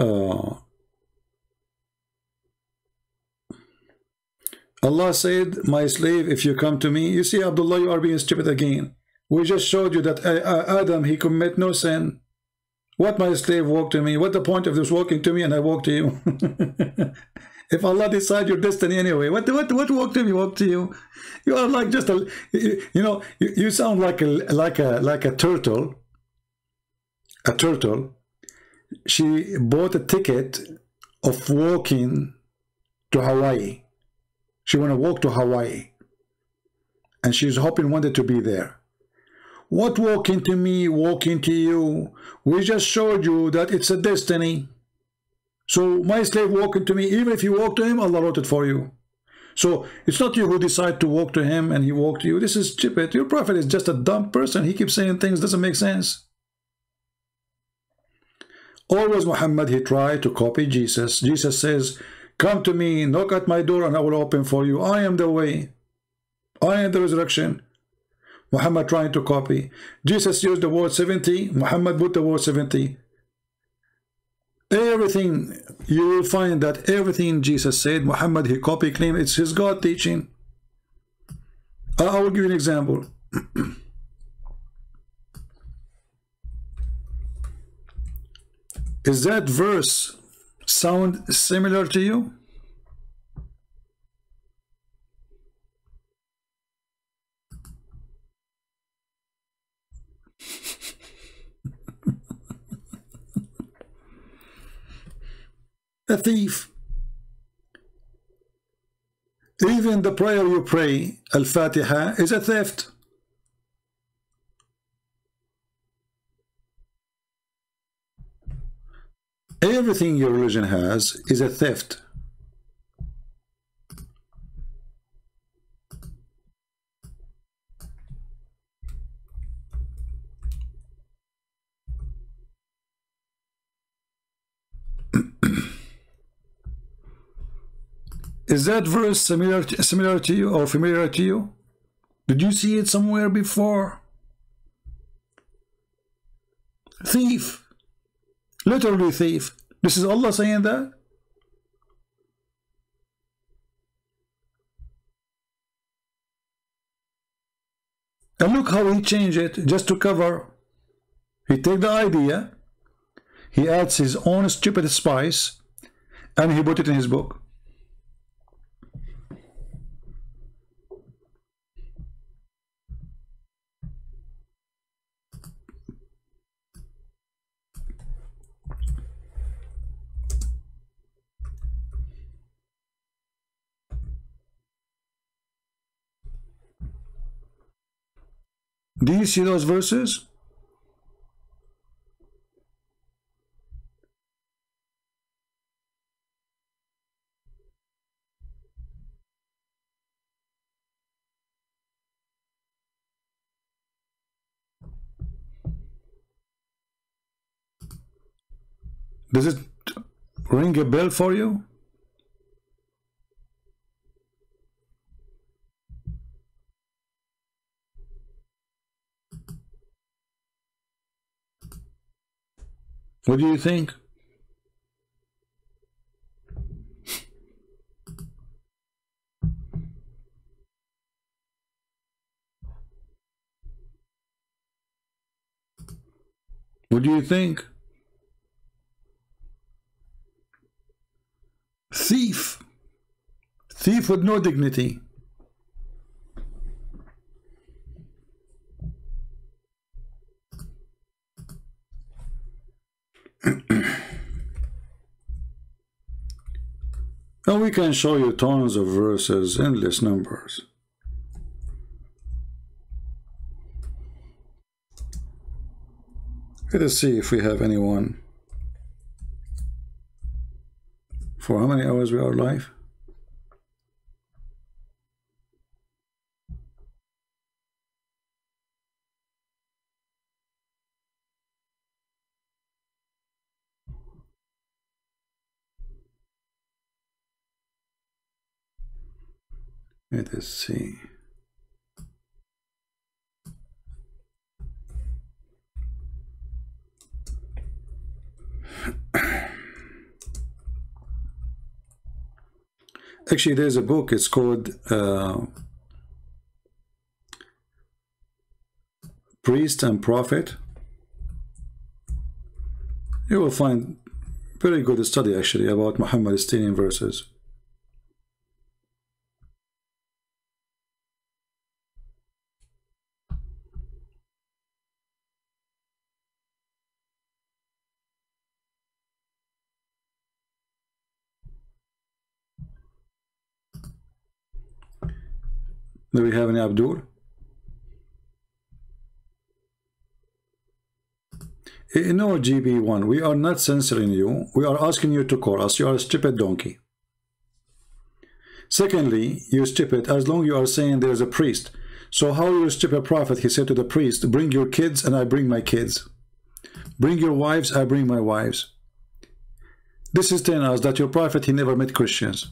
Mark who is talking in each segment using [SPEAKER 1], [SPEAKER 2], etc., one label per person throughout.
[SPEAKER 1] uh, Allah said, my slave, if you come to me, you see, Abdullah, you are being stupid again. We just showed you that uh, uh, Adam, he commit no sin. What my slave walk to me? What the point of this walking to me and I walk to you? if Allah decide your destiny anyway, what what what walk to me? Walk to you? You are like just a, you know, you, you sound like a like a like a turtle. A turtle. She bought a ticket of walking to Hawaii she want to walk to Hawaii. And she's hoping one day to be there. What walking to me, walking to you? We just showed you that it's a destiny. So my slave walking to me, even if you walk to him, Allah wrote it for you. So it's not you who decide to walk to him and he walk to you. This is stupid. Your prophet is just a dumb person. He keeps saying things doesn't make sense. Always Muhammad, he tried to copy Jesus. Jesus says, Come to me, knock at my door, and I will open for you. I am the way. I am the resurrection. Muhammad trying to copy. Jesus used the word 70. Muhammad put the word 70. Everything, you will find that everything Jesus said, Muhammad, he copy claim, it's his God teaching. I will give you an example. Is that verse sound similar to you? a thief. Even the prayer you pray, Al-Fatiha, is a theft. Everything your religion has is a theft. Is that verse similar to, similar to you or familiar to you? Did you see it somewhere before? Thief. Literally thief. This is Allah saying that? And look how he changed it just to cover. He take the idea, he adds his own stupid spice, and he put it in his book. Do you see those verses? Does it ring a bell for you? What do you think? What do you think? Thief. Thief with no dignity. and we can show you tons of verses, endless numbers. Let us see if we have anyone. For how many hours we are live? Let us see. Actually, there's a book. It's called uh, Priest and Prophet. You will find very good study actually about Muhammad's stealing verses. Do we have any Abdul? Eh, no, GB1, we are not censoring you. We are asking you to call us. You are a stupid donkey. Secondly, you stupid, as long as you are saying there is a priest. So how you stupid prophet, he said to the priest, bring your kids and I bring my kids. Bring your wives, I bring my wives. This is telling us that your prophet, he never met Christians.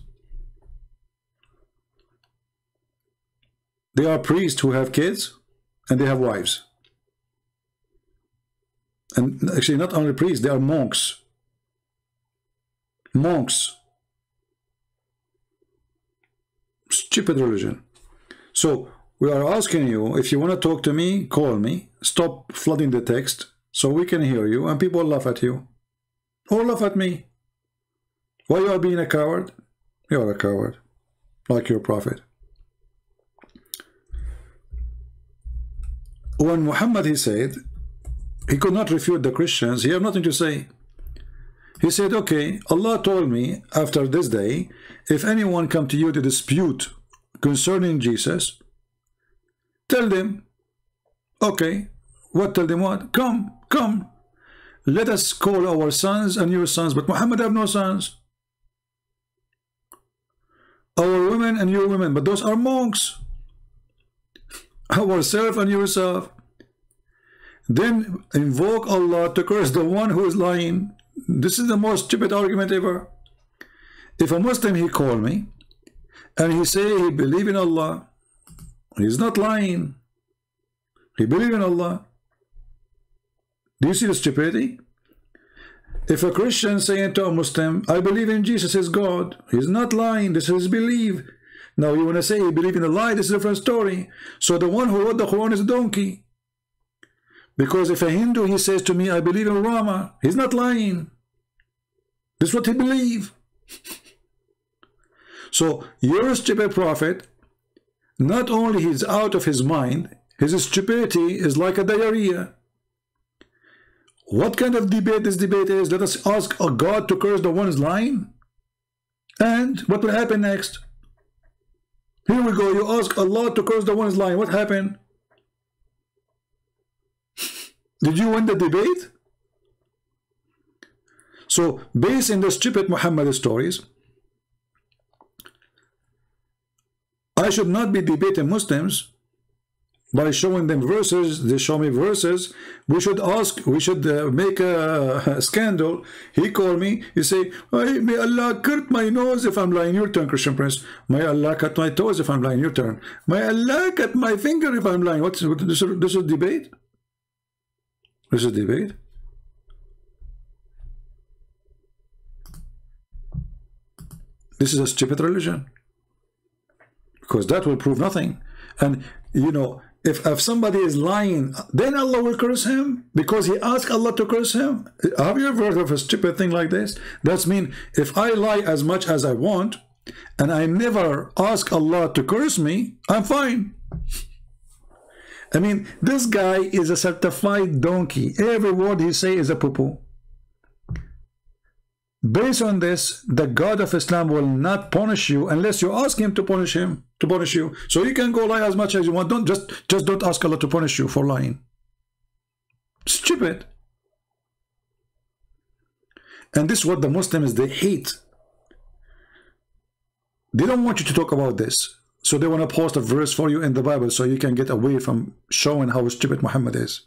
[SPEAKER 1] They are priests who have kids and they have wives. And actually not only priests, they are monks. Monks. Stupid religion. So we are asking you, if you want to talk to me, call me. Stop flooding the text so we can hear you and people laugh at you. Or laugh at me. Why you are being a coward? You are a coward. Like your prophet. When Muhammad, he said, he could not refute the Christians, he had nothing to say. He said, okay, Allah told me after this day, if anyone come to you to dispute concerning Jesus, tell them, okay, what tell them what? Come, come, let us call our sons and your sons, but Muhammad have no sons. Our women and your women, but those are monks ourselves and yourself. Then invoke Allah to curse the one who is lying. This is the most stupid argument ever. If a Muslim, he call me, and he say he believe in Allah, he's not lying. He believe in Allah. Do you see the stupidity? If a Christian saying to a Muslim, I believe in Jesus is God, he's not lying, this is his belief. Now you want to say you believe in a lie, this is a different story. So the one who wrote the Quran is a donkey. Because if a Hindu, he says to me, I believe in Rama, he's not lying. This is what he believe. so your stupid prophet, not only he's out of his mind, his stupidity is like a diarrhea. What kind of debate this debate is? Let us ask a God to curse the one who's lying. And what will happen next? Here we go. You ask Allah to curse the one who's lying. What happened? Did you win the debate? So, based in the stupid Muhammad stories, I should not be debating Muslims by showing them verses, they show me verses. We should ask, we should uh, make a, a, scandal. He called me, he say, may Allah cut my nose if I'm lying, your turn, Christian Prince. May Allah cut my toes if I'm lying, your turn. May Allah cut my finger if I'm lying. What's what, this, this is debate? This is debate? This is a stupid religion. Because that will prove nothing. And, you know, if, if somebody is lying, then Allah will curse him because he asked Allah to curse him. Have you ever heard of a stupid thing like this? That's mean if I lie as much as I want and I never ask Allah to curse me, I'm fine. I mean, this guy is a certified donkey. Every word he say is a poo-poo. Based on this, the God of Islam will not punish you unless you ask him to punish him, to punish you. So you can go lie as much as you want. Don't just just don't ask Allah to punish you for lying. Stupid. And this is what the Muslims they hate. They don't want you to talk about this. So they want to post a verse for you in the Bible so you can get away from showing how stupid Muhammad is.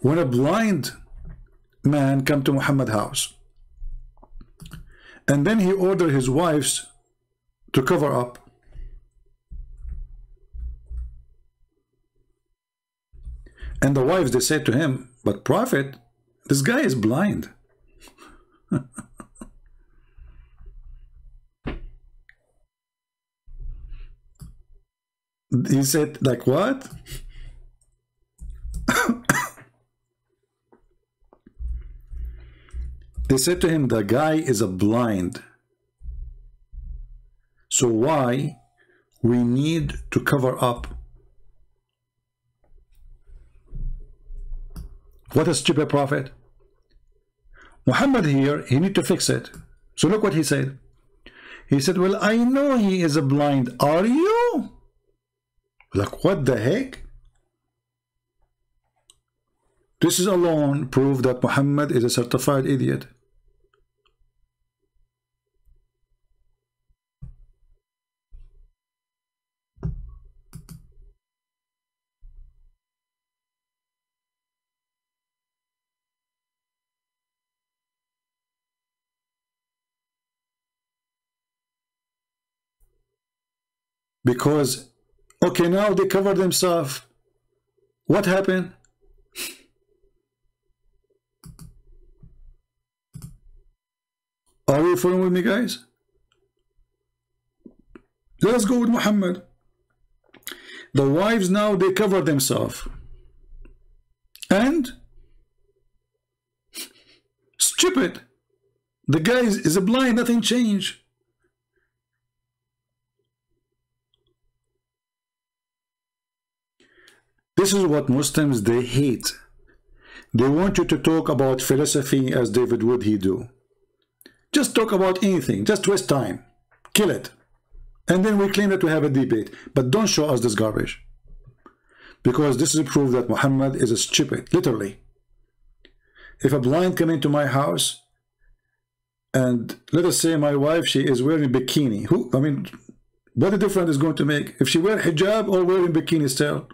[SPEAKER 1] When a blind man come to Muhammad's house. And then he ordered his wives to cover up. And the wives, they said to him, but prophet, this guy is blind. he said, like what? they said to him, the guy is a blind. So why we need to cover up? What a stupid prophet. Muhammad here, he need to fix it. So look what he said. He said, well, I know he is a blind. Are you? Like, what the heck? This is alone proof that Muhammad is a certified idiot. Because, okay, now they cover themselves. What happened? Are you following me, guys? Let's go with Muhammad. The wives now, they cover themselves. And? Stupid. The guy is, is a blind, nothing changed. This is what Muslims, they hate. They want you to talk about philosophy as David Wood he do. Just talk about anything. Just waste time. Kill it. And then we claim that we have a debate. But don't show us this garbage. Because this is a proof that Muhammad is a stupid, literally. If a blind come into my house, and let us say my wife, she is wearing bikini. Who, I mean, what a difference is going to make? If she wear hijab or wearing bikini still?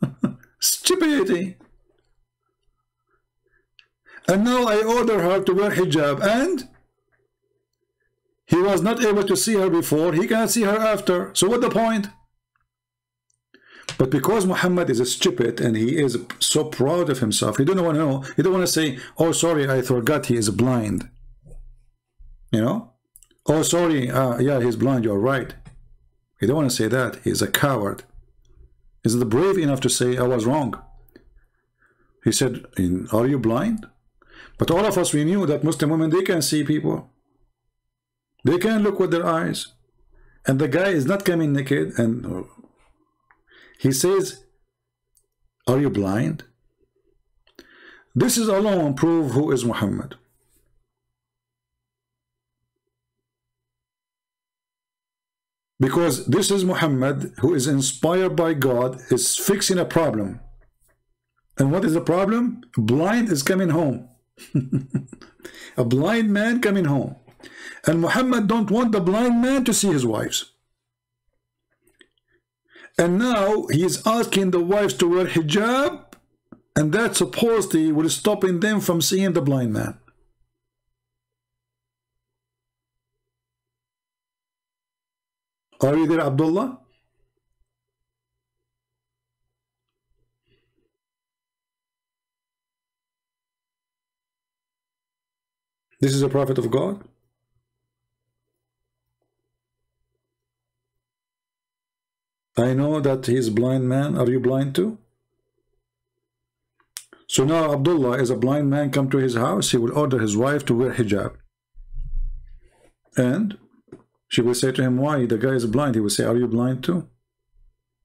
[SPEAKER 1] Stupidity. And now I order her to wear hijab and he was not able to see her before, he cannot see her after. So what the point? But because Muhammad is a stupid and he is so proud of himself, he don't want to know, he don't want to say, oh sorry, I forgot he is blind. You know? Oh sorry, uh, yeah, he's blind, you're right. He don't want to say that. He's a coward. Is the brave enough to say, I was wrong? He said, are you blind? But all of us, we knew that Muslim women, they can see people. They can look with their eyes. And the guy is not coming naked. And oh. he says, are you blind? This is alone prove who is Muhammad. Because this is Muhammad who is inspired by God, is fixing a problem. And what is the problem? Blind is coming home. a blind man coming home. And Muhammad don't want the blind man to see his wives. And now he is asking the wives to wear hijab, and that supposedly will stopping them from seeing the blind man. Are you there, Abdullah? This is a prophet of God? I know that he's a blind man. Are you blind too? So now Abdullah is a blind man come to his house. He will order his wife to wear hijab. And she will say to him, why? The guy is blind. He will say, are you blind too?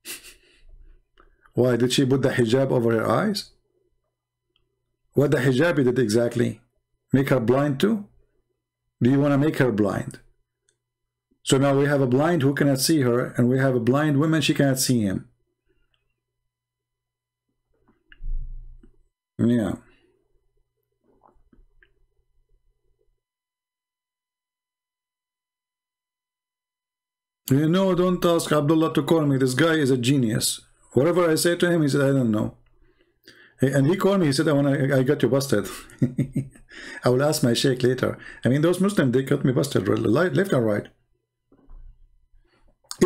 [SPEAKER 1] why? Did she put the hijab over her eyes? What the hijab did exactly? Make her blind too? Do you want to make her blind? So now we have a blind who cannot see her, and we have a blind woman, she cannot see him. Yeah. You know, don't ask Abdullah to call me. This guy is a genius. Whatever I say to him, he said, I don't know. And he called me, he said, I, wanna, I got you busted. I will ask my sheikh later. I mean, those Muslims, they got me busted left and right.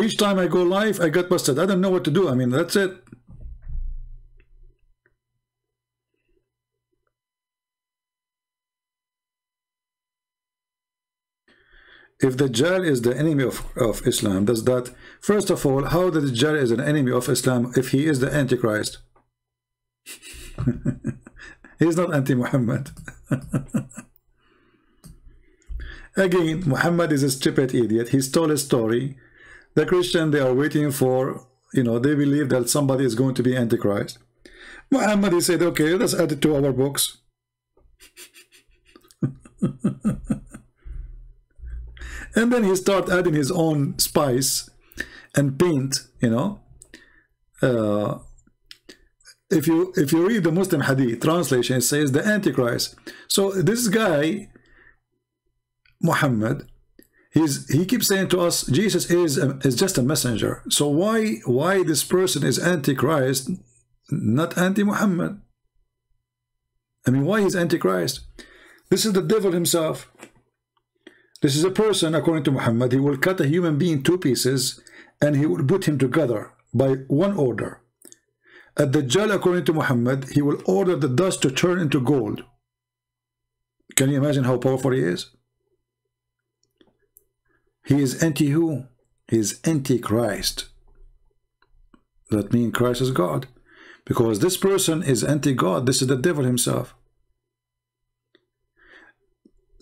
[SPEAKER 1] Each time I go live, I got busted. I don't know what to do. I mean, that's it. If the Dajjal is the enemy of, of Islam, does that, first of all, how the Dajjal is an enemy of Islam if he is the Antichrist? He's not anti-Muhammad. Again, Muhammad is a stupid idiot. He stole a story. The Christian, they are waiting for, you know, they believe that somebody is going to be Antichrist. Muhammad, he said, okay, let's add it to our books. and then he start adding his own spice and paint, you know. Uh, if you if you read the Muslim Hadith translation, it says the Antichrist. So this guy, Muhammad, he's he keeps saying to us, Jesus is a, is just a messenger. So why why this person is Antichrist, not anti-Muhammad? I mean, why is Antichrist? This is the devil himself. This is a person, according to Muhammad, he will cut a human being two pieces and he will put him together by one order. At the Dajjal, according to Muhammad, he will order the dust to turn into gold. Can you imagine how powerful he is? He is anti-who? He is anti-Christ. That means Christ is God. Because this person is anti-God. This is the devil himself.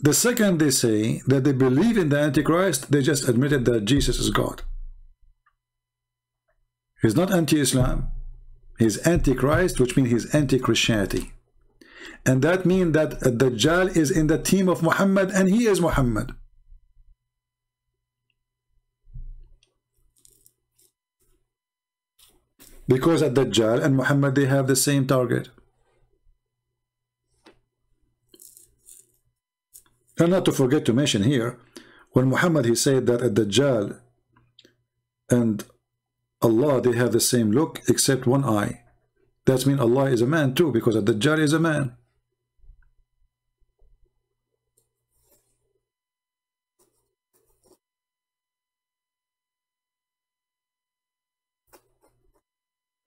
[SPEAKER 1] The second they say that they believe in the Antichrist, they just admitted that Jesus is God. He's not anti-Islam. He's anti-Christ, which means he's anti-Christianity. And that means that Dajjal is in the team of Muhammad and he is Muhammad. Because at Dajjal and Muhammad, they have the same target. And not to forget to mention here, when Muhammad he said that at Dajjal and Allah they have the same look except one eye. That means Allah is a man too because at Dajjal is a man.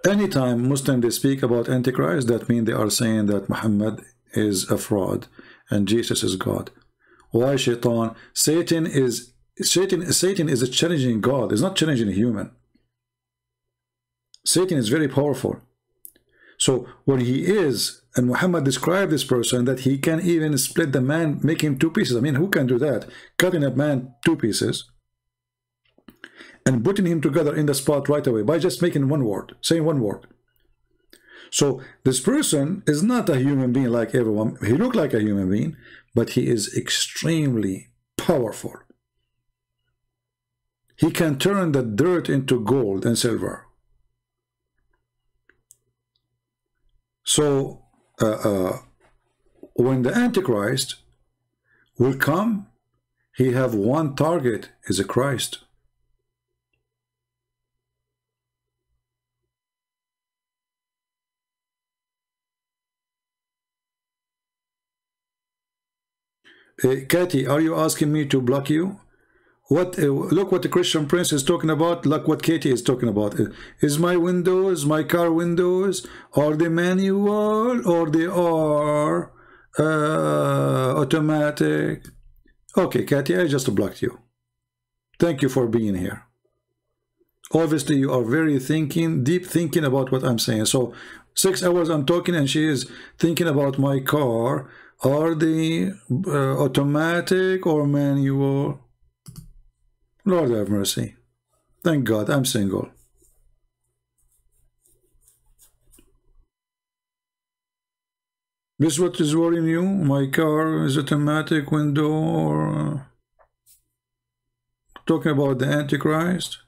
[SPEAKER 1] Anytime Muslim they speak about Antichrist, that means they are saying that Muhammad is a fraud and Jesus is God. Why shaitan? Satan is Satan Satan is a challenging God, is not challenging a human. Satan is very powerful. So when he is, and Muhammad described this person that he can even split the man, make him two pieces. I mean, who can do that? Cutting a man two pieces and putting him together in the spot right away by just making one word, saying one word. So this person is not a human being like everyone. He looked like a human being, but he is extremely powerful. He can turn the dirt into gold and silver. So uh, uh, when the Antichrist will come, he have one target, is a Christ. Uh, Katie, are you asking me to block you? What? Uh, look what the Christian Prince is talking about. Look what Katie is talking about. Uh, is my windows, my car windows, are they manual or they are uh, automatic? Okay, Katie, I just blocked you. Thank you for being here. Obviously, you are very thinking, deep thinking about what I'm saying. So, six hours I'm talking and she is thinking about my car are they uh, automatic or manual? Lord have mercy. Thank God I'm single. This what is worrying you? My car is automatic window or uh, talking about the Antichrist?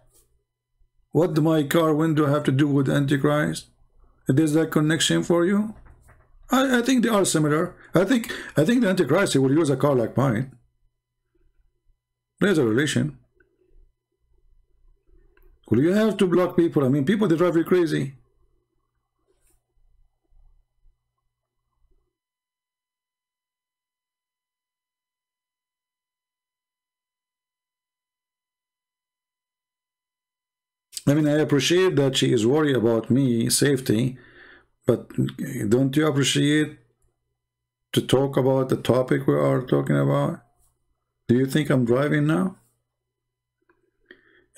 [SPEAKER 1] What do my car window have to do with Antichrist? Is there that connection for you? I, I think they are similar. I think I think the Antichrist will use a car like mine. There's a relation. Will you have to block people? I mean, people they drive you crazy. I mean, I appreciate that she is worried about me safety, but don't you appreciate to talk about the topic we are talking about? Do you think I'm driving now?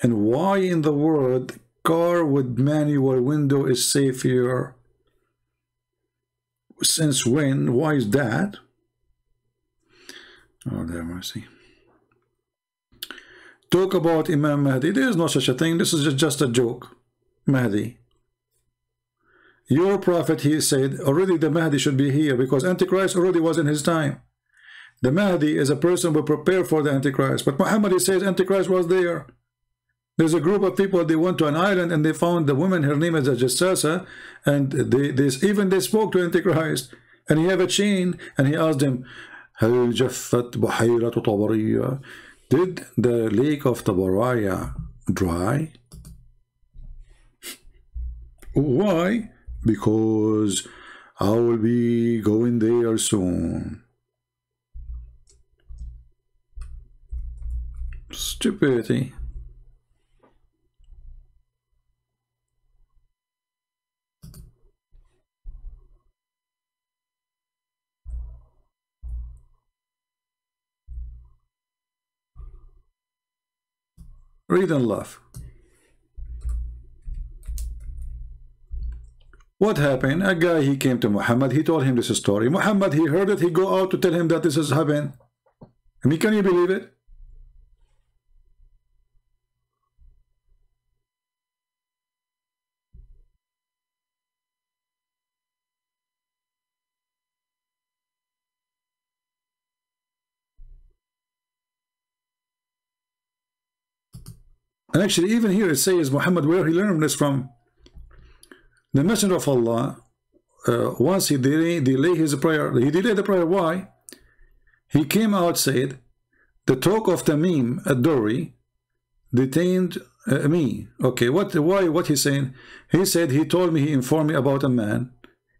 [SPEAKER 1] And why in the world car with manual window is safer? Since when? Why is that? Oh, there mercy. Talk about Imam Mahdi. There is no such a thing. This is just a joke. Mahdi. Your prophet, he said, already the Mahdi should be here because Antichrist already was in his time. The Mahdi is a person who prepare for the Antichrist. But Muhammad says Antichrist was there. There's a group of people, they went to an island and they found the woman, her name is Al-Jassasa, and they, even they spoke to Antichrist. And he have a chain, and he asked him, "How Did the lake of Tabaraya dry? Why? Because I will be going there soon. Stupidity. Read and laugh. What happened? A guy, he came to Muhammad, he told him this story. Muhammad, he heard it, he go out to tell him that this has happened. I mean, can you believe it? And actually, even here it says Muhammad, where he learned this from. The Messenger of Allah, uh, once he delay, delay his prayer, he delayed the prayer. Why? He came out, said, the talk of Tamim ad-Dari detained uh, me. Okay, what? Why? What he's saying? He said he told me, he informed me about a man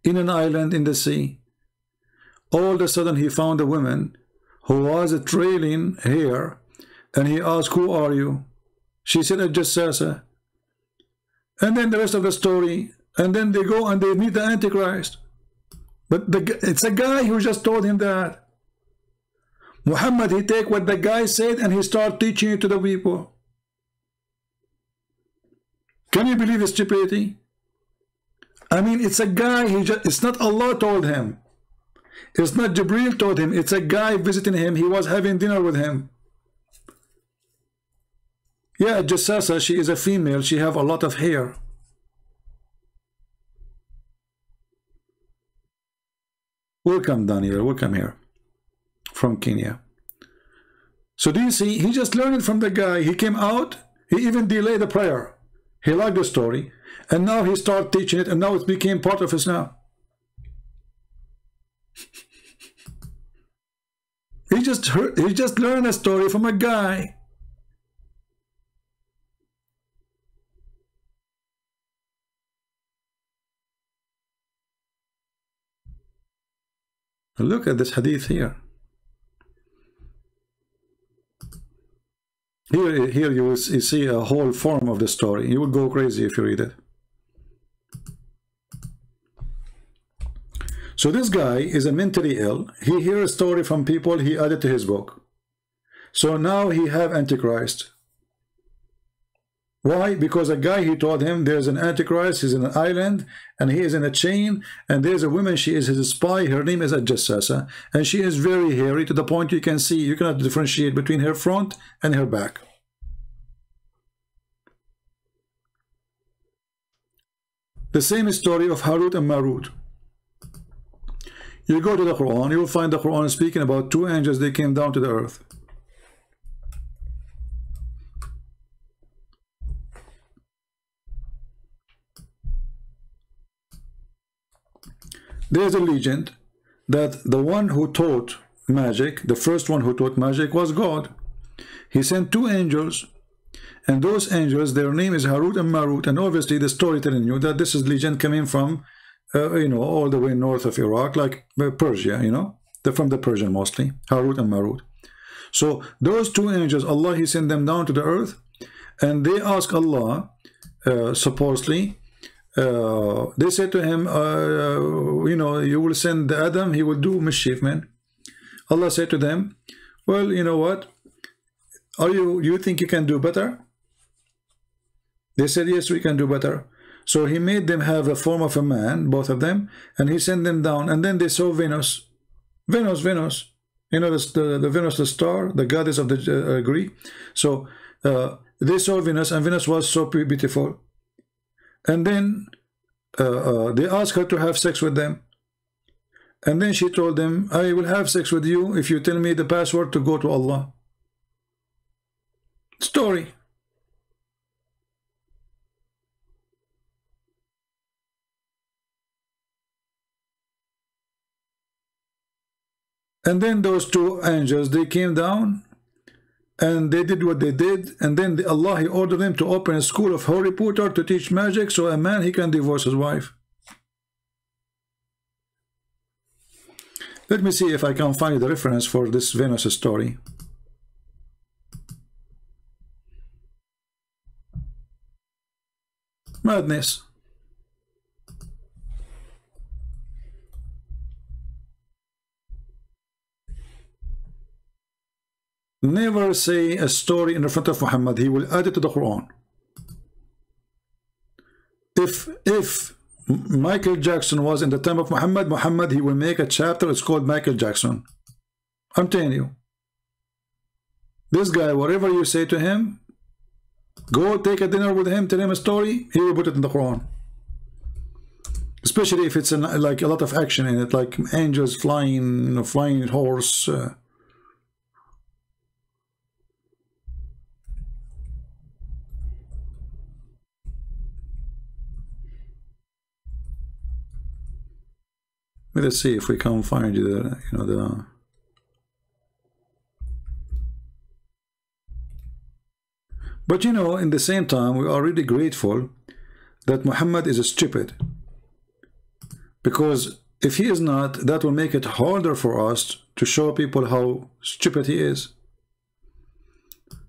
[SPEAKER 1] in an island in the sea. All of a sudden, he found a woman who was trailing hair, and he asked, "Who are you?" She said, "Al-Jassasa." And then the rest of the story, and then they go and they meet the Antichrist. But the, it's a guy who just told him that. Muhammad, he take what the guy said and he start teaching it to the people. Can you believe his stupidity? I mean, it's a guy, he just, it's not Allah told him. It's not Jibril told him. It's a guy visiting him. He was having dinner with him. Yeah, Jassasa, she is a female. She have a lot of hair. Welcome, Daniel. Welcome here from Kenya. So do you see? He just learned it from the guy. He came out. He even delayed the prayer. He liked the story. And now he started teaching it. And now it became part of his now. he just heard, he just learned a story from a guy. Look at this hadith here. Here, here you, see a whole form of the story. You will go crazy if you read it. So this guy is a mentally ill. He hears a story from people he added to his book. So now he have Antichrist. Why? Because a guy, he told him there's an Antichrist, he's in an island, and he is in a chain, and there's a woman, she is his spy, her name is Jassasa, and she is very hairy to the point you can see, you cannot differentiate between her front and her back. The same story of Harut and Marut. You go to the Quran, you will find the Quran speaking about two angels, they came down to the earth. There's a legend that the one who taught magic, the first one who taught magic was God. He sent two angels, and those angels, their name is Harut and Marut, and obviously the story telling you that this is legend coming from, uh, you know, all the way north of Iraq, like uh, Persia, you know, they're from the Persian mostly, Harut and Marut. So those two angels, Allah, He sent them down to the earth, and they ask Allah, uh, supposedly, uh, they said to him, uh, you know, you will send the Adam, he will do mischief, man. Allah said to them, well, you know what? are you you think you can do better? They said yes we can do better. So he made them have the form of a man both of them and he sent them down and then they saw Venus. Venus Venus. You know the, the, the Venus the star the goddess of the uh, Greek. So uh, they saw Venus and Venus was so beautiful and then uh, uh, they asked her to have sex with them. And then she told them I will have sex with you if you tell me the password to go to Allah. Story. And then those two angels they came down and they did what they did and then the, Allah he ordered them to open a school of Harry Potter to teach magic so a man he can divorce his wife. Let me see if I can find the reference for this Venus story. Madness never say a story in front of Muhammad. He will add it to the Quran. If if Michael Jackson was in the time of Muhammad, Muhammad, he will make a chapter. It's called Michael Jackson. I'm telling you. This guy, whatever you say to him, go take a dinner with him, tell him a story, he will put it in the Quran. Especially if it's an, like a lot of action in it, like angels flying, flying horse. Uh, Let's see if we can find you the, you know, the... But you know, in the same time, we are really grateful that Muhammad is stupid. Because if he is not, that will make it harder for us to show people how stupid he is.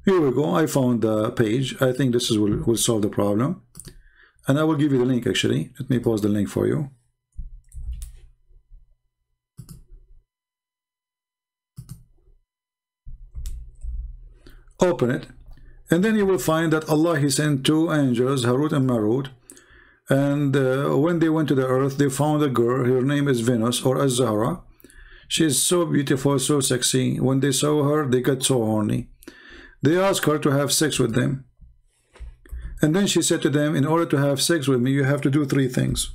[SPEAKER 1] Here we go. I found the page. I think this is, will, will solve the problem. And I will give you the link actually. Let me post the link for you. Open it. And then you will find that Allah he sent two angels Harut and Marut. And uh, when they went to the earth they found a girl. Her name is Venus or Az-Zahra. Is so beautiful so sexy. When they saw her they got so horny. They asked her to have sex with them. And then she said to them in order to have sex with me you have to do three things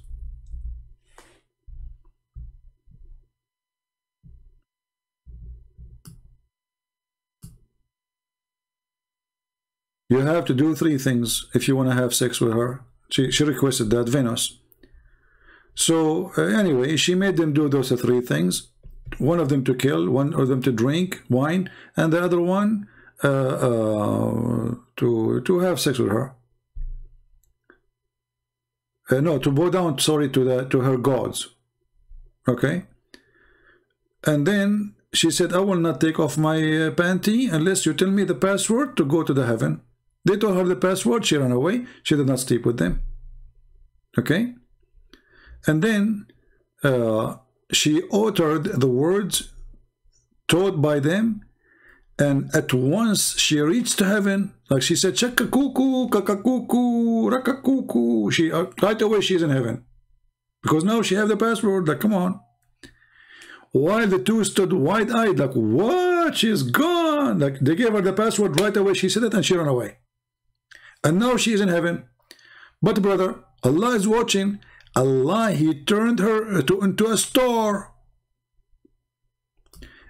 [SPEAKER 1] You have to do three things if you want to have sex with her. She, she requested that, Venus. So uh, anyway, she made them do those three things. One of them to kill, one of them to drink wine, and the other one uh, uh, to to have sex with her. Uh, no, to bow down, sorry, to the to her gods. Okay. And then she said, I will not take off my uh, panty unless you tell me the password to go to the heaven. They told her the password. She ran away. She did not sleep with them. Okay? And then uh, she uttered the words taught by them. And at once she reached heaven. Like she said, Chakakuku, kakakuku, rakakuku. She, uh, right away she's in heaven. Because now she have the password. Like, come on. While the two stood wide-eyed, like, what? She's gone. Like, they gave her the password right away. She said it and she ran away and now she is in heaven. But brother, Allah is watching. Allah, He turned her to, into a star.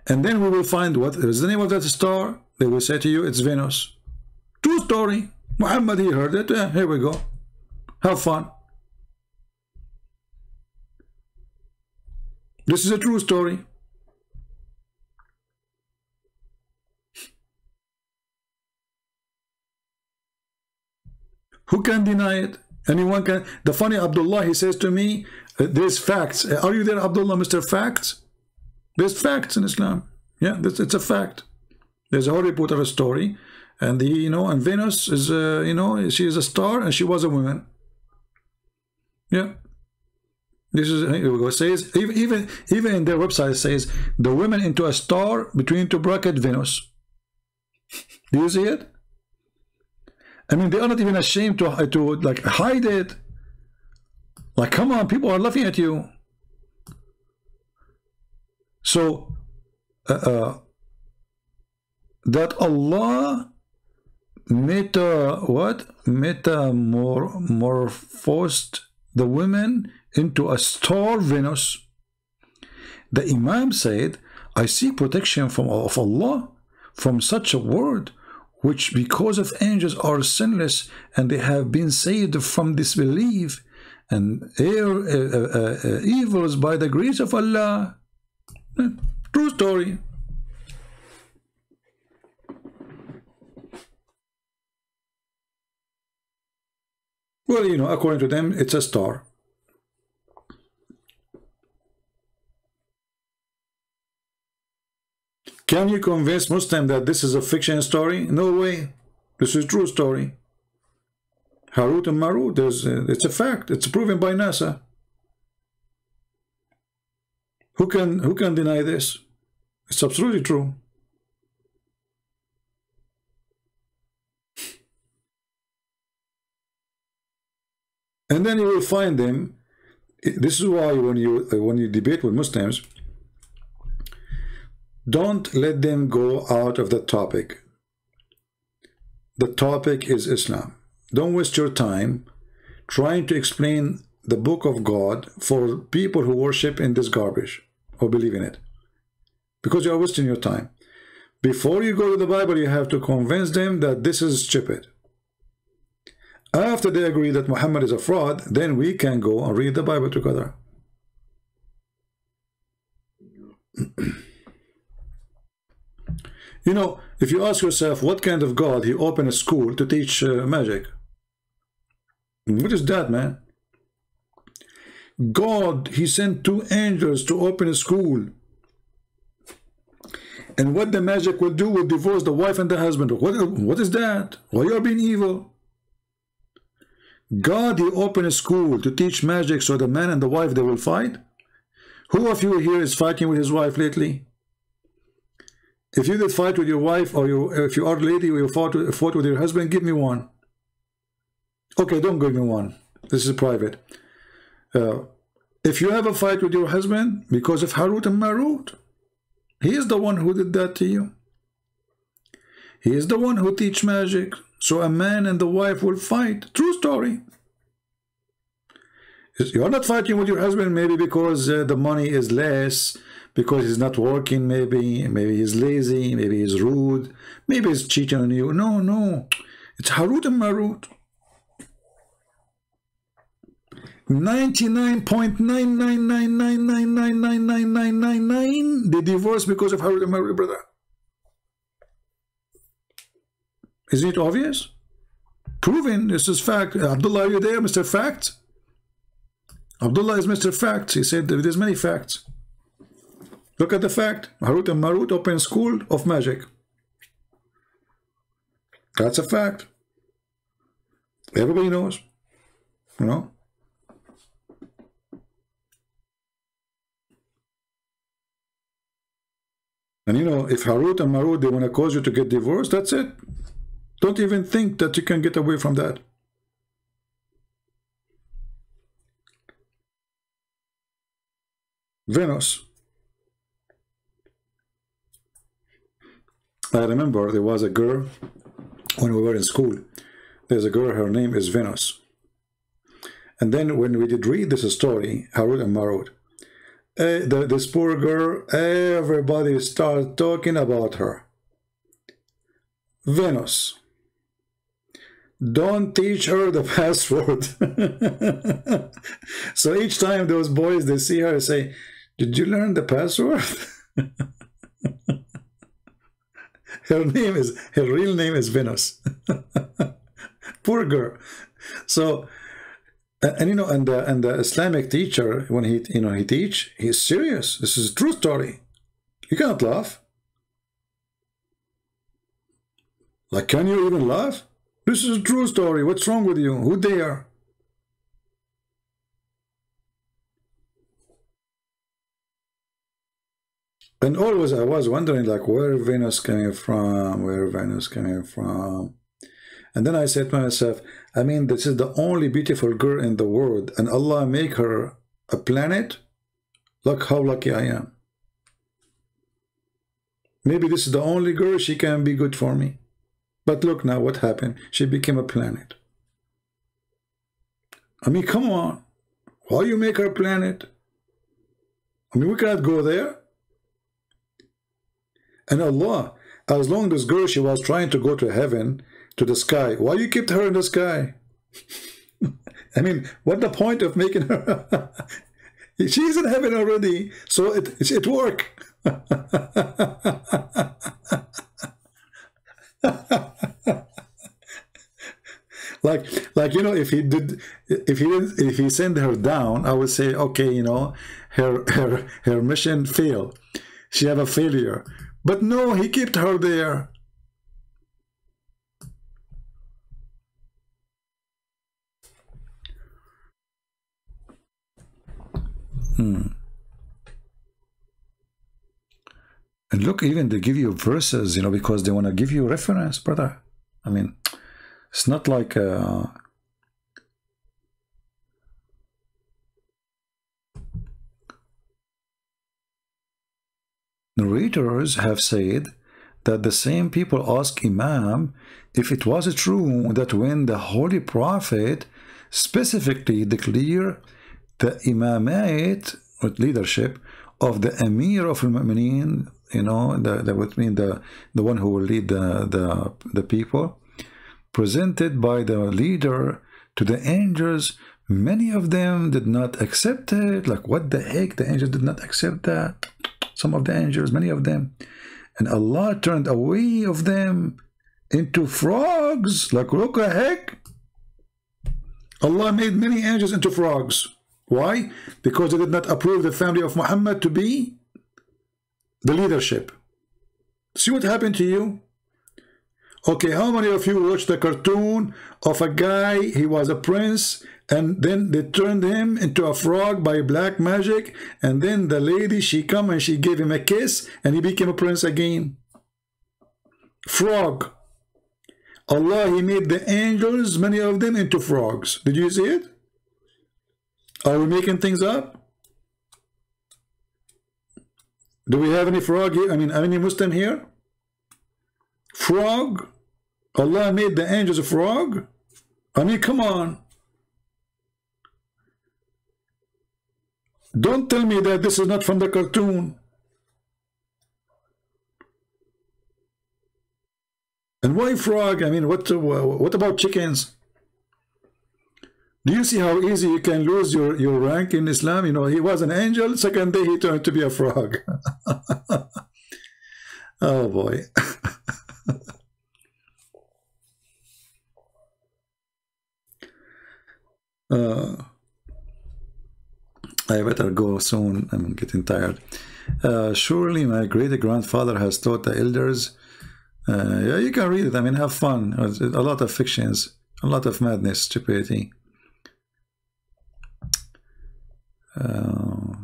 [SPEAKER 1] And then we will find what is the name of that star. They will say to you, it's Venus. True story. Muhammad, he heard it. Yeah, here we go. Have fun. This is a true story. Who can deny it? Anyone can. The funny Abdullah, he says to me, uh, there's facts. Uh, are you there, Abdullah, Mr. Facts? There's facts in Islam. Yeah, it's a fact. There's a Harry a story. And the, you know, and Venus is, uh, you know, she is a star and she was a woman. Yeah. This is here we. It says even even in their website it says the women into a star between two bracket Venus. Do you see it? I mean, they are not even ashamed to, to like hide it. Like, come on, people are laughing at you. So, uh, uh, that Allah meta what metamorphosed the women into a star Venus. The Imam said, I seek protection from of Allah from such a word which because of angels are sinless and they have been saved from disbelief and their uh, uh, uh, evils by the grace of Allah. True story. Well, you know, according to them, it's a star. Can you convince Muslim that this is a fiction story? No way. This is true story. Harut and Marut, there's, uh, it's a fact. It's proven by NASA. Who can, who can deny this? It's absolutely true. And then you will find them. This is why when you when you debate with Muslims, don't let them go out of the topic. The topic is Islam. Don't waste your time trying to explain the book of God for people who worship in this garbage or believe in it. Because you are wasting your time. Before you go to the Bible, you have to convince them that this is stupid. After they agree that Muhammad is a fraud, then we can go and read the Bible together. you know, if you ask yourself what kind of God he opened a school to teach uh, magic, what is that, man? God, he sent two angels to open a school. And what the magic will do will divorce the wife and the husband. What, what is that? Why you are being evil? God, he opened a school to teach magic so the man and the wife, they will fight. Who of you here is fighting with his wife lately? If you did fight with your wife or you, if you are a lady or you fought, fought with your husband, give me one. Okay, don't give me one. This is private. Uh, if you have a fight with your husband because of Harut and Marut, he is the one who did that to you. He is the one who teach magic. So a man and the wife will fight. True story. You're not fighting with your husband maybe because uh, the money is less, because he's not working maybe, maybe he's lazy, maybe he's rude, maybe he's cheating on you. No, no. It's Harut and Marut. 99.99999999999 they divorce because of Harut and Marut, brother. Isn't it obvious? Proven, this is fact. Abdullah, are you there, Mr. Fact? Abdullah is Mr. Fact. He said there's many facts. Look at the fact. Harut and Marut open school of magic. That's a fact. Everybody knows. You know? And you know, if Harut and Marut, they want to cause you to get divorced, that's it. Don't even think that you can get away from that. Venus. I remember there was a girl when we were in school. There's a girl, her name is Venus. And then when we did read this story, Harut and Marut, uh, the, this poor girl, everybody started talking about her. Venus. Don't teach her the password. so each time those boys, they see her, say, did you learn the password? her name is, her real name is Venus. Poor girl. So, and, you know, and the, and the Islamic teacher, when he, you know, he teach, he's serious. This is a true story. You cannot laugh. Like, can you even laugh? This is a true story. What's wrong with you? Who they are? And always I was wondering like where Venus coming from, where Venus coming from. And then I said to myself, I mean, this is the only beautiful girl in the world, and Allah make her a planet. Look how lucky I am. Maybe this is the only girl she can be good for me. But look now what happened. She became a planet. I mean, come on. Why you make her planet? I mean, we cannot go there. And Allah, as long as this girl she was trying to go to heaven, to the sky, why you kept her in the sky? I mean, what the point of making her? She's in heaven already, so it it, it work. like like you know if he did if he if he sent her down i would say okay you know her her her mission failed she have a failure but no he kept her there. Hmm. And look even they give you verses you know because they want to give you reference brother. I mean it's not like uh, narrators have said that the same people ask Imam if it was true that when the Holy Prophet specifically declared the imamate leadership of the Emir of al-Mu'mineen, you know, that, that would mean the, the one who will lead the, the, the people, presented by the leader to the angels, many of them did not accept it. Like, what the heck? The angels did not accept that. Some of the angels, many of them. And Allah turned away of them into frogs. Like, look a heck. Allah made many angels into frogs. Why? Because they did not approve the family of Muhammad to be the leadership. See what happened to you? Okay, how many of you watched the cartoon of a guy, he was a prince, and then they turned him into a frog by black magic, and then the lady, she come and she gave him a kiss, and he became a prince again. Frog. Allah, he made the angels, many of them, into frogs. Did you see it? Are we making things up? Do we have any frog here? I mean, any Muslim here? Frog? Allah made the angels a frog? I mean, come on. Don't tell me that this is not from the cartoon. And why frog? I mean, what, what about chickens? Do you see how easy you can lose your, your rank in Islam? You know, he was an angel, second day he turned to be a frog. oh boy. uh, I better go soon. I'm getting tired. Uh, surely my great grandfather has taught the elders. Uh, yeah, you can read it. I mean, have fun. A lot of fictions, a lot of madness, stupidity. Uh,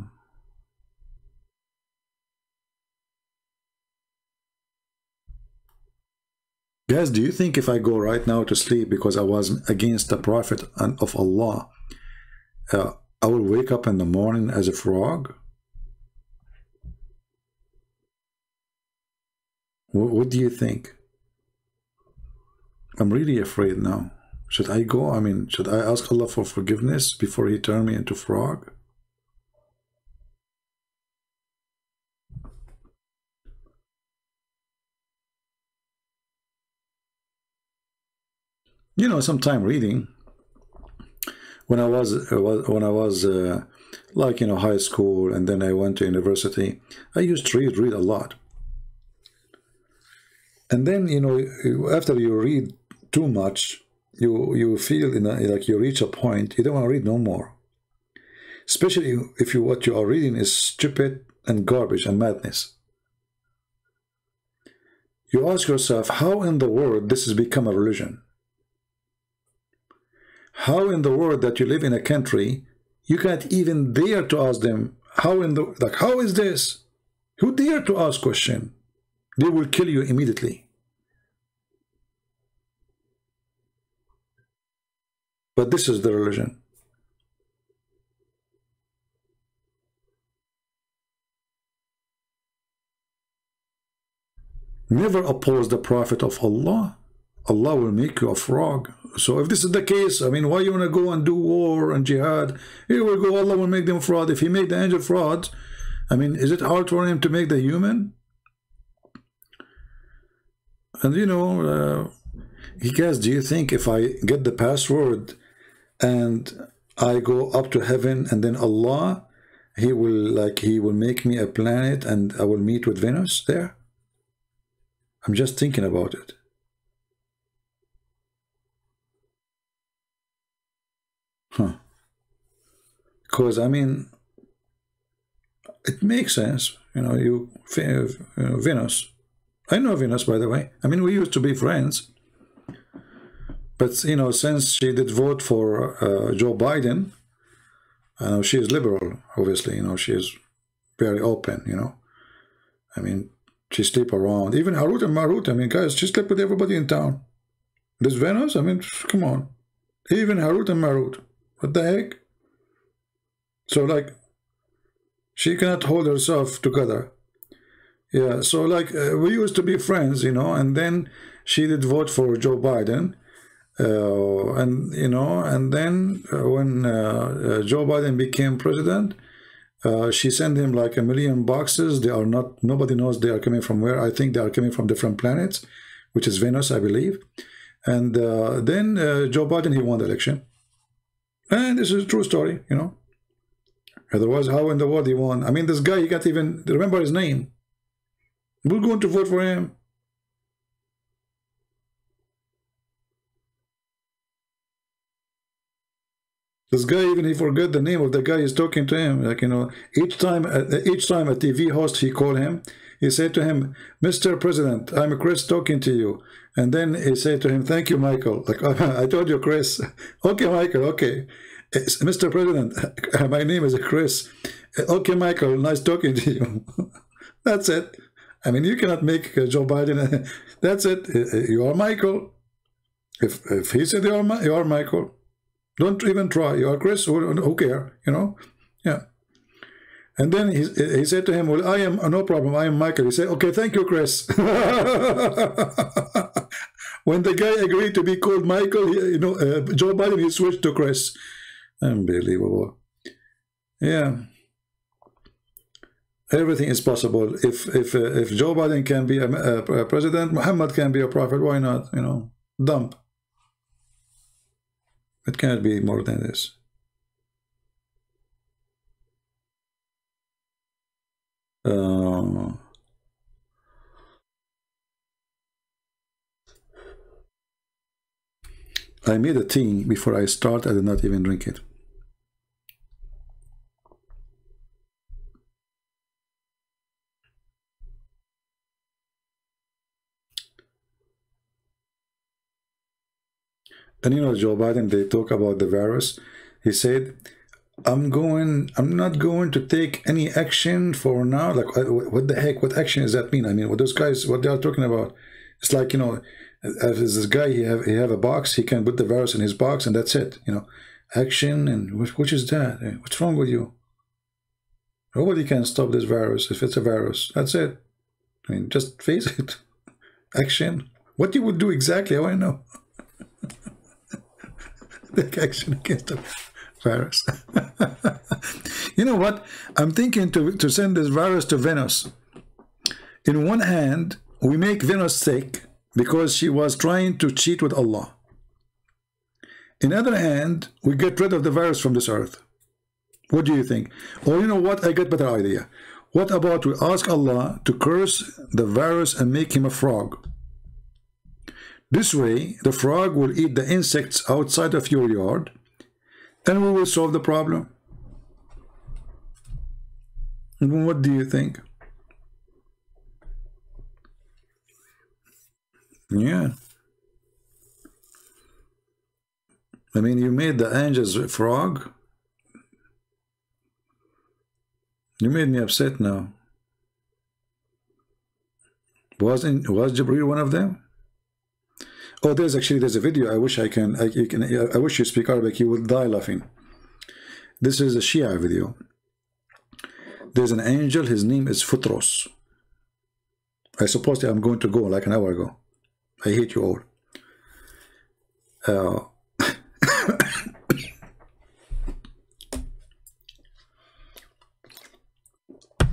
[SPEAKER 1] guys, do you think if I go right now to sleep because I was against the Prophet and of Allah, uh, I will wake up in the morning as a frog? What, what do you think? I'm really afraid now. Should I go? I mean, should I ask Allah for forgiveness before he turn me into frog? you know, some time reading. When I was uh, when I was uh, like you know high school, and then I went to university, I used to read read a lot. And then you know, after you read too much, you you feel in a, like you reach a point you don't want to read no more. Especially if you what you are reading is stupid and garbage and madness. You ask yourself, how in the world this has become a religion? How in the world that you live in a country you can't even dare to ask them how in the like how is this Who dare to ask question? They will kill you immediately. But this is the religion. Never oppose the Prophet of Allah. Allah will make you a frog. So if this is the case, I mean, why you want to go and do war and jihad? Here we go, Allah will make them fraud. If he made the angel fraud, I mean, is it hard for him to make the human? And you know, uh, he guys, do you think if I get the password and I go up to heaven and then Allah, he will like, he will make me a planet and I will meet with Venus there? I'm just thinking about it. Huh. Because, I mean, it makes sense. You know, you, Venus. I know Venus, by the way. I mean, we used to be friends. But, you know, since she did vote for uh, Joe Biden, I know she is liberal, obviously. You know, she is very open, you know. I mean, she sleep around. Even Harut and Marut, I mean, guys, she slept with everybody in town. This Venus, I mean, come on. Even Harut and Marut. What the heck? So, like, she cannot hold herself together. Yeah, so, like, uh, we used to be friends, you know, and then she did vote for Joe Biden. Uh, and, you know, and then uh, when uh, uh, Joe Biden became president, uh, she sent him like a million boxes. They are not, nobody knows they are coming from where. I think they are coming from different planets, which is Venus, I believe. And then Joe Biden, he won the election. And this is a true story, you know. Otherwise, how in the world he won? I mean, this guy, he got even, remember his name. We're going to vote for him. This guy even he forgot the name of the guy he's talking to him. Like you know, each time uh, each time a TV host he called him, he said to him, "Mr. President, I'm Chris talking to you." And then he said to him, "Thank you, Michael." Like I told you, Chris. okay, Michael. Okay, it's, Mr. President, my name is Chris. Okay, Michael. Nice talking to you. That's it. I mean, you cannot make uh, Joe Biden. That's it. Uh, you are Michael. If if he said you are you are Michael. Don't even try. You are Chris. Who, who care? You know? Yeah. And then he, he said to him, well, I am, no problem. I am Michael. He said, okay, thank you, Chris. when the guy agreed to be called Michael, he, you know, uh, Joe Biden, he switched to Chris. Unbelievable. Yeah. Everything is possible. If if uh, if Joe Biden can be a, a, president, Muhammad can be a prophet. Why not? You know, dump. It cannot be more than this. Uh, I made a thing before I start. I did not even drink it. And you know, Joe Biden, they talk about the virus. He said, I'm going, I'm not going to take any action for now. Like, uh, what the heck? What action does that mean? I mean, what those guys, what they are talking about? It's like, you know, uh, as this guy, he have, he have a box, he can put the virus in his box and that's it, you know. Action and which is that? Uh, what's wrong with you? Nobody can stop this virus if it's a virus. That's it. I mean, just face it. Action. What you would do exactly, I want to know take action against the virus. you know what? I'm thinking to, to send this virus to Venus. In one hand, we make Venus sick because she was trying to cheat with Allah. In other hand, we get rid of the virus from this earth. What do you think? Or you know what? I get better idea. What about we ask Allah to curse the virus and make him a frog? This way, the frog will eat the insects outside of your yard and we will solve the problem. What do you think? Yeah. I mean, you made the angels frog. You made me upset now. Was in was Jibril one of them? Oh, there's actually there's a video. I wish I can. I you can. I wish you speak Arabic. You will die laughing. This is a Shia video. There's an angel. His name is Futros. I suppose I'm going to go like an hour ago. I hate you all. Uh,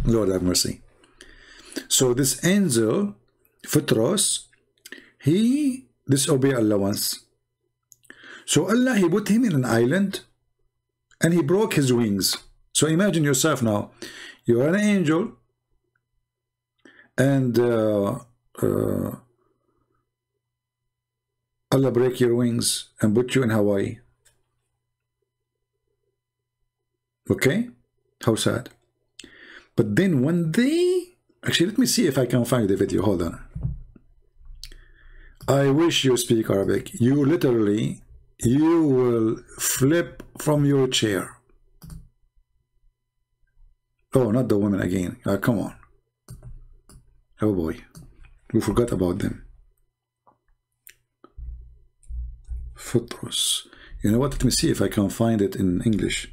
[SPEAKER 1] Lord have mercy. So this angel, Futros, he disobeyed Allah once. So Allah, he put him in an island and he broke his wings. So imagine yourself now. You're an angel and uh, uh, Allah break your wings and put you in Hawaii. Okay? How sad. But then one day, actually, let me see if I can find the video. Hold on. I wish you speak Arabic. You literally, you will flip from your chair. Oh, not the women again. Uh, come on. Oh boy. We forgot about them. Futros. You know what? Let me see if I can find it in English.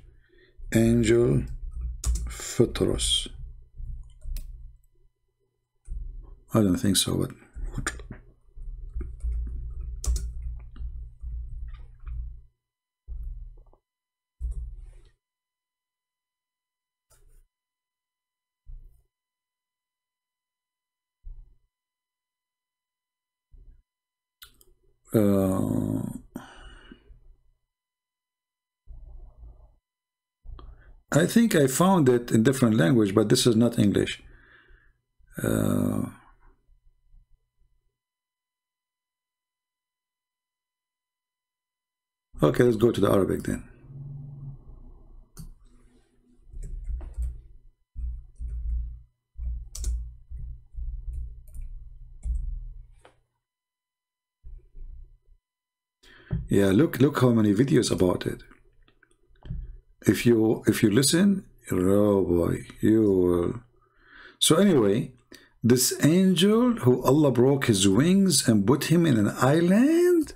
[SPEAKER 1] Angel Futros. I don't think so, but uh, I think I found it in different language, but this is not English. Uh, okay, let's go to the Arabic then. Yeah, look, look how many videos about it. If you if you listen oh boy you will. So anyway this angel who Allah broke his wings and put him in an island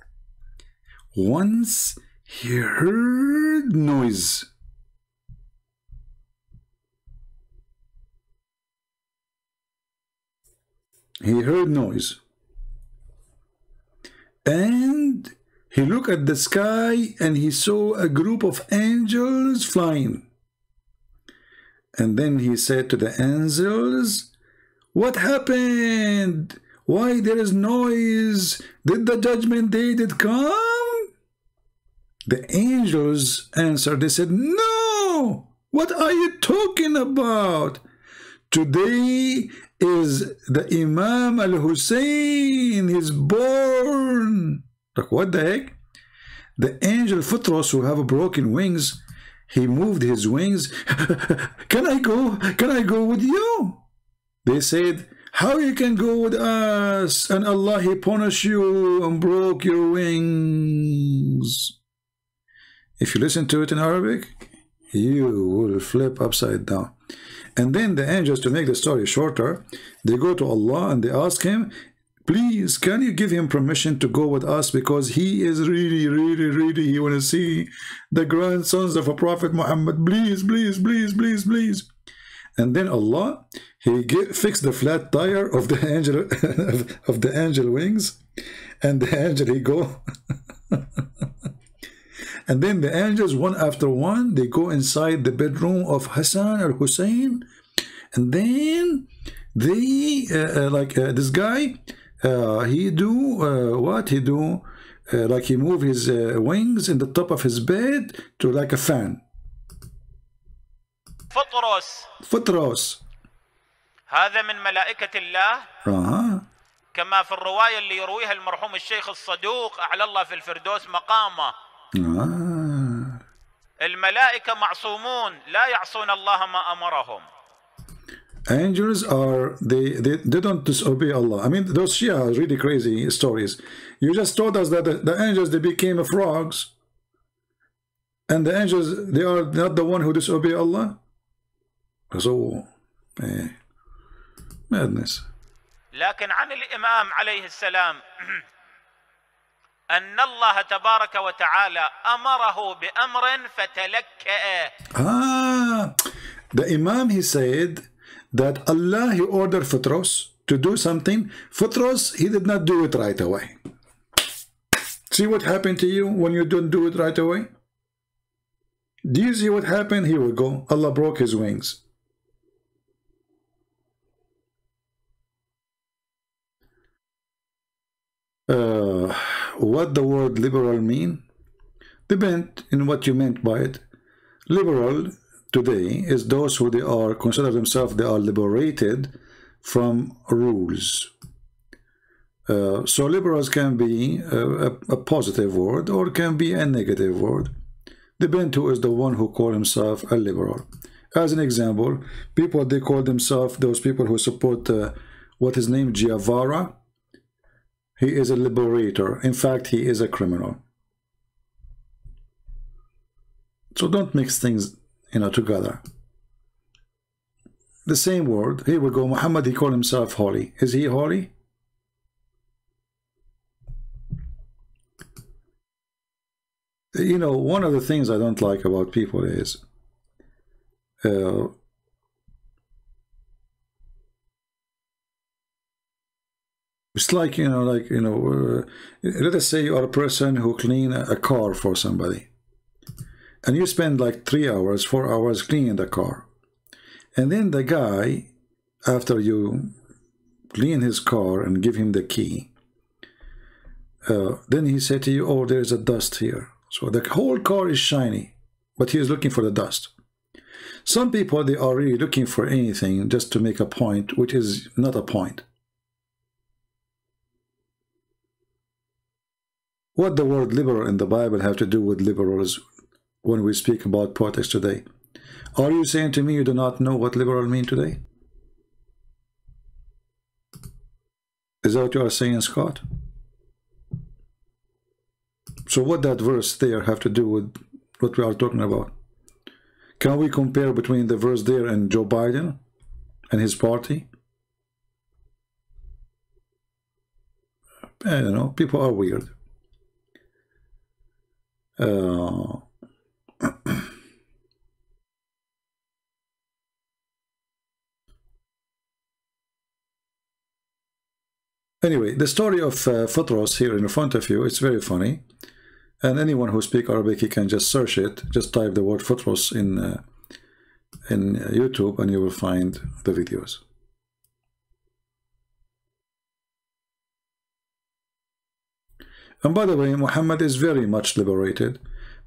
[SPEAKER 1] once he heard noise. He heard noise. And he looked at the sky and he saw a group of angels flying. And then he said to the angels, What happened? Why there is noise? Did the judgment day did come? The angels answered, they said, No! What are you talking about? Today is the Imam al-Hussein, he's born. Like, what the heck? The angel Futros who have broken wings, he moved his wings. can I go? Can I go with you? They said, how you can go with us? And Allah, he punished you and broke your wings. If you listen to it in Arabic, you will flip upside down. And then the angels, to make the story shorter, they go to Allah and they ask him, please can you give him permission to go with us? Because he is really really really he want to see the grandsons of a prophet muhammad. Please please please please please. And then allah he get, fixed the flat tire of the angel of the angel wings. And the angel he go. And then the angels one after one they go inside the bedroom of hassan or hussein and then they uh, uh, like uh, this guy he do uh, what he do uh, like he move his uh, wings in the top of his bed to like a fan.
[SPEAKER 2] فطرس.
[SPEAKER 1] فطرس.
[SPEAKER 2] هذا من ملائكة الله.
[SPEAKER 1] آه.
[SPEAKER 2] كما في الرواية اللي يرويها المرحوم الشيخ الصدوق أعلى الله في الفردوس مقامه.
[SPEAKER 1] آه.
[SPEAKER 2] الملائكة معصومون لا يعصون الله ما أمرهم.
[SPEAKER 1] angels are they, they they don't disobey Allah. I mean those Shia are really crazy stories. You just told us that the, the angels they became frogs, and the angels they are not the one who disobey Allah. So, eh, madness.
[SPEAKER 2] لكن عن الامام عليه السلام ان الله تبارك وتعالى امره بامر فتلكأ
[SPEAKER 1] Ah, the Imam he said that Allah he ordered Futros to do something. Futros he did not do it right away. See what happened to you when you don't do it right away? Do you see what happened? Here we go. Allah broke his wings. Uh, what the word liberal mean? Depend in what you meant by it. Liberal today is those who they are consider themselves they are liberated from rules. Uh, so liberals can be a, a, a positive word or can be a negative word. The who is the one who call himself a liberal. As an example, people they call themselves those people who support uh, what is named Guevara. He is a liberator. In fact, he is a criminal. So don't mix things, you know, together. The same word. Here we go. Muhammad, he called himself holy. Is he holy? You know, one of the things I don't like about people is uh, it's like, you know, like, you know, uh, let us say you are a person who clean a car for somebody and you spend like three hours, four hours cleaning the car. And then the guy, after you clean his car and give him the key, uh, then he said to you, oh, there's a dust here. So the whole car is shiny, but he is looking for the dust. Some people, they are really looking for anything just to make a point, which is not a point. What the word liberal in the Bible have to do with liberals when we speak about politics today? Are you saying to me you do not know what liberal mean today? Is that what you are saying, Scott? So what that verse there have to do with what we are talking about? Can we compare between the verse there and Joe Biden and his party? I don't know. People are weird. Uh, anyway, the story of uh, Futros here in front of you, it's very funny. And anyone who speak Arabic, you can just search it. Just type the word Futros in, uh, in YouTube and you will find the videos. And by the way, Muhammad is very much liberated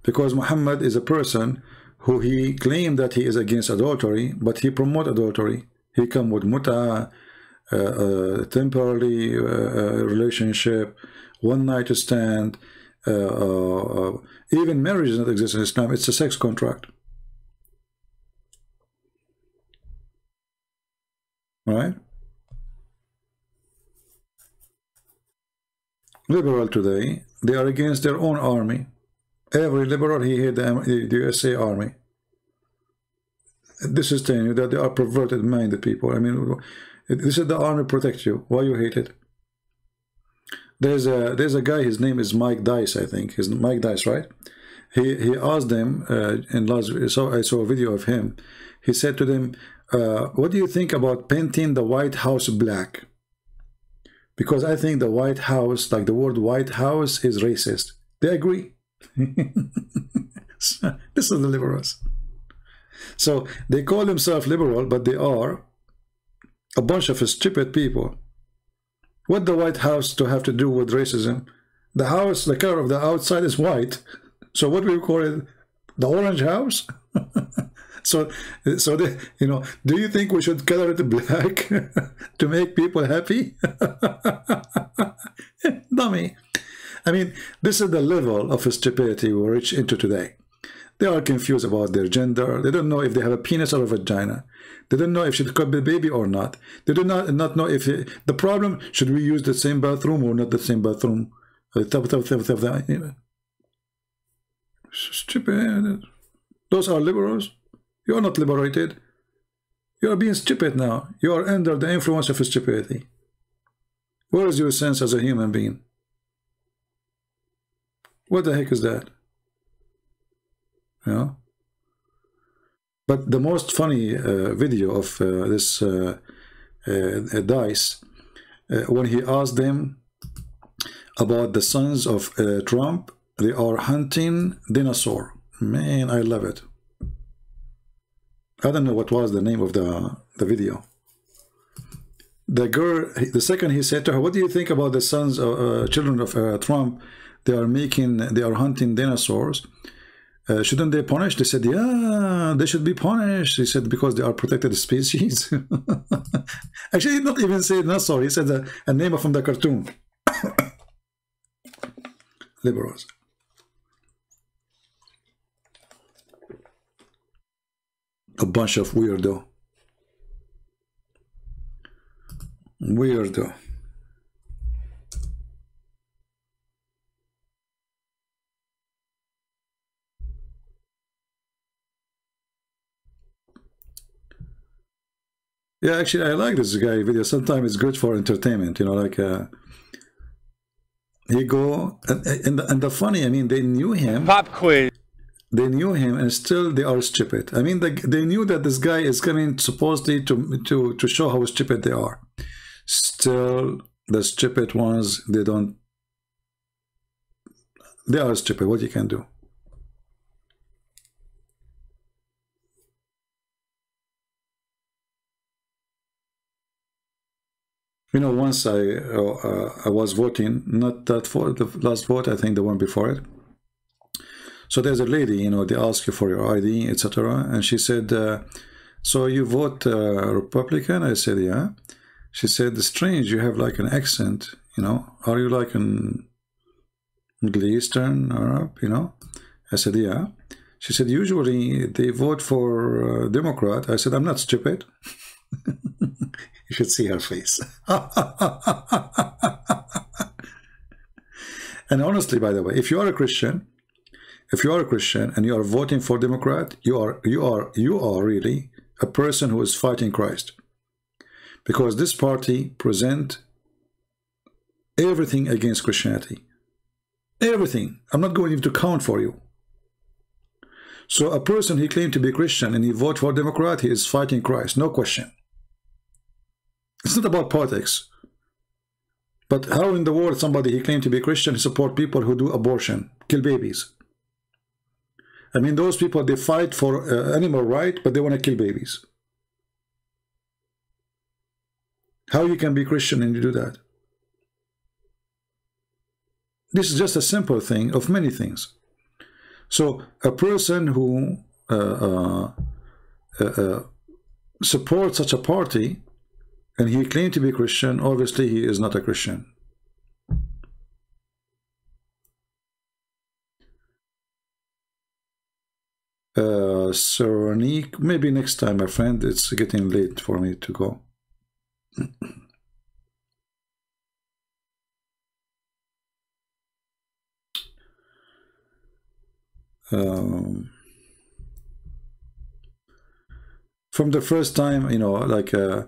[SPEAKER 1] because Muhammad is a person who he claimed that he is against adultery, but he promote adultery. He come with muta, uh, uh, temporary uh, uh relationship, one night stand, uh, uh, even marriage does not exist in Islam. It's a sex contract. Right? Liberal today, they are against their own army. Every liberal, he hate the, the USA Army. This is telling you that they are perverted minded people. I mean, this is the army protect you. Why you hate it? There's a there's a guy. His name is Mike Dice. I think his Mike Dice, right? He he asked them uh, in Las. So I saw a video of him. He said to them, uh, "What do you think about painting the White House black?" Because I think the White House, like the word White House, is racist. They agree. this is the liberals. So they call themselves liberal, but they are a bunch of stupid people. What the White House to have to do with racism? The house, the color of the outside is white. So what we call it? The orange house? so, so they, you know, do you think we should color it black to make people happy? Dummy. I mean, this is the level of stupidity we reach into today. They are confused about their gender. They don't know if they have a penis or a vagina. They don't know if she could be a baby or not. They do not not know if it, the problem should we use the same bathroom or not the same bathroom. Uh, stupid. Those are liberals. You are not liberated. You are being stupid now. You are under the influence of stupidity. Where is your sense as a human being? What the heck is that? You know? But the most funny uh, video of uh, this uh, uh Dice, uh, when he asked them about the sons of uh, Trump, they are hunting dinosaur. Man, I love it. I don't know what was the name of the, the video. The girl, the second he said to her, what do you think about the sons, uh, children of uh, Trump? They are making, they are hunting dinosaurs. Uh, shouldn't they punish? They said, yeah, they should be punished. He said, because they are protected species. Actually, he not even say dinosaur. He said a, a name from the cartoon. Liberals. a bunch of weirdo. Weirdo. Yeah, actually, I like this guy video. Sometimes it's good for entertainment, you know, like uh, he go and, and, and the funny, I mean, they knew him.
[SPEAKER 3] Pop quiz
[SPEAKER 1] they knew him and still they are stupid. I mean, they, they knew that this guy is coming supposedly to, to, to show how stupid they are. Still, the stupid ones, they don't, they are stupid. What you can do? You know, once I uh, I was voting, not that for the last vote, I think the one before it. So there's a lady, you know, they ask you for your ID, etc. And she said, uh, so you vote uh, Republican? I said, yeah. She said, strange, you have like an accent, you know. Are you like an Middle Eastern Arab, you know? I said, yeah. She said, usually they vote for uh, Democrat. I said, I'm not stupid. you should see her face. and honestly, by the way, if you are a Christian, if you are a Christian and you are voting for Democrat, you are you are you are really a person who is fighting Christ. Because this party present everything against Christianity. Everything. I'm not going to count for you. So a person he claimed to be Christian and he vote for Democrat, he is fighting Christ, no question. It's not about politics. But how in the world somebody he claimed to be Christian support people who do abortion, kill babies? I mean, those people, they fight for uh, animal right, but they want to kill babies. How you can be Christian and you do that? This is just a simple thing of many things. So a person who uh, uh, uh, uh supports such a party and he claimed to be Christian, obviously he is not a Christian. Uh, Saronique, maybe next time, my friend. It's getting late for me to go. um, from the first time, you know, like uh,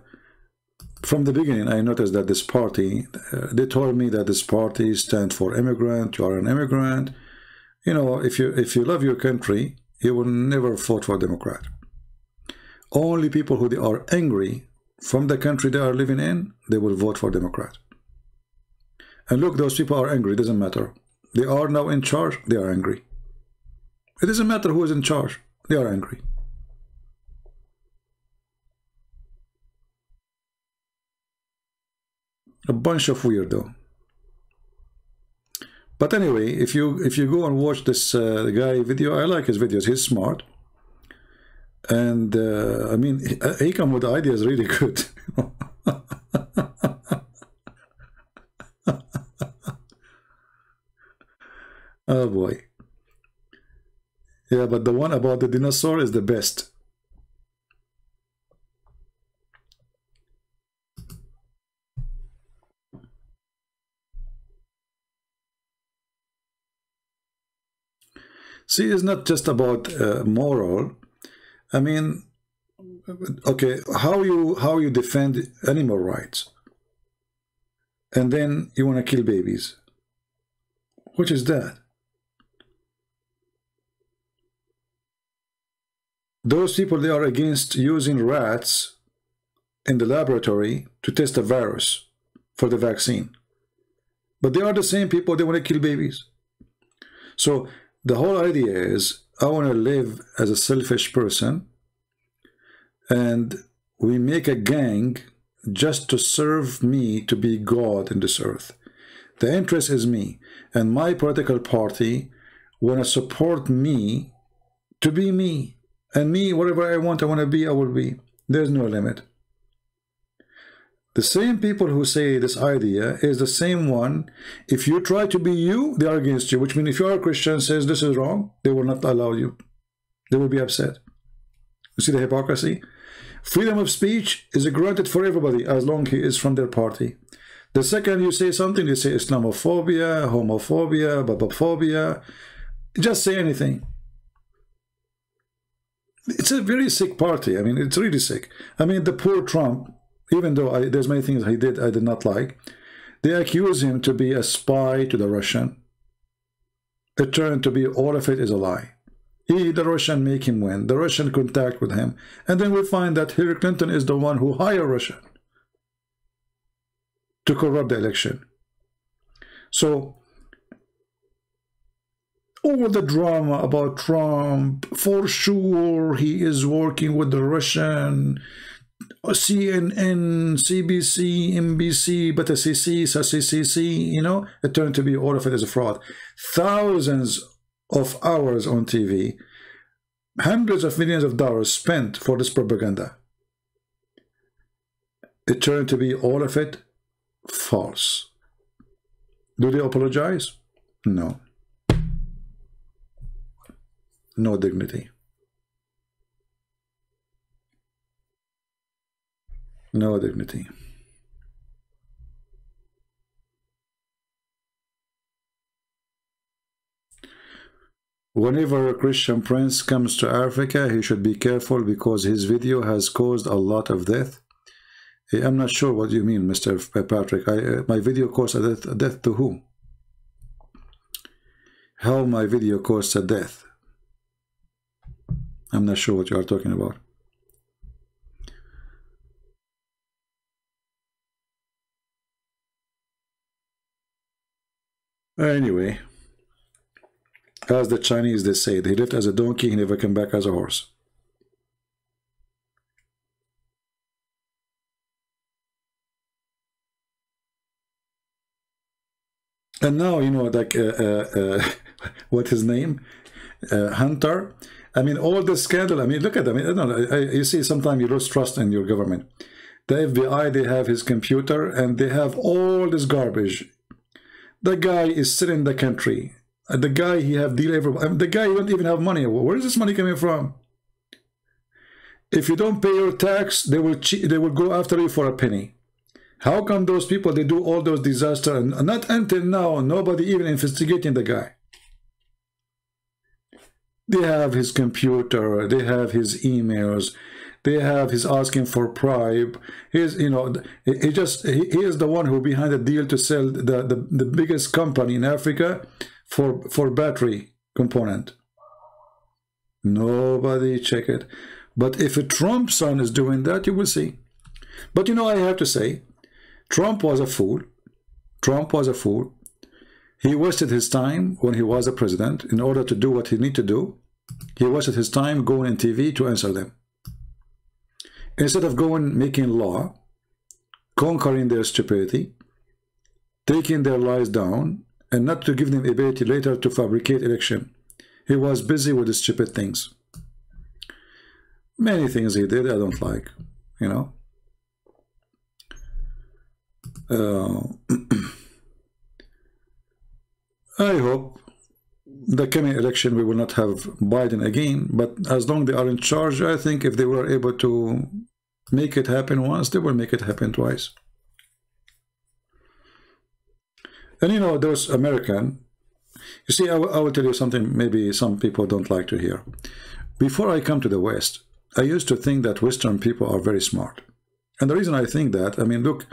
[SPEAKER 1] from the beginning, I noticed that this party, uh, they told me that this party stands for immigrant. You are an immigrant. You know, if you if you love your country, you will never vote for Democrat. Only people who they are angry from the country they are living in, they will vote for Democrat. And look, those people are angry, it doesn't matter. They are now in charge, they are angry. It doesn't matter who is in charge, they are angry. A bunch of weirdo. But anyway, if you if you go and watch this uh, guy video, I like his videos. He's smart, and uh, I mean, he come with ideas really good. oh boy. Yeah, but the one about the dinosaur is the best. See, it's not just about uh, moral. I mean, okay, how you how you defend animal rights? and then you want to kill babies. What is that? Those people, they are against using rats in the laboratory to test a virus for the vaccine. But they are the same people, they want to kill babies. So the whole idea is, I want to live as a selfish person, and we make a gang just to serve me to be God in this earth. The interest is me, and my political party want to support me to be me. And me, whatever I want, I want to be, I will be. There's no limit. The same people who say this idea is the same one. If you try to be you, they are against you, which means if you are a Christian says this is wrong, they will not allow you. They will be upset. You see the hypocrisy? Freedom of speech is granted for everybody as long he is from their party. The second you say something, you say Islamophobia, homophobia, babophobia. Just say anything. It's a very sick party. I mean, it's really sick. I mean, the poor Trump, even though I, there's many things he did I did not like, they accuse him to be a spy to the Russian. It turned to be all of it is a lie. He, the Russian, make him win. The Russian contact with him. And then we find that Hillary Clinton is the one who hired Russian to corrupt the election. So, all the drama about Trump, for sure he is working with the Russian, Oh, CNN, CBC, NBC, but CC, CCC, you know, it turned to be all of it is a fraud. Thousands of hours on TV, hundreds of millions of dollars spent for this propaganda. It turned to be all of it false. Do they apologize? No. No dignity. No dignity. Whenever a Christian prince comes to Africa, he should be careful because his video has caused a lot of death. I'm not sure what you mean, Mr. Patrick. I, uh, my video caused a death, a death to who? How my video caused a death? I'm not sure what you are talking about. Anyway, as the Chinese, they say, he lived as a donkey, he never came back as a horse. And now, you know, like, uh, uh, uh, what his name? Uh, Hunter. I mean, all the scandal, I mean, look at them. I I, you see, sometimes you lose trust in your government. The FBI, they have his computer and they have all this garbage. The guy is sitting in the country. Uh, the guy, he have deal every, the guy, don't even have money. Where is this money coming from? If you don't pay your tax, they will, they will go after you for a penny. How come those people, they do all those disasters and not until now, nobody even investigating the guy? They have his computer, they have his emails, they have his asking for bribe. He's, you know, he just, he, he is the one who behind the deal to sell the, the, the biggest company in Africa for, for battery component. Nobody check it. But if a Trump son is doing that, you will see. But you know, I have to say, Trump was a fool. Trump was a fool. He wasted his time when he was a president in order to do what he need to do. He wasted his time going on TV to answer them. Instead of going making law, conquering their stupidity, taking their lies down, and not to give them ability later to fabricate election. He was busy with the stupid things. Many things he did I don't like, you know. Uh, I hope the coming election we will not have Biden again, but as long they are in charge, I think if they were able to make it happen once, they will make it happen twice. And you know, those American, you see, I, I will tell you something maybe some people don't like to hear. Before I come to the West, I used to think that Western people are very smart. And the reason I think that, I mean, look,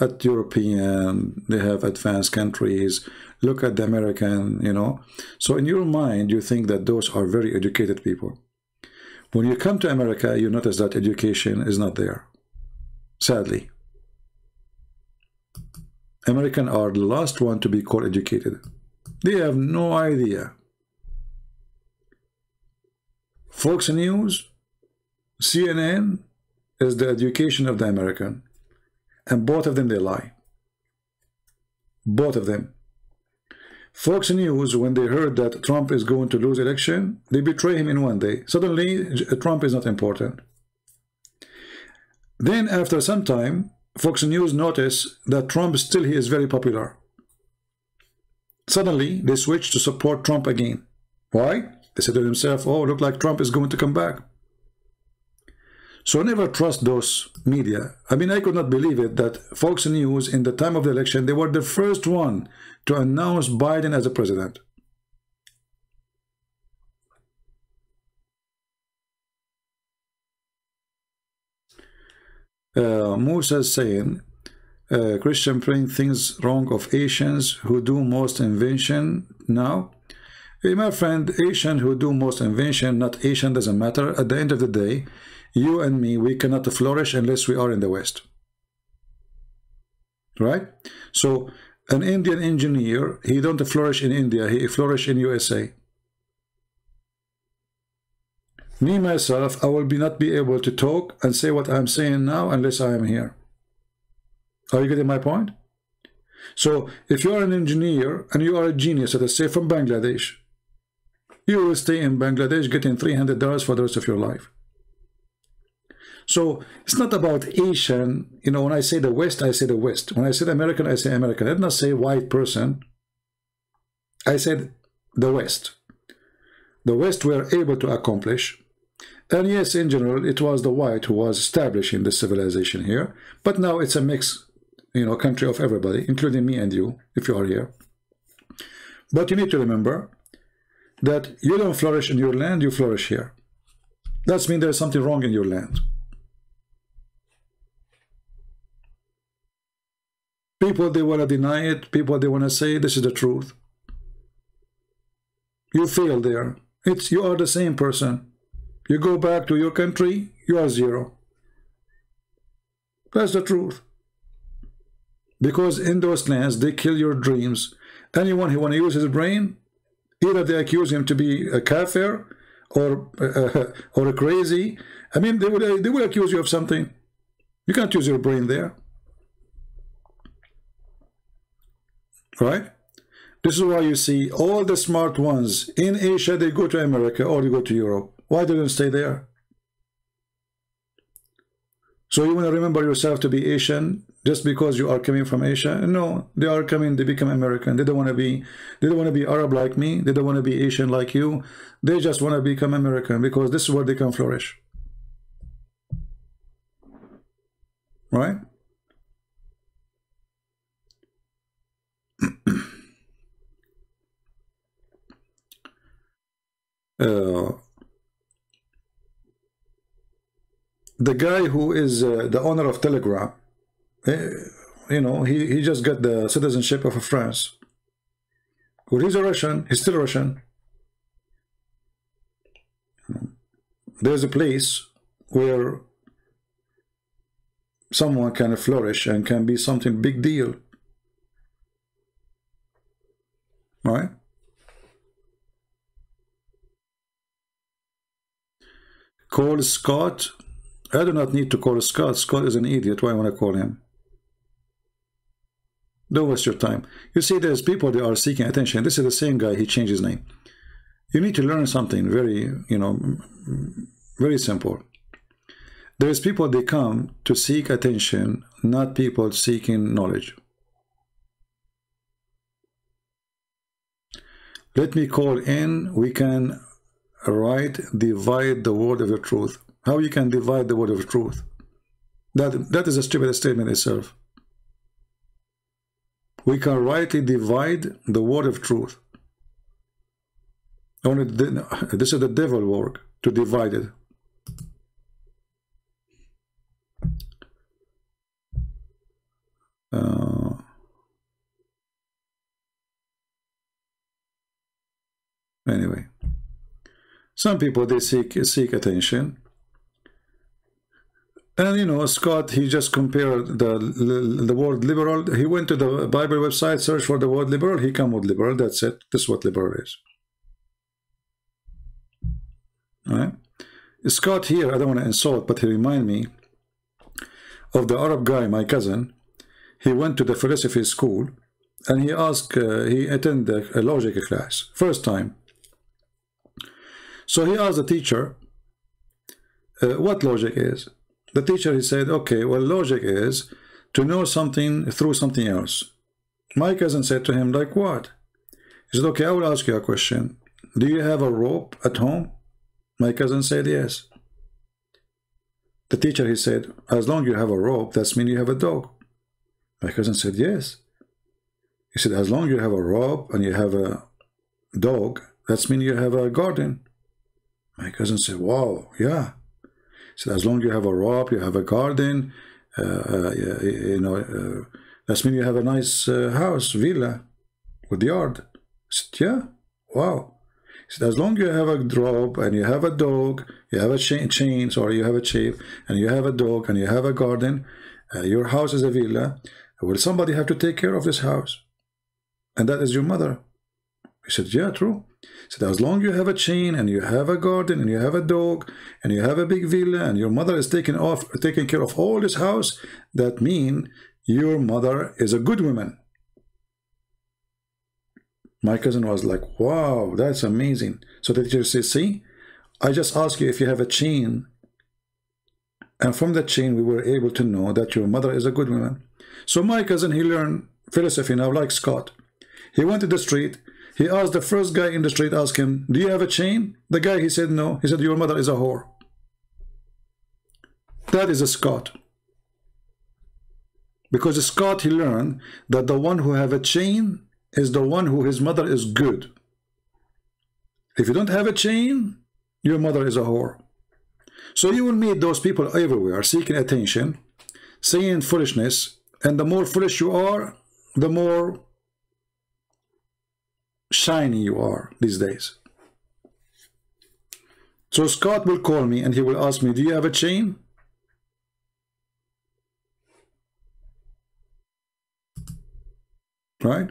[SPEAKER 1] at European, they have advanced countries, look at the American, you know. So in your mind, you think that those are very educated people. When you come to America, you notice that education is not there, sadly. American are the last one to be called educated. They have no idea. Fox News, CNN is the education of the American. And both of them, they lie. Both of them. Fox News, when they heard that Trump is going to lose election, they betray him in one day. Suddenly, Trump is not important. Then, after some time, Fox News noticed that Trump still he is very popular. Suddenly, they switch to support Trump again. Why? They said to themselves, oh, look like Trump is going to come back. So never trust those media. I mean, I could not believe it that Fox News, in the time of the election, they were the first one to announce Biden as a president. Uh, is saying, uh, Christian Prince things wrong of Asians who do most invention now. Hey, my friend, Asian who do most invention, not Asian, doesn't matter. At the end of the day, you and me, we cannot flourish unless we are in the West. Right? So an Indian engineer, he don't flourish in India, he flourish in USA. Me, myself, I will be not be able to talk and say what I'm saying now unless I am here. Are you getting my point? So if you are an engineer and you are a genius, let us say from Bangladesh, you will stay in Bangladesh getting $300 for the rest of your life. So it's not about Asian. You know, when I say the West, I say the West. When I say American, I say American. I did not say white person. I said the West. The West were able to accomplish. And yes, in general, it was the white who was establishing the civilization here. But now it's a mix, you know, country of everybody, including me and you, if you are here. But you need to remember that you don't flourish in your land, you flourish here. That means there's something wrong in your land. People, they want to deny it. People, they want to say this is the truth. You fail there. It's You are the same person. You go back to your country, you are zero. That's the truth. Because in those lands, they kill your dreams. Anyone who want to use his brain, either they accuse him to be a kafir or uh, or a crazy. I mean, they would they will accuse you of something. You can't use your brain there. Right? This is why you see all the smart ones in Asia, they go to America or they go to Europe. Why they don't stay there? So you want to remember yourself to be Asian just because you are coming from Asia? No, they are coming, they become American. They don't want to be, they don't want to be Arab like me. They don't want to be Asian like you. They just want to become American because this is where they can flourish. Right? The guy who is uh, the owner of Telegram, uh, you know, he, he just got the citizenship of France. Well, he's a Russian. He's still Russian. There's a place where someone can flourish and can be something big deal. Right? Call Scott. I do not need to call Scott. Scott is an idiot. Why I want to call him? Don't waste your time. You see, there's people that are seeking attention. This is the same guy. He changed his name. You need to learn something very, you know, very simple. There's people they come to seek attention, not people seeking knowledge. Let me call in. We can right divide the word of the truth. How you can divide the word of the truth? That that is a stupid statement itself. We can rightly divide the word of truth. Only this is the devil work to divide it. Uh, anyway some people, they seek, seek attention. And you know, Scott, he just compared the the word liberal. He went to the Bible website, search for the word liberal. He come with liberal. That's it. This is what liberal is. All right. Scott here, I don't want to insult, but he remind me of the Arab guy, my cousin. He went to the philosophy school and he asked, uh, he attended a logic class, first time. So he asked the teacher, uh, what logic is? The teacher, he said, okay, well, logic is to know something through something else. My cousin said to him, like what? He said, okay, I will ask you a question. Do you have a rope at home? My cousin said yes. The teacher, he said, as long as you have a rope, that's mean you have a dog. My cousin said yes. He said, as long as you have a rope and you have a dog, that's mean you have a garden. My cousin said, wow, yeah. Said, as long as you have a rope, you have a garden, uh, uh, you know, uh, that's mean you have a nice uh, house, villa, with yard. I said, yeah, wow He said, as long as you have a rope and you have a dog, you have a chain, chains or you have a chief, and you have a dog and you have a garden, uh, your house is a villa, will somebody have to take care of this house? And that is your mother. He said, yeah, true. Said, as long you have a chain and you have a garden and you have a dog and you have a big villa and your mother is taking off, taking care of all this house, that mean your mother is a good woman. My cousin was like, wow, that's amazing. So the teacher says, see, I just ask you if you have a chain. And from that chain, we were able to know that your mother is a good woman. So my cousin, he learned philosophy now like Scott. He went to the street. He asked the first guy in the street, asked him, do you have a chain? The guy, he said, no. He said, your mother is a whore. That is a Scott. Because a Scott, he learned that the one who have a chain is the one who his mother is good. If you don't have a chain, your mother is a whore. So you will meet those people everywhere seeking attention, saying foolishness, and the more foolish you are, the more shiny you are these days. So Scott will call me and he will ask me, do you have a chain? Right?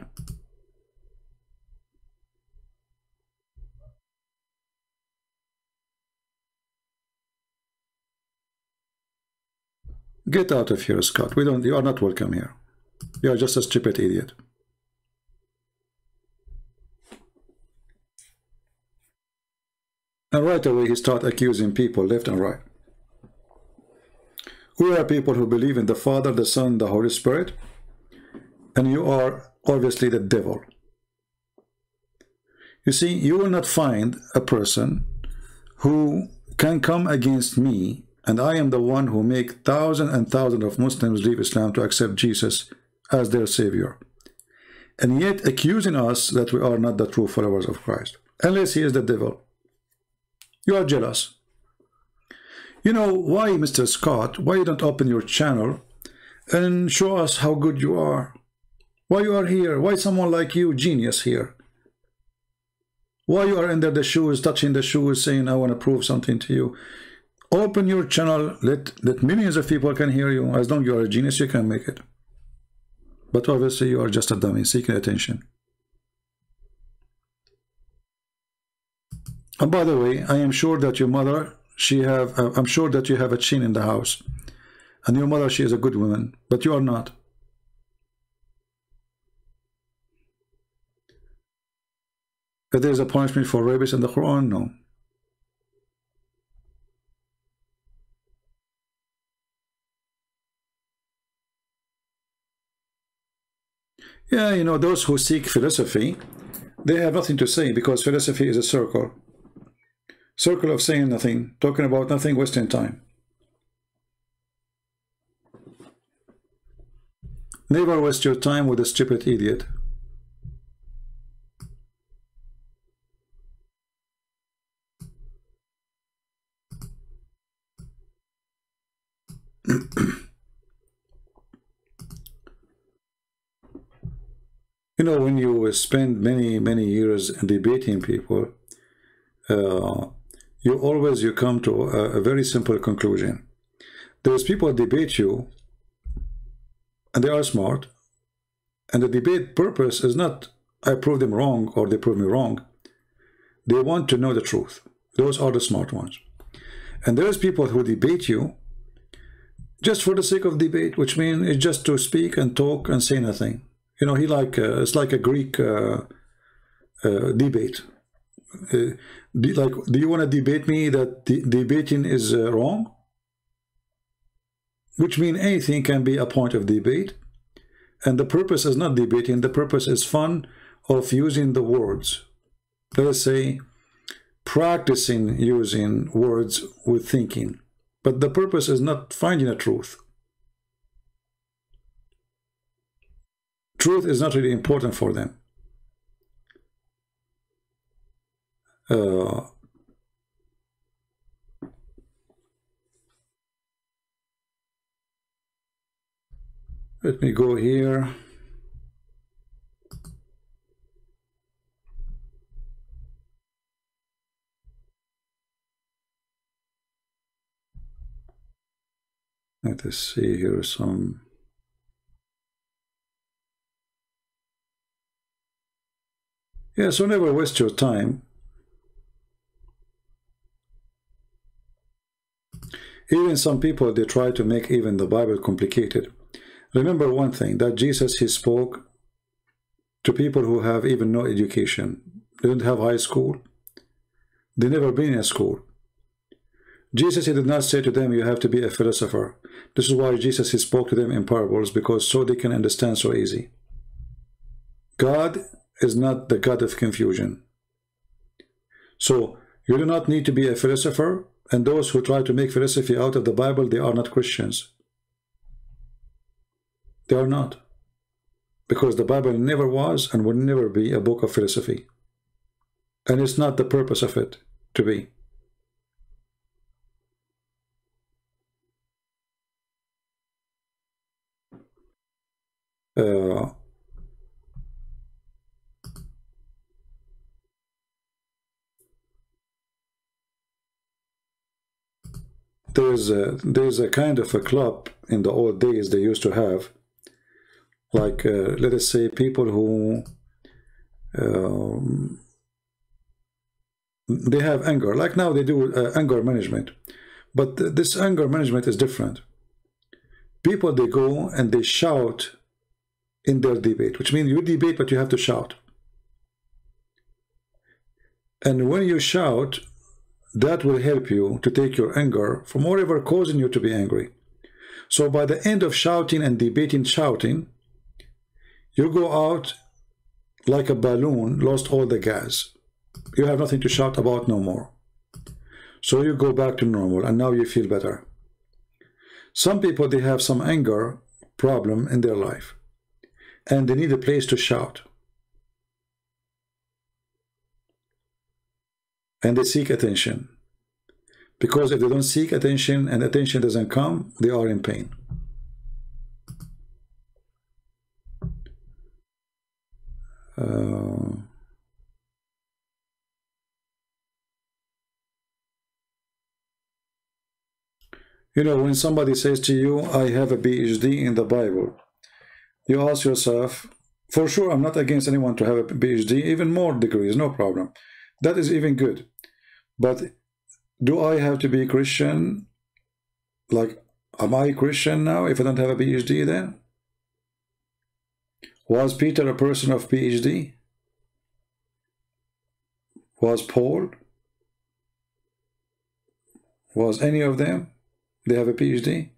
[SPEAKER 1] Get out of here, Scott. We don't. You are not welcome here. You are just a stupid idiot. And right away he start accusing people left and right. We are people who believe in the Father, the Son, the Holy Spirit, and you are obviously the devil. You see, you will not find a person who can come against me and I am the one who make thousands and thousands of Muslims leave Islam to accept Jesus as their savior. And yet accusing us that we are not the true followers of Christ. Unless he is the devil. You are jealous. You know, why, Mr. Scott, why you don't open your channel and show us how good you are? Why you are here? Why someone like you, genius, here? Why you are under the shoes, touching the shoes, saying, I want to prove something to you? Open your channel, let, let millions of people can hear you. As long as you are a genius, you can make it. But obviously you are just a dummy, seeking attention. And by the way, I am sure that your mother, she have, uh, I'm sure that you have a chin in the house. And your mother, she is a good woman, but you are not. If there is a punishment for rapists in the Quran, no. Yeah, you know, those who seek philosophy, they have nothing to say because philosophy is a circle. Circle of saying nothing, talking about nothing, wasting time. Never waste your time with a stupid idiot. You know, when you spend many, many years debating people, uh, you always you come to a, a very simple conclusion. There's people debate you, and they are smart, and the debate purpose is not I prove them wrong or they prove me wrong. They want to know the truth. Those are the smart ones. And there's people who debate you just for the sake of debate, which means it's just to speak and talk and say nothing. You know, he like uh, it's like a Greek uh, uh, debate. Uh, like, do you want to debate me that de debating is uh, wrong? Which means anything can be a point of debate. And the purpose is not debating, the purpose is fun of using the words. Let us say, practicing using words with thinking. But the purpose is not finding a truth. Truth is not really important for them. Uh, let me go here. Let us see here some Yeah, so never waste your time. Even some people, they try to make even the Bible complicated. Remember one thing, that Jesus, he spoke to people who have even no education. They don't have high school. They never been in school. Jesus he did not say to them, you have to be a philosopher. This is why Jesus he spoke to them in parables, because so they can understand so easy. God is not the God of confusion. So you do not need to be a philosopher, and those who try to make philosophy out of the Bible, they are not Christians. They are not. Because the Bible never was and will never be a book of philosophy. And it's not the purpose of it to be. uh, there's a there's a kind of a club in the old days they used to have. Like uh, let us say people who um, they have anger. Like now they do uh, anger management. But th this anger management is different. People they go and they shout in their debate, which means you debate, but you have to shout. And when you shout, that will help you to take your anger from whatever causing you to be angry. So by the end of shouting and debating, shouting, you go out like a balloon, lost all the gas. You have nothing to shout about no more. So you go back to normal and now you feel better. Some people, they have some anger problem in their life and they need a place to shout. And they seek attention. Because if they don't seek attention and attention doesn't come, they are in pain. Uh, you know, when somebody says to you, I have a PhD in the Bible, you ask yourself, for sure, I'm not against anyone to have a PhD, even more degrees, no problem. That is even good. But do I have to be Christian? Like, am I Christian now if I don't have a PhD then? Was Peter a person of PhD? Was Paul? Was any of them? They have a PhD?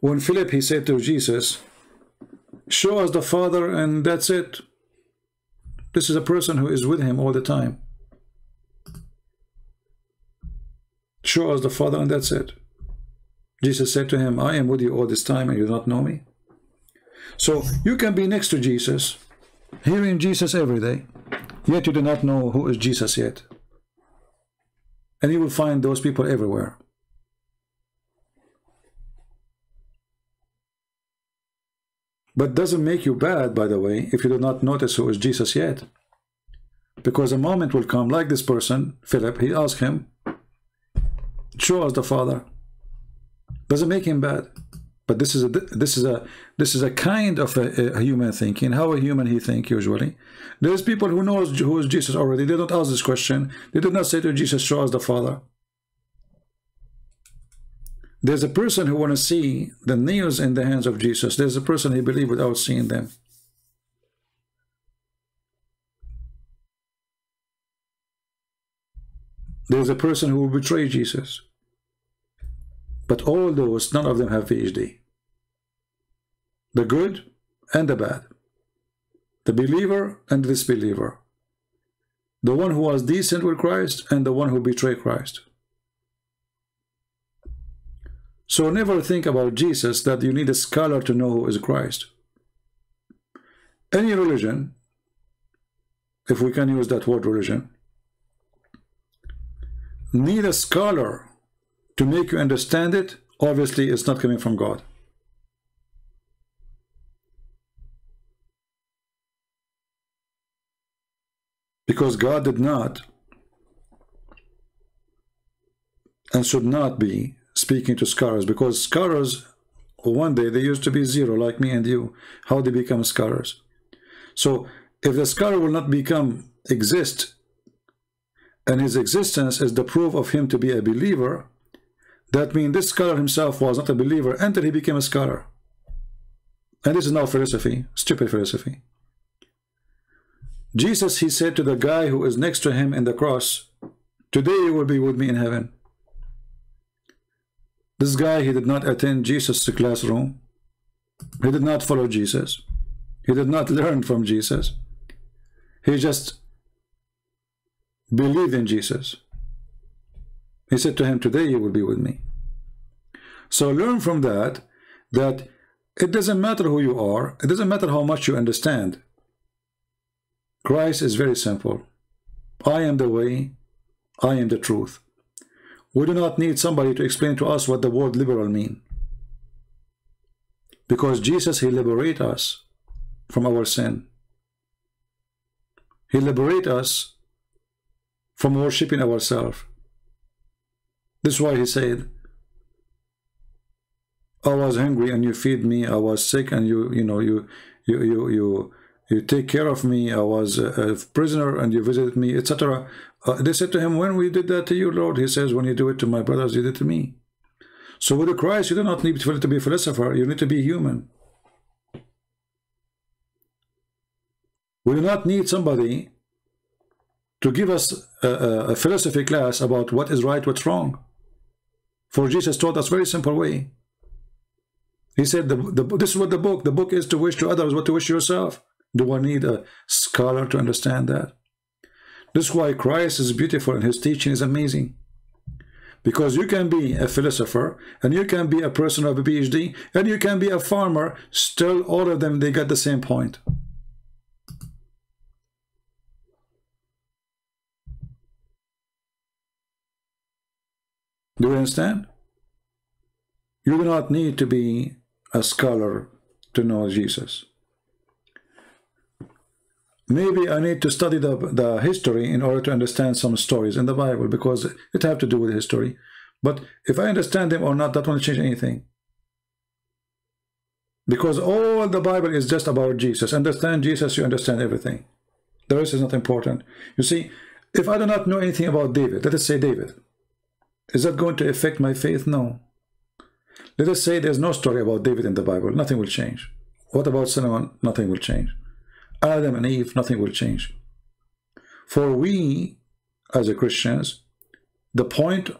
[SPEAKER 1] When Philip, he said to Jesus, show us the Father and that's it. This is a person who is with him all the time. Show us the Father and that's it. Jesus said to him, I am with you all this time and you do not know me. So you can be next to Jesus, hearing Jesus every day, yet you do not know who is Jesus yet. And you will find those people everywhere. But doesn't make you bad, by the way, if you do not notice who is Jesus yet. Because a moment will come, like this person, Philip, he asked him, show us the Father. Doesn't make him bad. But this is a this is a this is a kind of a, a, human thinking. How a human he think usually. There's people who knows who is Jesus already. They don't ask this question. They do not say to Jesus, "Show us the Father." There's a person who want to see the nails in the hands of Jesus. There's a person who believe without seeing them. There's a person who will betray Jesus. But all those, none of them have PhD. The good and the bad. The believer and the disbeliever. The one who was decent with Christ and the one who betrayed Christ. So never think about Jesus that you need a scholar to know who is Christ. Any religion, if we can use that word religion, need a scholar to make you understand it, obviously it's not coming from God. Because God did not and should not be speaking to scholars because scholars one day they used to be zero like me and you how they become scholars so if the scholar will not become exist and his existence is the proof of him to be a believer that means this scholar himself was not a believer until he became a scholar. And this is now philosophy, stupid philosophy. Jesus, he said to the guy who is next to him in the cross, Today you will be with me in heaven. This guy, he did not attend Jesus' classroom. He did not follow Jesus. He did not learn from Jesus. He just believed in Jesus. He said to him, today you will be with me. So learn from that, that it doesn't matter who you are. It doesn't matter how much you understand. Christ is very simple. I am the way. I am the truth. We do not need somebody to explain to us what the word liberal mean. Because Jesus, he liberate us from our sin. He liberate us from worshipping ourselves. This is why he said, I was hungry and you feed me. I was sick and you, you know, you, you, you, you, you take care of me. I was a, prisoner and you visited me, etc. Uh, they said to him, when we did that to you, Lord, he says, when you do it to my brothers, you did to me. So with Christ, you do not need to be a philosopher. You need to be human. We do not need somebody to give us a, a, a philosophy class about what is right, what's wrong. For Jesus taught us very simple way. He said, the, the, this is what the book, the book is to wish to others what to wish yourself. Do I need a scholar to understand that? This is why Christ is beautiful and his teaching is amazing. Because you can be a philosopher, and you can be a person of a PhD, and you can be a farmer, still all of them, they got the same point. Do you understand? You do not need to be a scholar to know Jesus. Maybe I need to study the, the history in order to understand some stories in the Bible because it have to do with history. But if I understand them or not, that won't change anything. Because all the Bible is just about Jesus. Understand Jesus, you understand everything. The rest is not important. You see, if I do not know anything about David, let us say David. Is that going to affect my faith? No. Let us say there's no story about David in the Bible. Nothing will change. What about Solomon? Nothing will change. Adam and Eve, nothing will change. For we, as a Christians, the point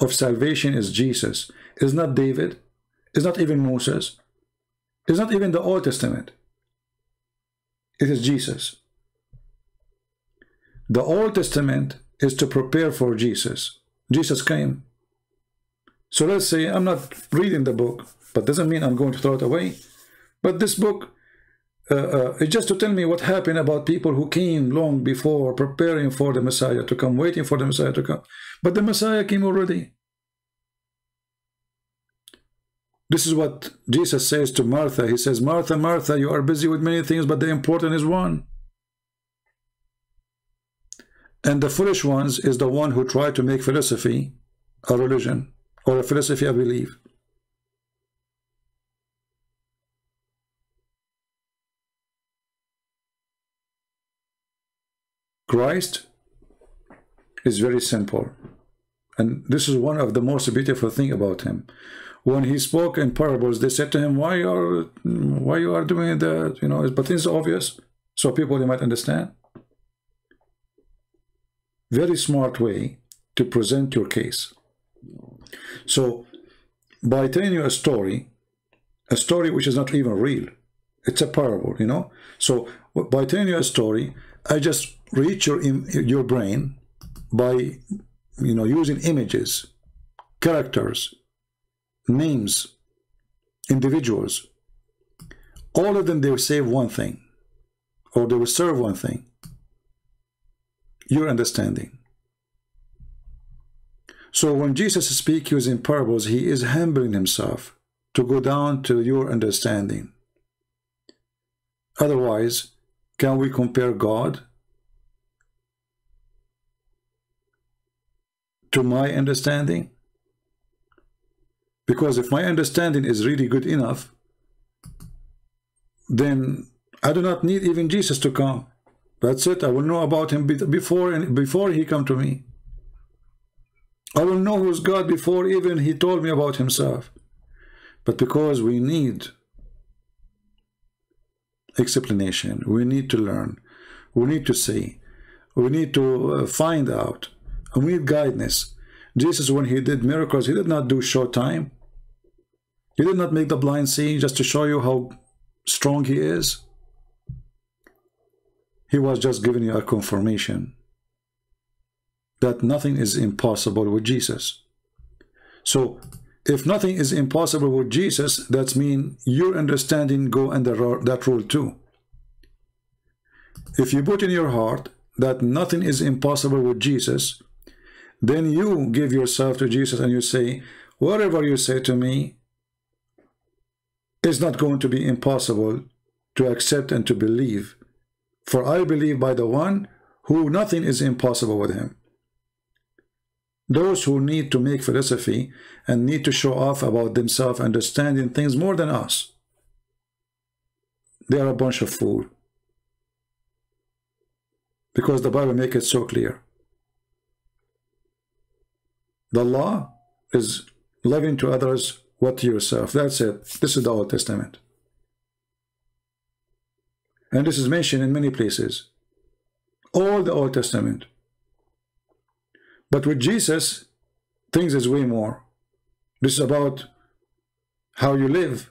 [SPEAKER 1] of salvation is Jesus. Is not David. Is not even Moses. Is not even the Old Testament. It is Jesus. The Old Testament is to prepare for Jesus. Jesus came. So let's say I'm not reading the book, but doesn't mean I'm going to throw it away. But this book uh, uh, just to tell me what happened about people who came long before, preparing for the Messiah to come, waiting for the Messiah to come. But the Messiah came already. This is what Jesus says to Martha. He says, Martha, Martha, you are busy with many things, but the important is one. And the foolish ones is the one who try to make philosophy a religion or a philosophy a belief. Christ is very simple. And this is one of the most beautiful thing about him. When he spoke in parables, they said to him, why are why you are doing that? You know, but it's obvious. So people they might understand. Very smart way to present your case. So by telling you a story, a story which is not even real, it's a parable, you know. So by telling you a story, I just reach your your brain by you know using images, characters, names, individuals. All of them they will save one thing, or they will serve one thing. Your understanding. So when Jesus speaks using parables, he is humbling himself to go down to your understanding. Otherwise, can we compare God to my understanding? Because if my understanding is really good enough, then I do not need even Jesus to come. That's it. I will know about him before before he come to me. I will know who's God before even he told me about himself. But because we need explanation, we need to learn, we need to see, we need to uh, find out, and we need guidance. Jesus, when he did miracles, he did not do short time. He did not make the blind see just to show you how strong he is. He was just giving you a confirmation that nothing is impossible with Jesus. So if nothing is impossible with Jesus, that means your understanding go under that rule too. If you put in your heart that nothing is impossible with Jesus, then you give yourself to Jesus and you say, whatever you say to me is not going to be impossible to accept and to believe. For I believe by the one who nothing is impossible with him. Those who need to make philosophy and need to show off about themselves understanding things more than us, they are a bunch of fools. Because the Bible makes it so clear. The law is loving to others what to yourself. That's it. This is the Old Testament. And this is mentioned in many places. All the Old Testament. But with Jesus, things is way more. This is about how you live,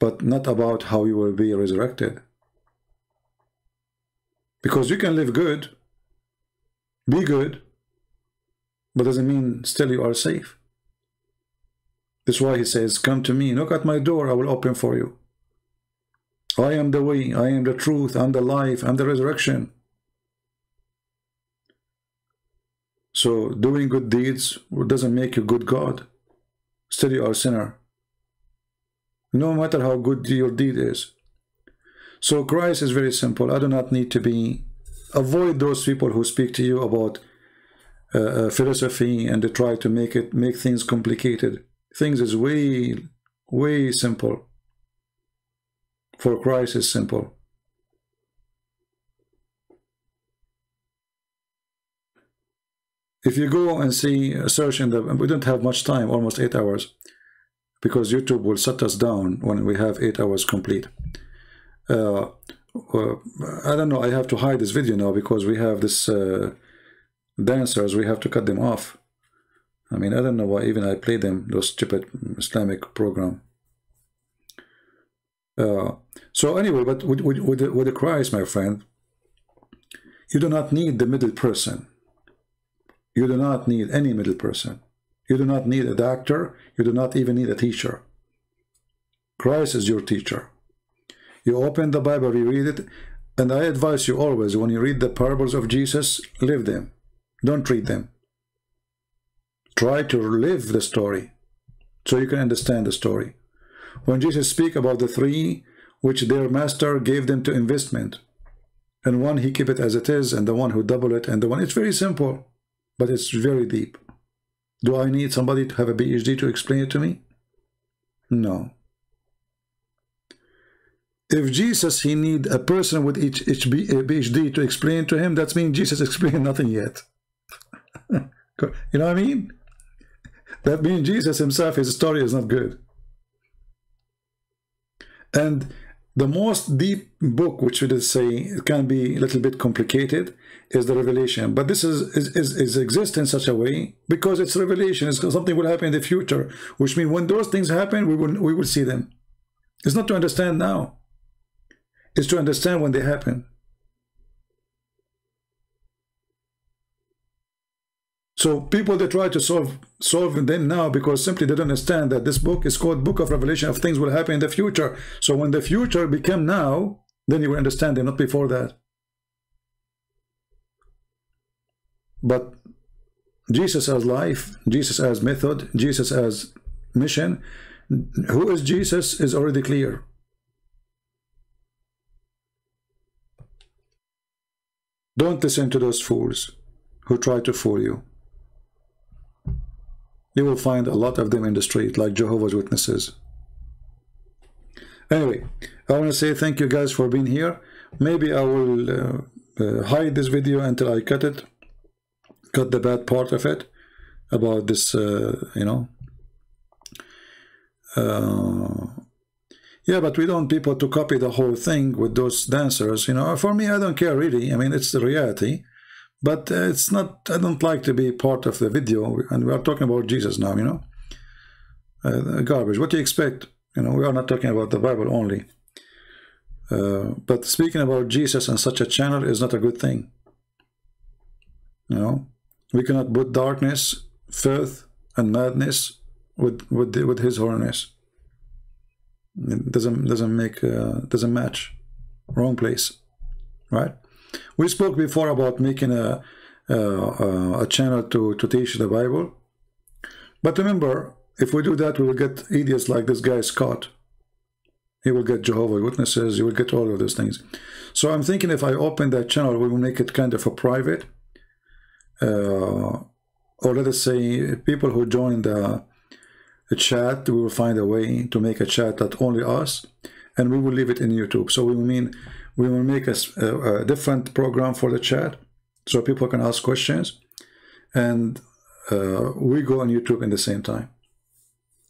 [SPEAKER 1] but not about how you will be resurrected. Because you can live good, be good, but doesn't mean still you are safe. That's why he says, come to me, knock at my door, I will open for you. I am the way, I am the truth, I'm the life, I'm the resurrection. So doing good deeds doesn't make you good God. Still you are a sinner. No matter how good your deed is. So Christ is very simple. I do not need to be... Avoid those people who speak to you about uh, uh, philosophy and they try to make it make things complicated. Things is way, way simple. For Christ is simple. If you go and see, uh, search in the, we don't have much time, almost eight hours, because YouTube will shut us down when we have eight hours complete. Uh, uh, I don't know, I have to hide this video now because we have this uh, dancers, we have to cut them off. I mean, I don't know why even I play them, those stupid Islamic program. Uh, so anyway, but with, with, with, the, with the Christ, my friend, you do not need the middle person. You do not need any middle person. You do not need a doctor. You do not even need a teacher. Christ is your teacher. You open the Bible, you read it, and I advise you always, when you read the parables of Jesus, live them. Don't read them. Try to live the story so you can understand the story. When Jesus speak about the three which their master gave them to investment, And one, he keep it as it is, and the one who double it, and the one, it's very simple, but it's very deep. Do I need somebody to have a PhD to explain it to me? No. If Jesus, he need a person with each, each PhD to explain to him, that means Jesus explained nothing yet. you know what I mean? That means Jesus himself, his story is not good. And the most deep book, which would say it can be a little bit complicated, is the revelation. But this is, is, is, is exist in such a way because it's revelation. It's something will happen in the future, which means when those things happen, we will we will see them. It's not to understand now. It's to understand when they happen. So people they try to solve solve them now because simply they don't understand that this book is called Book of Revelation of things will happen in the future. So when the future become now, then you will understand it, not before that. But Jesus as life, Jesus as method, Jesus as mission, who is Jesus is already clear. Don't listen to those fools who try to fool you. You will find a lot of them in the street, like Jehovah's Witnesses. Anyway, I want to say thank you guys for being here. Maybe I will uh, uh, hide this video until I cut it, cut the bad part of it about this, uh, you know. Uh, yeah, but we don't people to copy the whole thing with those dancers, you know. For me, I don't care really. I mean, it's the reality. But uh, it's not, I don't like to be part of the video, and we are talking about Jesus now, you know. Uh, garbage. What do you expect? You know, we are not talking about the Bible only. Uh, but speaking about Jesus on such a channel is not a good thing. You know, we cannot put darkness, filth, and madness with with the, with His holiness. It doesn't doesn't make uh, doesn't match. Wrong place, right? We spoke before about making a, a, a channel to, to teach the Bible. But remember, if we do that, we will get idiots like this guy Scott. He will get Jehovah Witnesses, you will get all of those things. So I'm thinking if I open that channel, we will make it kind of a private. Uh, or let us say people who join the, the chat, we will find a way to make a chat that only us, and we will leave it in YouTube. So we mean we will make a, a, different program for the chat so people can ask questions and uh, we go on YouTube in the same time.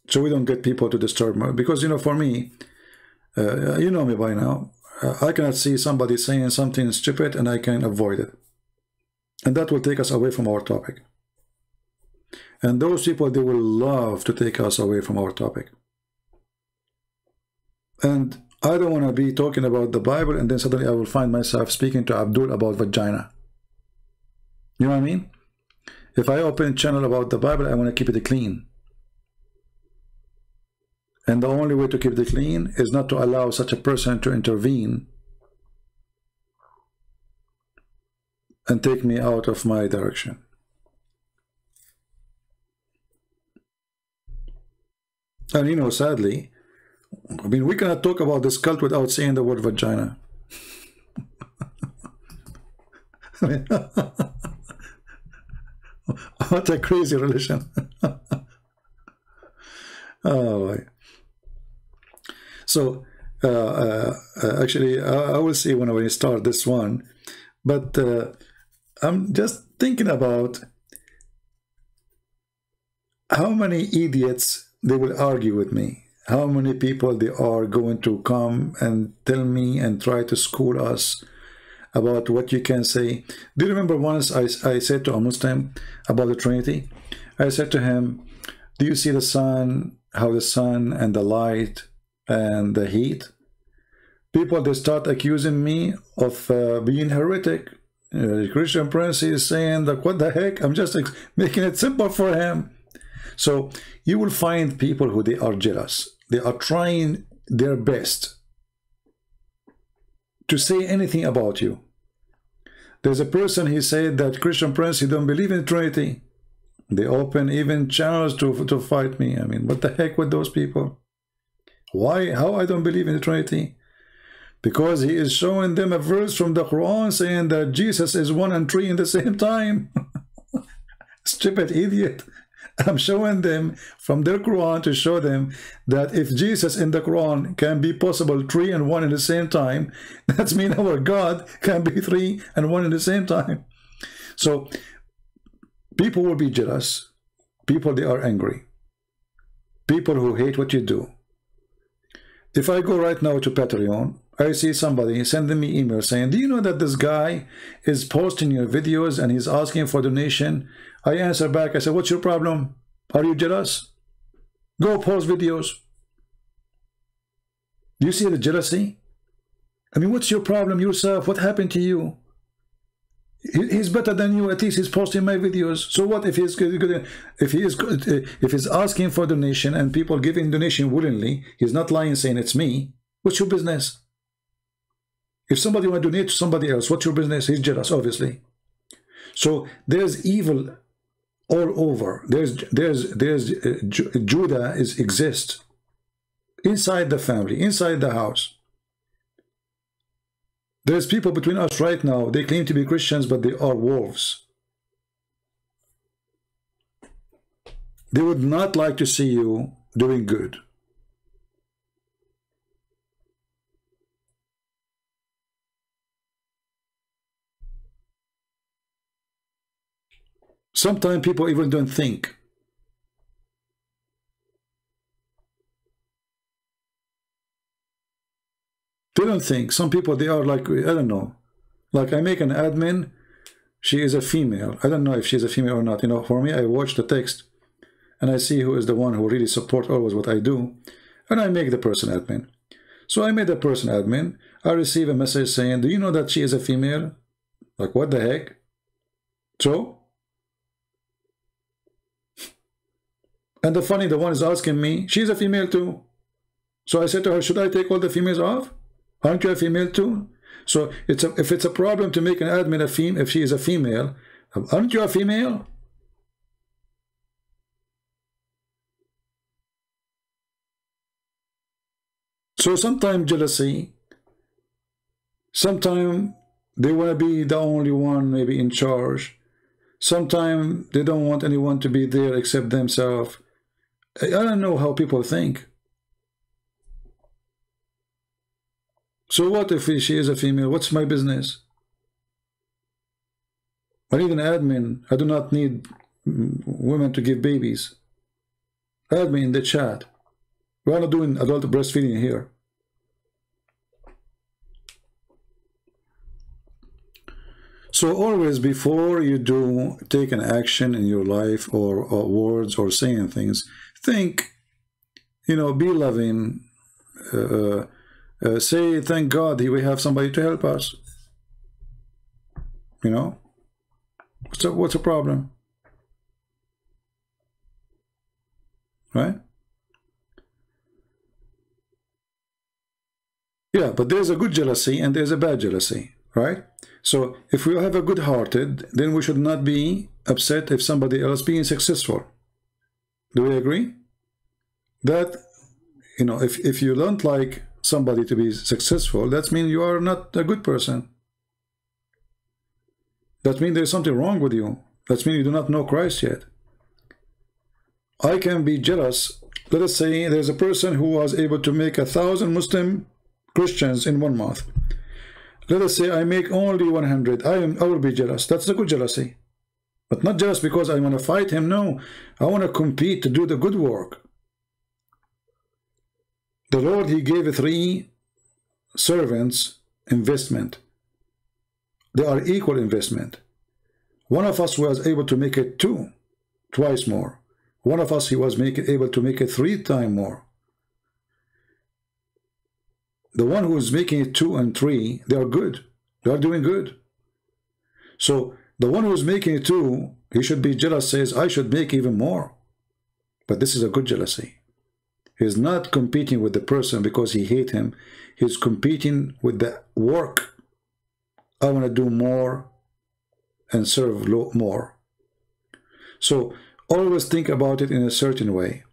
[SPEAKER 1] So we don't get people to disturb me because you know for me uh, you know me by now uh, I cannot see somebody saying something stupid and I can avoid it. And that will take us away from our topic. And those people they will love to take us away from our topic. And I don't want to be talking about the Bible and then suddenly I will find myself speaking to Abdul about vagina. You know what I mean? If I open a channel about the Bible, I want to keep it clean. And the only way to keep it clean is not to allow such a person to intervene and take me out of my direction. And you know, sadly, I mean, we cannot talk about this cult without saying the word vagina. Mean, what a crazy religion. oh, so uh, uh, uh, actually, I, I, will see when I start this one, but uh, I'm just thinking about how many idiots they will argue with me how many people they are going to come and tell me and try to school us about what you can say. Do you remember once I, I said to a Muslim about the Trinity? I said to him, do you see the sun, how the sun and the light and the heat? People, they start accusing me of uh, being heretic. Uh, Christian Prince is saying that, what the heck? I'm just making it simple for him. So you will find people who they are jealous they are trying their best to say anything about you. There's a person, he said that Christian Prince, he don't believe in Trinity. They open even channels to, to fight me. I mean, what the heck with those people? Why? How I don't believe in the Trinity? Because he is showing them a verse from the Quran saying that Jesus is one and three in the same time. Stupid idiot. I'm showing them from their Quran to show them that if Jesus in the Quran can be possible three and one in the same time, that means our God can be three and one in the same time. So people will be jealous. People, they are angry. People who hate what you do. If I go right now to Patreon, I see somebody sending me email saying, do you know that this guy is posting your videos and he's asking for donation? I answer back, I said, what's your problem? Are you jealous? Go post videos. Do you see the jealousy? I mean, what's your problem yourself? What happened to you? He's better than you. At least he's posting my videos. So what if he's good? If he is if he's asking for donation and people giving donation willingly, he's not lying saying it's me. What's your business? If somebody want to donate to somebody else, what's your business? He's jealous, obviously. So there's evil all over. There's there's there's uh, Judah is exists inside the family, inside the house. There's people between us right now. They claim to be Christians, but they are wolves. They would not like to see you doing good. Sometimes people even don't think. They don't think. Some people, they are like, I don't know. Like I make an admin, she is a female. I don't know if she's a female or not. You know, for me, I watch the text and I see who is the one who really support always what I do. And I make the person admin. So I made the person admin. I receive a message saying, do you know that she is a female? Like, what the heck? So, And the funny, the one is asking me, she's a female too. So I said to her, should I take all the females off? Aren't you a female too? So it's a, if it's a problem to make an admin a female, if she is a female, aren't you a female? So sometimes jealousy, sometimes they want to be the only one maybe in charge. Sometimes they don't want anyone to be there except themselves. I don't know how people think. So what if she is a female? What's my business? I need an admin. I do not need women to give babies. Me in the chat. We're not doing adult breastfeeding here. So always before you do take an action in your life or, or words or saying things, think, you know, be loving, uh, uh, say thank God he we have somebody to help us. You know, what's the, what's the problem? Right? Yeah, but there's a good jealousy and there's a bad jealousy, right? So if we have a good-hearted, then we should not be upset if somebody else being successful. Do we agree? That, you know, if, if you don't like somebody to be successful, that means you are not a good person. That means there's something wrong with you. That means you do not know Christ yet. I can be jealous. Let us say there's a person who was able to make a thousand Muslim Christians in one month. Let us say I make only 100. I am I will be jealous. That's a good jealousy. But not just because I want to fight him. No, I want to compete to do the good work. The Lord, he gave three servants investment. They are equal investment. One of us was able to make it two, twice more. One of us, he was make able to make it three times more. The one who is making it two and three, they are good. They are doing good. So the one who's making it two, he should be jealous, says, I should make even more. But this is a good jealousy. He's not competing with the person because he hate him. He's competing with the work. I want to do more and serve more. So always think about it in a certain way.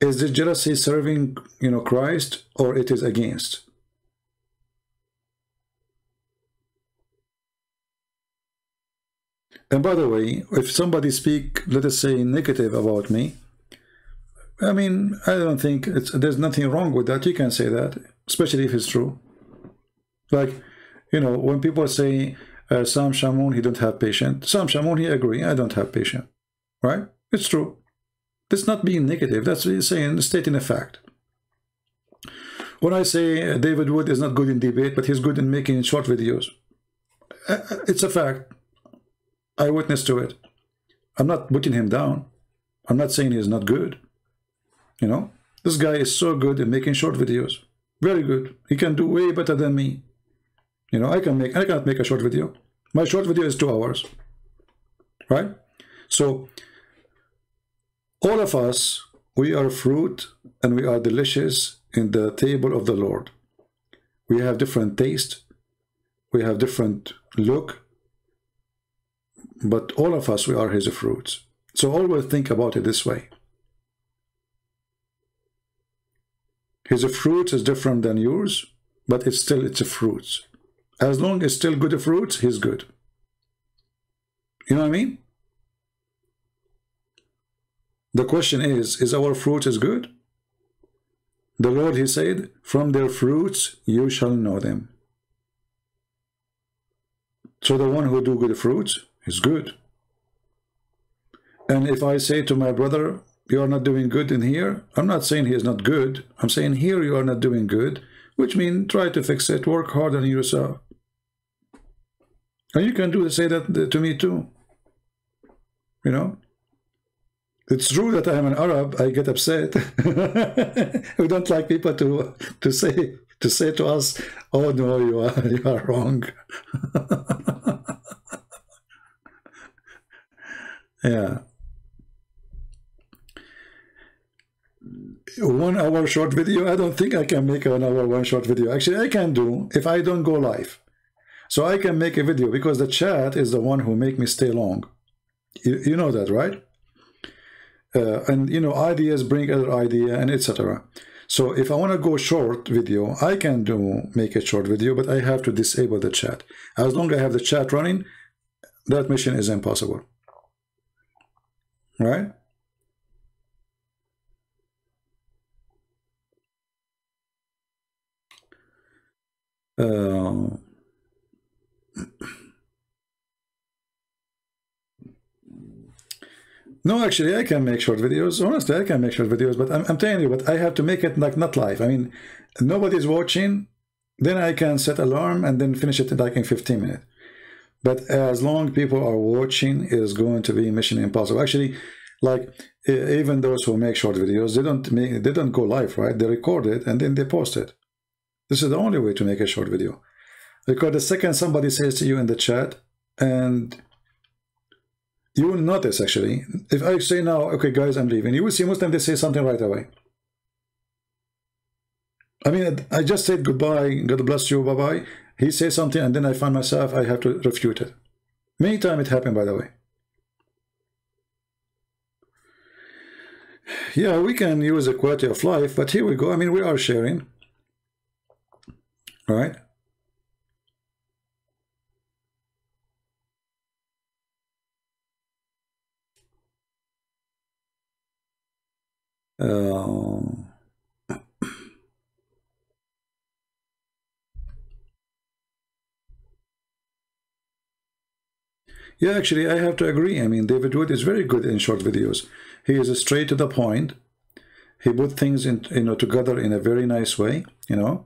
[SPEAKER 1] Is this jealousy serving, you know, Christ or it is against? And by the way, if somebody speak, let us say, negative about me, I mean, I don't think it's there's nothing wrong with that. You can say that, especially if it's true. Like, you know, when people say uh, Sam Shamoun, he don't have patience. Sam Shamoun, he agree, I don't have patience. Right? It's true. That's not being negative. That's saying, stating a fact. When I say David Wood is not good in debate, but he's good in making short videos, uh, uh, it's a fact. I witness to it. I'm not putting him down. I'm not saying he's not good. You know, this guy is so good in making short videos. Very good. He can do way better than me. You know, I can make, I cannot make a short video. My short video is two hours, right? So all of us, we are fruit and we are delicious in the table of the Lord. We have different taste, we have different look, but all of us, we are his fruits. So always think about it this way. His fruit is different than yours, but it's still it's a fruit. As long as it's still good fruits, he's good. You know what I mean? The question is, is our fruit is good? The Lord, he said, from their fruits you shall know them. So the one who do good fruits is good. And if I say to my brother, you are not doing good in here, I'm not saying he is not good. I'm saying here you are not doing good, which means try to fix it, work hard on yourself. And you can do say that to me too. You know? It's true that I am an Arab. I get upset. we don't like people to to say to say to us, "Oh no, you are you are wrong." yeah. One hour short video. I don't think I can make an hour one short video. Actually, I can do if I don't go live. So I can make a video because the chat is the one who make me stay long. You, you know that, right? Uh, and you know, ideas bring other idea and etc. So if I want to go short video, I can do make a short video, but I have to disable the chat. As long as I have the chat running, that mission is impossible. Right? Uh, No, actually, I can make short videos. Honestly, I can make short videos, but I'm, I'm telling you, but I have to make it like not live. I mean, nobody's watching, then I can set alarm and then finish it like in 15 minutes. But as long people are watching, is going to be mission impossible. Actually, like even those who make short videos, they don't make, they don't go live, right? They record it and then they post it. This is the only way to make a short video. Because the second somebody says to you in the chat, and you will notice actually, if I say now, okay guys, I'm leaving, you will see most of them they say something right away. I mean, I just said goodbye, God bless you, bye-bye. He says something and then I find myself, I have to refute it. Many times it happened, by the way. Yeah, we can use a quality of life, but here we go. I mean, we are sharing, right? Uh, yeah, actually, I have to agree. I mean, David Wood is very good in short videos. He is straight to the point. He put things in, you know, together in a very nice way, you know.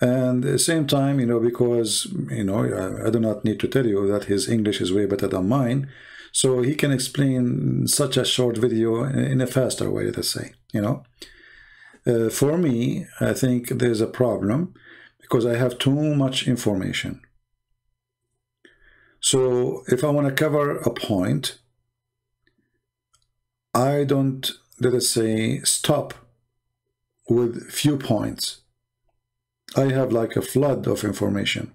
[SPEAKER 1] And at the same time, you know, because, you know, I, I do not need to tell you that his English is way better than mine. So he can explain such a short video in a faster way, let's say, you know. Uh, for me, I think there's a problem because I have too much information. So if I want to cover a point, I don't, let us say, stop with few points. I have like a flood of information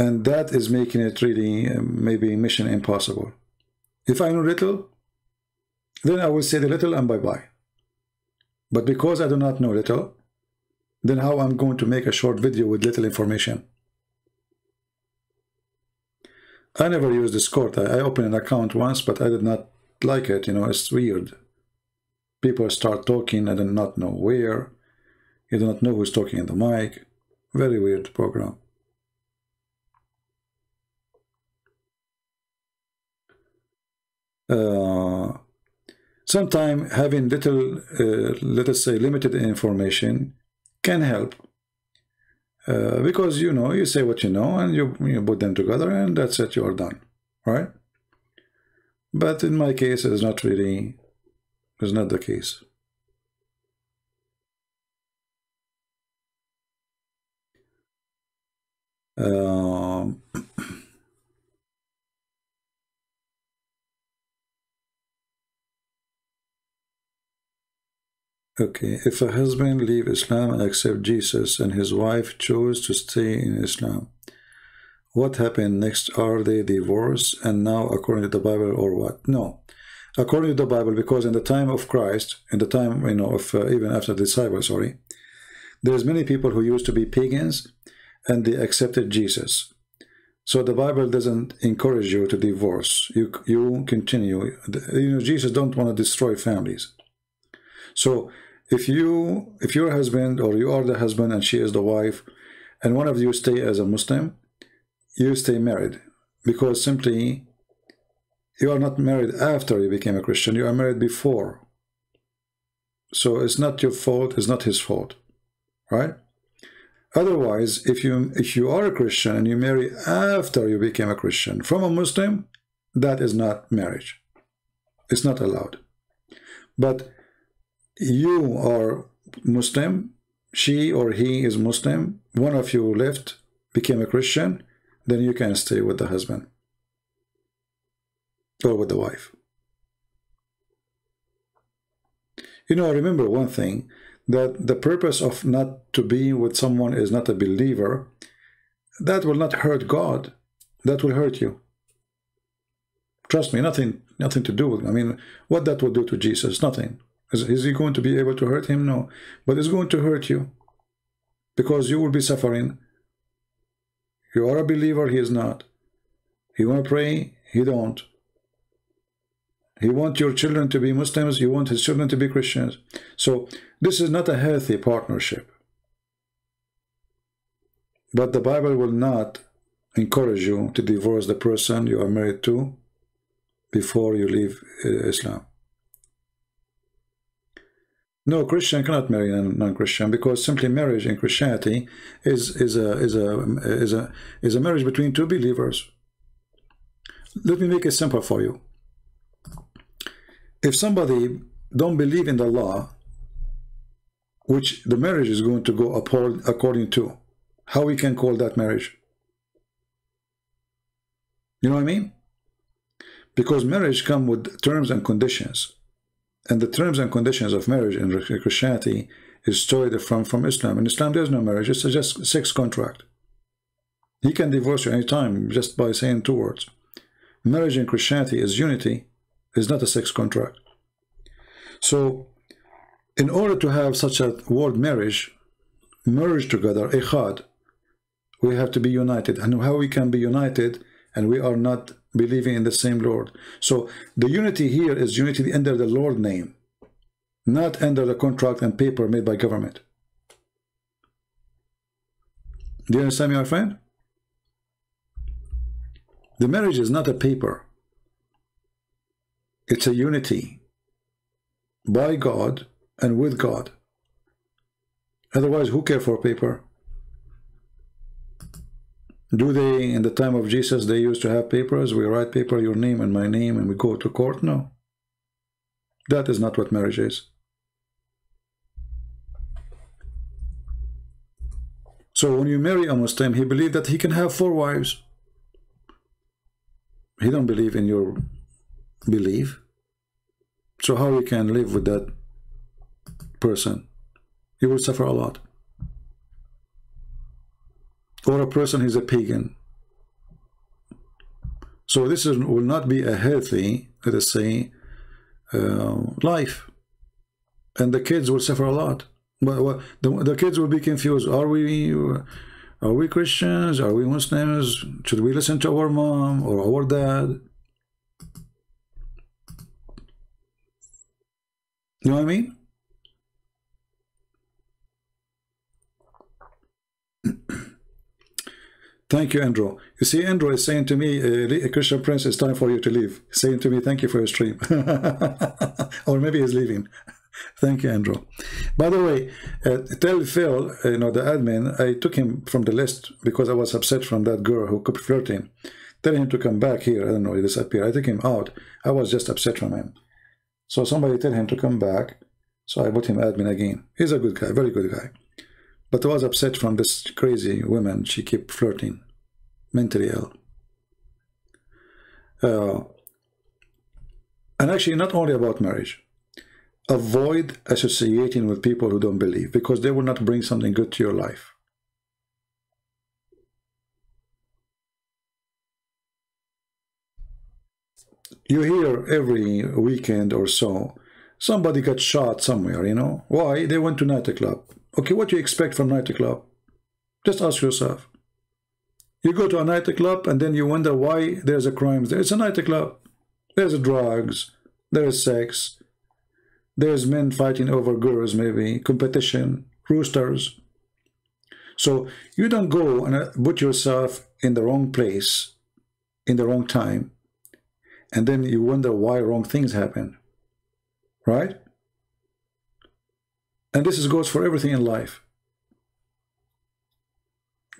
[SPEAKER 1] and that is making it really uh, maybe mission impossible. If I know little, then I will say the little and bye-bye. But because I do not know little, then how I'm going to make a short video with little information? I never used Discord. I, I opened an account once, but I did not like it. You know, it's weird. People start talking and then not know where. You do not know who's talking in the mic. Very weird program. Uh, Sometimes having little, uh, let us say, limited information can help. Uh, because, you know, you say what you know and you, you put them together and that's it, you are done, right? But in my case, it's not really, it's not the case. Um, Okay, if a husband leave Islam and accept Jesus and his wife chose to stay in Islam, what happened next? Are they divorced and now according to the Bible or what? No. According to the Bible, because in the time of Christ, in the time, you know, of uh, even after the disciples, sorry, there's many people who used to be pagans and they accepted Jesus. So the Bible doesn't encourage you to divorce. You you continue. You know, Jesus don't want to destroy families. So if you if your husband or you are the husband and she is the wife and one of you stay as a muslim you stay married because simply you are not married after you became a christian. You are married before. So it's not your fault. It's not his fault. Right? Otherwise if you if you are a christian and you marry after you became a christian from a muslim that is not marriage. It's not allowed. But you are Muslim, she or he is Muslim, one of you left, became a Christian, then you can stay with the husband or with the wife. You know, remember one thing, that the purpose of not to be with someone is not a believer, that will not hurt God, that will hurt you. Trust me, nothing, nothing to do with, I mean, what that will do to Jesus, nothing. Is, is he going to be able to hurt him? No. But it's going to hurt you. Because you will be suffering. You are a believer, he is not. He want to pray, he don't. He want your children to be Muslims, you want his children to be Christians. So this is not a healthy partnership. But the Bible will not encourage you to divorce the person you are married to before you leave uh, Islam. No, Christian cannot marry a non-Christian because simply marriage in Christianity is is a is a is a is a marriage between two believers. Let me make it simple for you. If somebody don't believe in the law, which the marriage is going to go according to, how we can call that marriage? You know what I mean? Because marriage come with terms and conditions. And the terms and conditions of marriage in Christianity is totally from, from Islam. In Islam, there's no marriage. It's just a sex contract. He can divorce you anytime just by saying two words. Marriage in Christianity is unity, is not a sex contract. So, in order to have such a word marriage, merge together, echad, we have to be united. And how we can be united and we are not believing in the same Lord. So the unity here is unity under the Lord name, not under the contract and paper made by government. Do you understand me, my friend? The marriage is not a paper. It's a unity by God and with God. Otherwise, who care for paper? Do they, in the time of Jesus, they used to have papers? We write paper, your name and my name, and we go to court? No. That is not what marriage is. So when you marry a Muslim, he believes that he can have four wives. He don't believe in your belief. So how you can live with that person? You will suffer a lot or a person is a pagan. So this is, will not be a healthy, let us say, uh, life. And the kids will suffer a lot. But the, the kids will be confused. Are we Are we Christians? Are we Muslims? Should we listen to our mom or our dad? You know what I mean? Thank you, Andrew. You see, Andrew is saying to me, uh, Christian Prince, it's time for you to leave. He's saying to me, thank you for your stream. or maybe he's leaving. Thank you, Andrew. By the way, uh, tell Phil, uh, you know, the admin, I took him from the list because I was upset from that girl who kept flirting. Tell him to come back here. I don't know, he disappeared. I took him out. I was just upset from him. So somebody tell him to come back. So I put him admin again. He's a good guy, very good guy. But I was upset from this crazy woman. She kept flirting, mentally ill. Uh, and actually, not only about marriage. Avoid associating with people who don't believe because they will not bring something good to your life. You hear every weekend or so, somebody got shot somewhere, you know. Why? They went to nightclub. Okay, what do you expect from nightclub? Just ask yourself. You go to a nightclub and then you wonder why there's a crime there. It's a nightclub. There's drugs. There's sex. There's men fighting over girls, maybe. Competition. Roosters. So you don't go and uh, put yourself in the wrong place, in the wrong time, and then you wonder why wrong things happen. Right? And this is, goes for everything in life.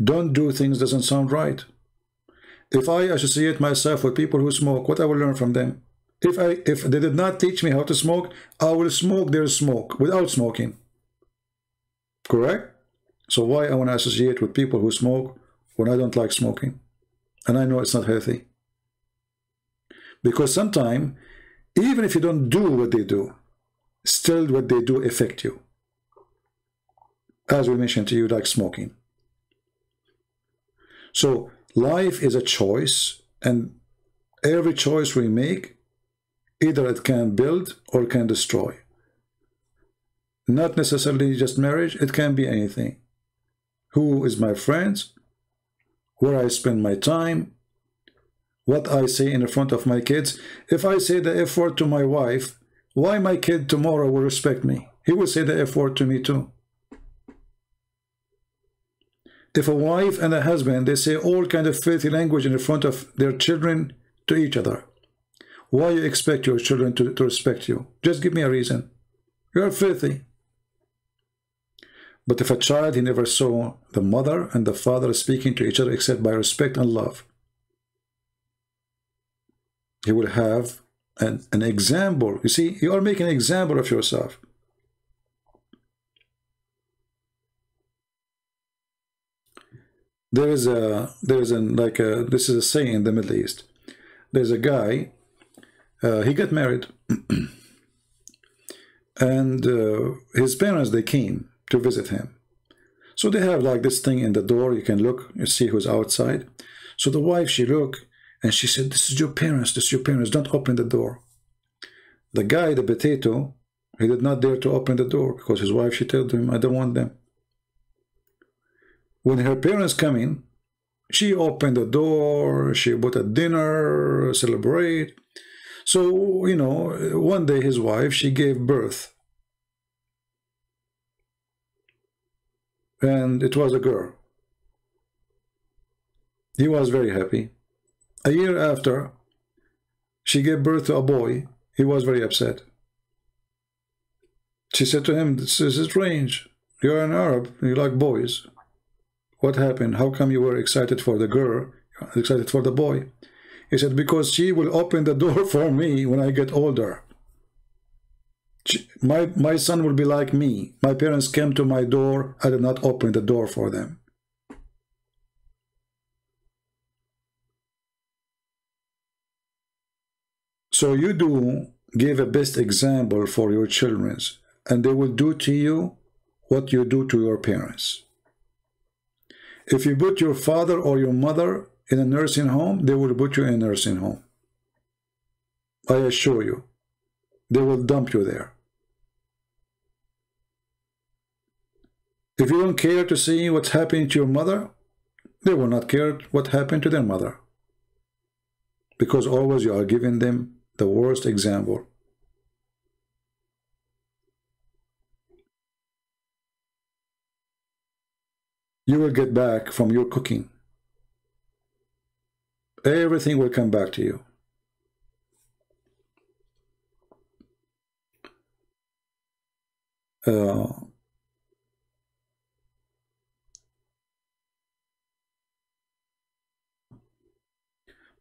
[SPEAKER 1] Don't do things doesn't sound right. If I associate myself with people who smoke, what I will learn from them? If I if they did not teach me how to smoke, I will smoke their smoke without smoking. Correct? So why I want to associate with people who smoke when I don't like smoking? And I know it's not healthy. Because sometimes, even if you don't do what they do, still what they do affect you as we mentioned to you, like smoking. So life is a choice, and every choice we make, either it can build or can destroy. Not necessarily just marriage, it can be anything. Who is my friends? Where I spend my time? What I say in front of my kids? If I say the F word to my wife, why my kid tomorrow will respect me? He will say the F word to me too. If a wife and a husband, they say all kind of filthy language in front of their children to each other, why you expect your children to, to respect you? Just give me a reason. You're filthy. But if a child, he never saw the mother and the father speaking to each other except by respect and love, he will have an, an example. You see, you are making an example of yourself. There is a there is an like a this is a saying in the Middle East. There's a guy. Uh, he got married, and uh, his parents they came to visit him. So they have like this thing in the door. You can look, you see who's outside. So the wife she looked and she said, "This is your parents. This is your parents. Don't open the door." The guy, the potato, he did not dare to open the door because his wife she told him, "I don't want them." When her parents come in, she opened the door, she bought a dinner, celebrate. So, you know, one day his wife, she gave birth. And it was a girl. He was very happy. A year after, she gave birth to a boy. He was very upset. She said to him, this is strange. You're an Arab, you like boys. What happened? How come you were excited for the girl, excited for the boy? He said, because she will open the door for me when I get older. She, my, my son will be like me. My parents came to my door. I did not open the door for them. So you do give a best example for your children, and they will do to you what you do to your parents. If you put your father or your mother in a nursing home, they will put you in a nursing home. I assure you, they will dump you there. If you don't care to see what's happening to your mother, They will not care what happened to their mother. Because always you are giving them the worst example. You will get back from your cooking. Everything will come back to you. Uh,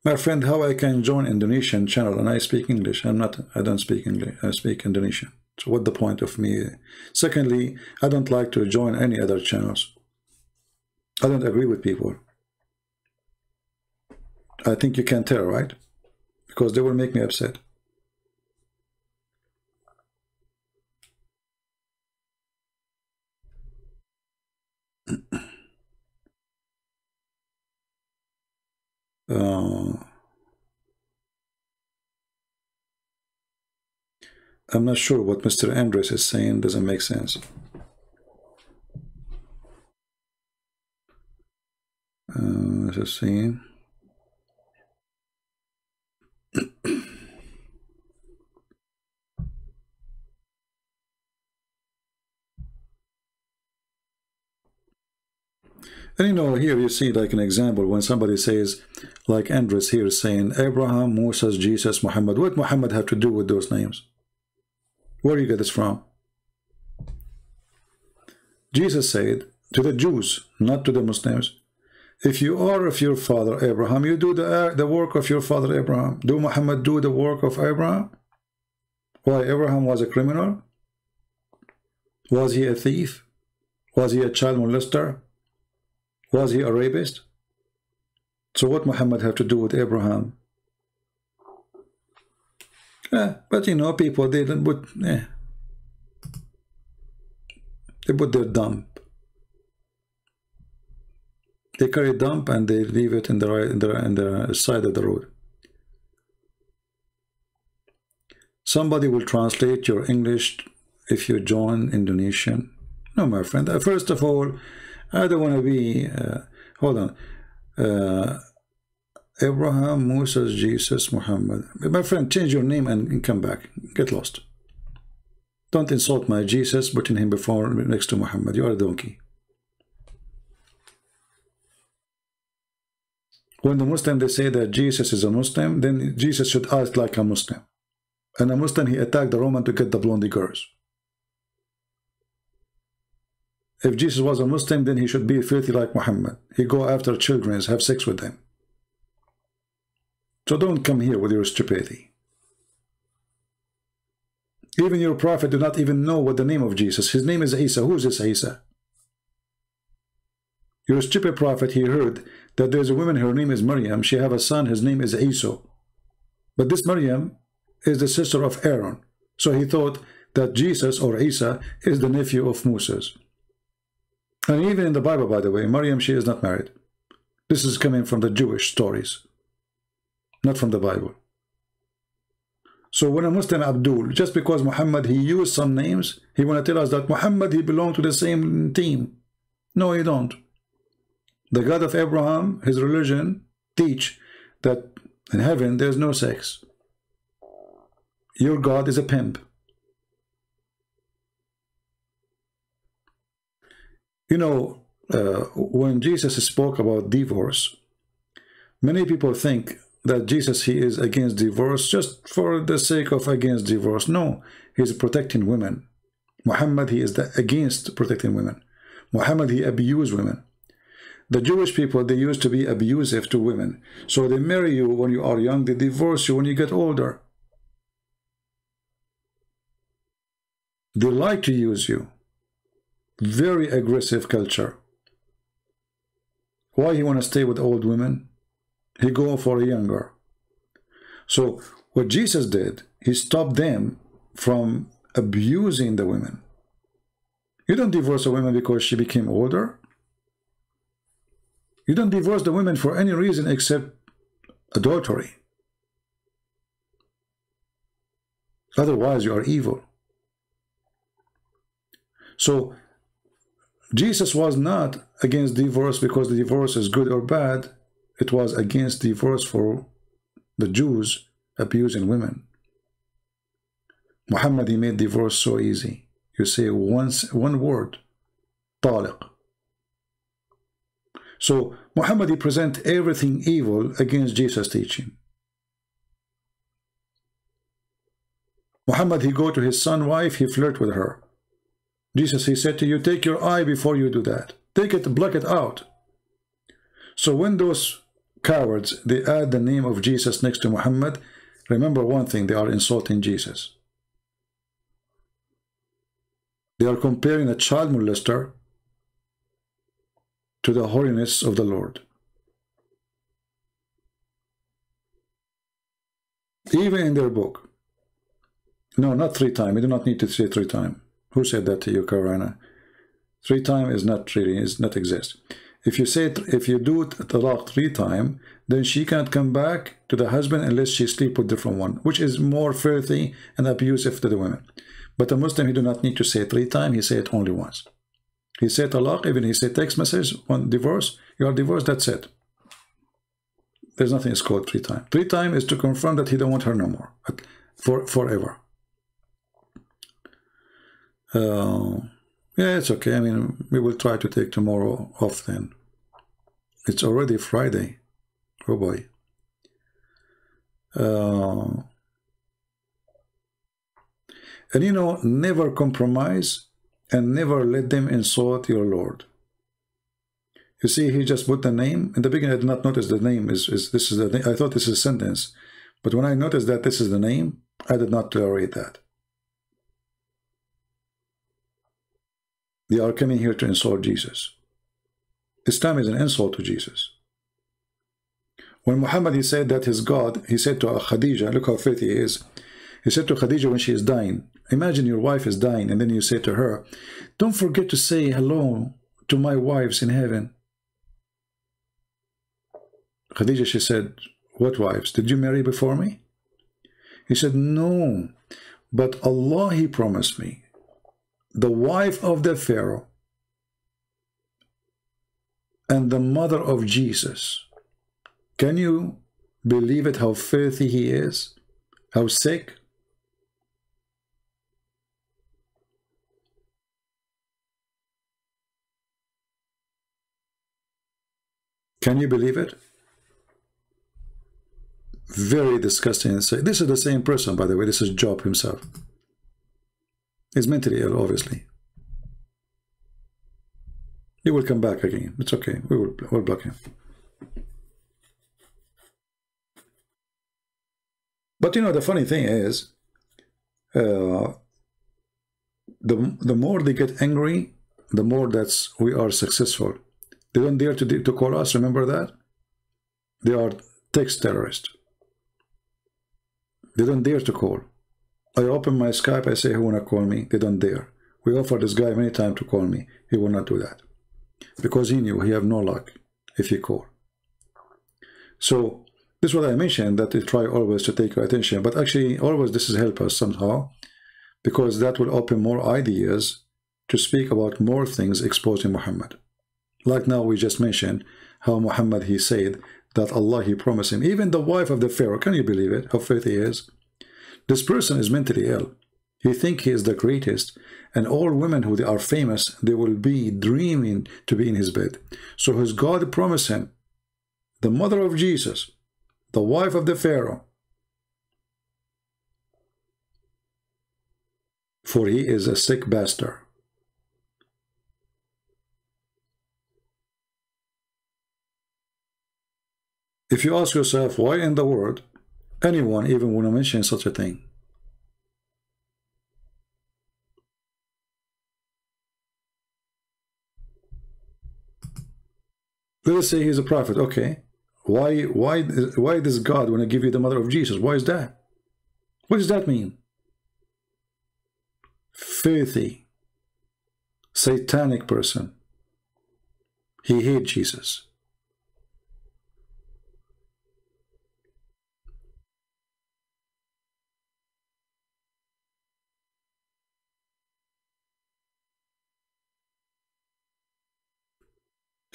[SPEAKER 1] my friend, how I can join Indonesian channel and I speak English. I'm not, I don't speak English, I speak Indonesian. So what the point of me? Secondly, I don't like to join any other channels. I don't agree with people. I think you can tell, right? Because they will make me upset. Uh, I'm not sure what Mr. Andres is saying doesn't make sense. Uh, let's see. And you know, here you see like an example when somebody says, like Andres here saying, Abraham, Moses, Jesus, Muhammad. What Muhammad have to do with those names? Where do you get this from? Jesus said to the Jews, not to the Muslims, if you are of your father Abraham, you do the, uh, the work of your father Abraham. Do Muhammad do the work of Abraham? Why, Abraham was a criminal? Was he a thief? Was he a child molester? Was he a rapist? So what Muhammad have to do with Abraham? Eh, but you know, people they don't put eh, they put their dump. They carry dump and they leave it in the right in the in the side of the road. Somebody will translate your English if you join Indonesian. No, my friend. First of all, I don't want to be, uh, hold on, uh, Abraham, Moses, Jesus, Muhammad. My friend, change your name and, and come back. Get lost. Don't insult my Jesus, putting him before next to Muhammad. You are a donkey. When the Muslim, they say that Jesus is a Muslim, then Jesus should act like a Muslim. And a Muslim, he attacked the Roman to get the blondie girls. If Jesus was a Muslim, then he should be filthy like Muhammad. He go after children, have sex with them. So don't come here with your stupidity. Even your prophet do not even know what the name of Jesus. His name is Isa. Who is this Isa? Your stupid prophet, he heard that there's a woman, her name is Maryam. She have a son, his name is Isa. But this Maryam is the sister of Aaron. So he thought that Jesus or Isa is the nephew of Moses. And even in the Bible, by the way, Maryam, she is not married. This is coming from the Jewish stories, not from the Bible. So when a Muslim Abdul, just because Muhammad, he used some names, he want to tell us that Muhammad, he belonged to the same team. No, he don't. The God of Abraham, his religion, teach that in heaven there's no sex. Your God is a pimp. You know, uh, when Jesus spoke about divorce, many people think that Jesus, he is against divorce just for the sake of against divorce. No, he's protecting women. Muhammad, he is the, against protecting women. Muhammad, he abused women. The Jewish people, they used to be abusive to women. So they marry you when you are young, they divorce you when you get older. They like to use you very aggressive culture. Why he want to stay with old women? He go for a younger. So what Jesus did, he stopped them from abusing the women. You don't divorce a woman because she became older. You don't divorce the women for any reason except adultery. Otherwise, you are evil. So Jesus was not against divorce because the divorce is good or bad. It was against divorce for the Jews abusing women. Muhammad, he made divorce so easy. You say once one word, taliq. So Muhammad, he present everything evil against Jesus' teaching. Muhammad, he go to his son wife, he flirt with her. Jesus, he said to you, take your eye before you do that. Take it, block it out. So when those cowards, they add the name of Jesus next to Muhammad, remember one thing, they are insulting Jesus. They are comparing a child molester to the holiness of the Lord. Even in their book. No, not three times. You do not need to say three times. Who said that to you, Karana? Three times is not really, is not exist. If you say, it, if you do talaq three times, then she can't come back to the husband unless she sleep with different one, which is more filthy and abusive to the women. But a Muslim, he do not need to say three times, he say it only once. He said talaq, even he said text message, one divorce, you are divorced, that's it. There's nothing is called three time. Three time is to confirm that he don't want her no more, for forever. Uh, yeah, it's okay. I mean, we will try to take tomorrow off then. It's already Friday. Oh boy. Uh, and you know, never compromise and never let them insult your Lord. You see, he just put the name. In the beginning, I did not notice the name. Is, is This is the. I thought this is a sentence. But when I noticed that this is the name, I did not tolerate that. They are coming here to insult Jesus. Islam is an insult to Jesus. When Muhammad he said that his God, he said to Khadija, look how faith he is. He said to Khadija when she is dying, imagine your wife is dying, and then you say to her, don't forget to say hello to my wives in heaven. Khadija, she said, what wives? Did you marry before me? He said, no, but Allah, he promised me the wife of the Pharaoh and the mother of Jesus. Can you believe it how filthy he is? How sick? Can you believe it? Very disgusting. This is the same person, by the way. This is Job himself. He's mentally ill, obviously. He will come back again. It's okay. We will we'll block him. But you know, the funny thing is, uh, the the more they get angry, the more that's we are successful. They don't dare to to call us. Remember that? They are text terrorists. They don't dare to call. I open my Skype, I say, who wanna call me? They don't dare. We offer this guy many times to call me. He will not do that. Because he knew he have no luck if he call. So this is what I mentioned, that they try always to take your attention. But actually, always this is help us somehow. Because that will open more ideas to speak about more things exposing Muhammad. Like now we just mentioned how Muhammad, he said that Allah, he promised him. Even the wife of the Pharaoh, can you believe it? How faith he is? This person is mentally ill. He think he is the greatest, and all women who are famous, they will be dreaming to be in his bed. So his God promised him, the mother of Jesus, the wife of the Pharaoh, for he is a sick bastard. If you ask yourself, why in the world anyone even want to mention such a thing. Let us say he's a prophet. Okay. Why why why does God want to give you the mother of Jesus? Why is that? What does that mean? Filthy, satanic person. He hates Jesus.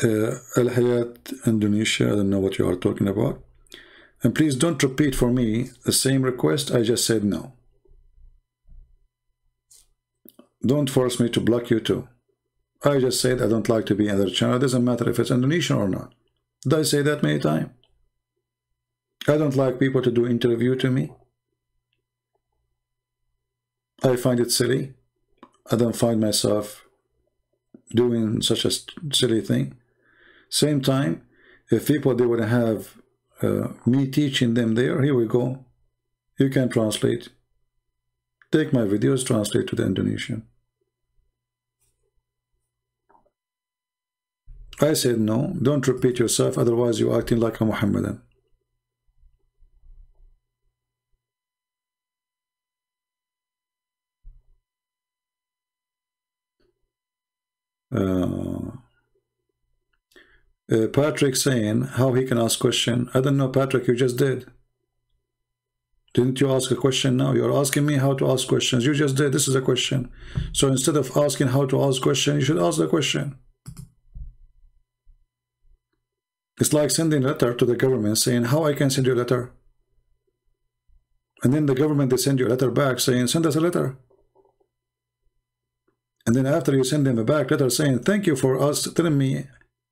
[SPEAKER 1] Uh, Al Hayat Indonesia. I don't know what you are talking about. And please don't repeat for me the same request. I just said no. Don't force me to block you too. I just said I don't like to be in other channel. It doesn't matter if it's Indonesian or not. Did I say that many times? I don't like people to do interview to me. I find it silly. I don't find myself doing such a silly thing. Same time, if people they would have uh, me teaching them there, here we go. You can translate. Take my videos, translate to the Indonesian. I said no, don't repeat yourself, otherwise you're acting like a Muhammadan. Uh, uh, Patrick saying how he can ask question. I don't know, Patrick, you just did. Didn't you ask a question now? You're asking me how to ask questions. You just did. This is a question. So instead of asking how to ask question, you should ask the question. It's like sending a letter to the government saying how I can send you a letter. And then the government, they send you a letter back saying, send us a letter. And then after you send them a back letter saying, thank you for us telling me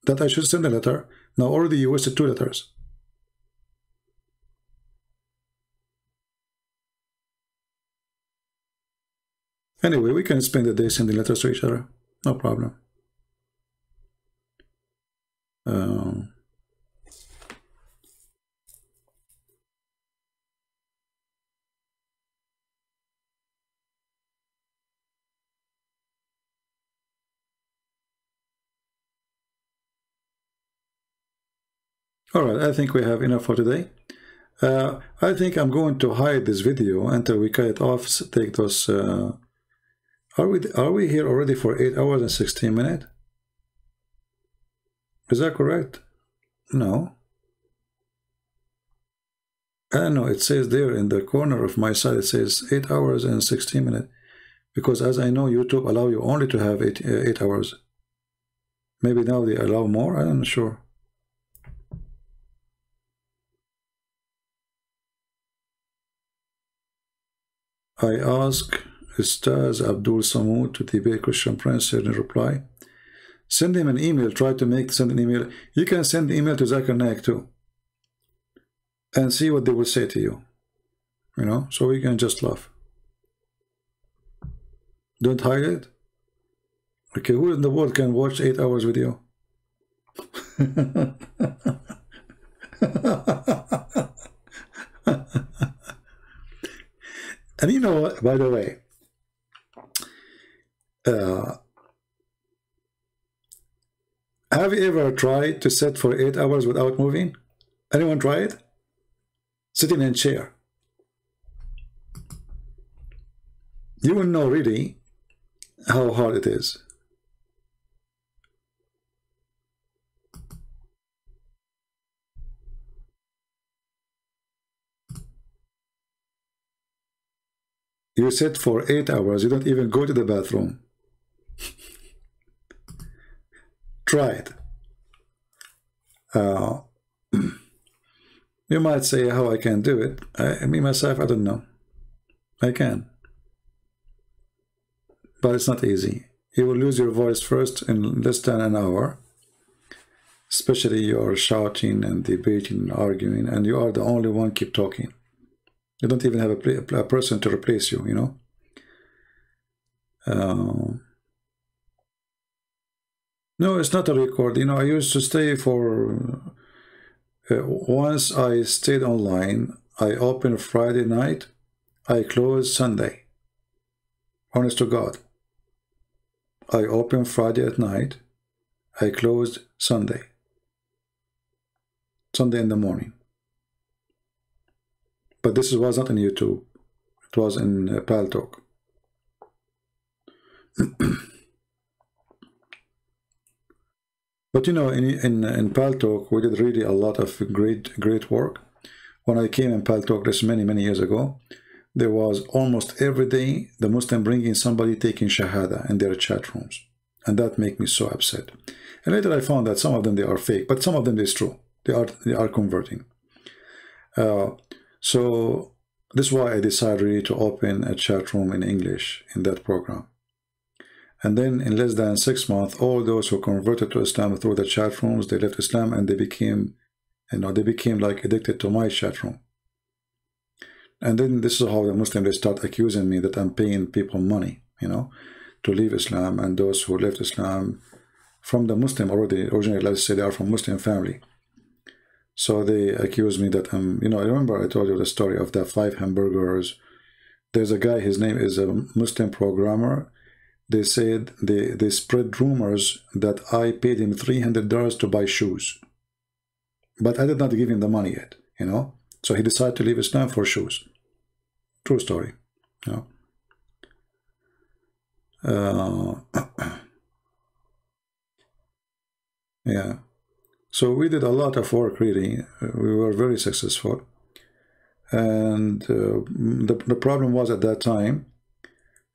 [SPEAKER 1] that I should send a letter. Now already you wasted two letters. Anyway, we can spend the day sending letters to each other. No problem. Um, All right, I think we have enough for today. Uh, I think I'm going to hide this video until we cut it off. Take those. Uh, are we are we here already for eight hours and sixteen minutes? Is that correct? No. I don't know. It says there in the corner of my side. It says eight hours and sixteen minutes, because as I know, YouTube allow you only to have eight uh, eight hours. Maybe now they allow more. I'm not sure. I ask Ustaz Abdul Somad to debate Christian Prince in reply. Send him an email. Try to make send an email. You can send email to Zakir Naik too. And see what they will say to you. You know, so we can just laugh. Don't hide it. Okay, who in the world can watch eight hours video? And you know what, by the way, uh, have you ever tried to sit for eight hours without moving? Anyone it? Sitting in a chair. You will know really how hard it is. You sit for eight hours. You don't even go to the bathroom. Try it. Uh, you might say how I can do it. I, me, myself, I don't know. I can. But it's not easy. You will lose your voice first in less than an hour. Especially you're shouting and debating and arguing, and you are the only one keep talking. You don't even have a, a person to replace you, you know. Uh, no, it's not a record. You know, I used to stay for... Uh, once I stayed online, I opened Friday night, I closed Sunday. Honest to God. I opened Friday at night, I closed Sunday. Sunday in the morning. But this was not in YouTube. It was in uh, Paltalk. but you know, in, in, in Paltalk, we did really a lot of great, great work. When I came in Paltalk this many, many years ago, there was almost every day the Muslim bringing somebody taking Shahada in their chat rooms. And that make me so upset. And later I found that some of them, they are fake, but some of them is true. They are, they are converting. Uh, so this is why I decided really to open a chat room in English in that program. And then in less than six months, all those who converted to Islam through the chat rooms, they left Islam and they became, you know, they became like addicted to my chat room. And then this is how the Muslims they start accusing me that I'm paying people money, you know, to leave Islam. And those who left Islam from the Muslim already, originally, let's say they are from Muslim family. So they accuse me that I'm, you know, I remember I told you the story of the five hamburgers. There's a guy, his name is a Muslim programmer they said they, they spread rumors that I paid him $300 to buy shoes. But I did not give him the money yet, you know. So he decided to leave Islam for shoes. True story, you know. Uh, yeah. So we did a lot of work, really. We were very successful. And uh, the, the problem was at that time,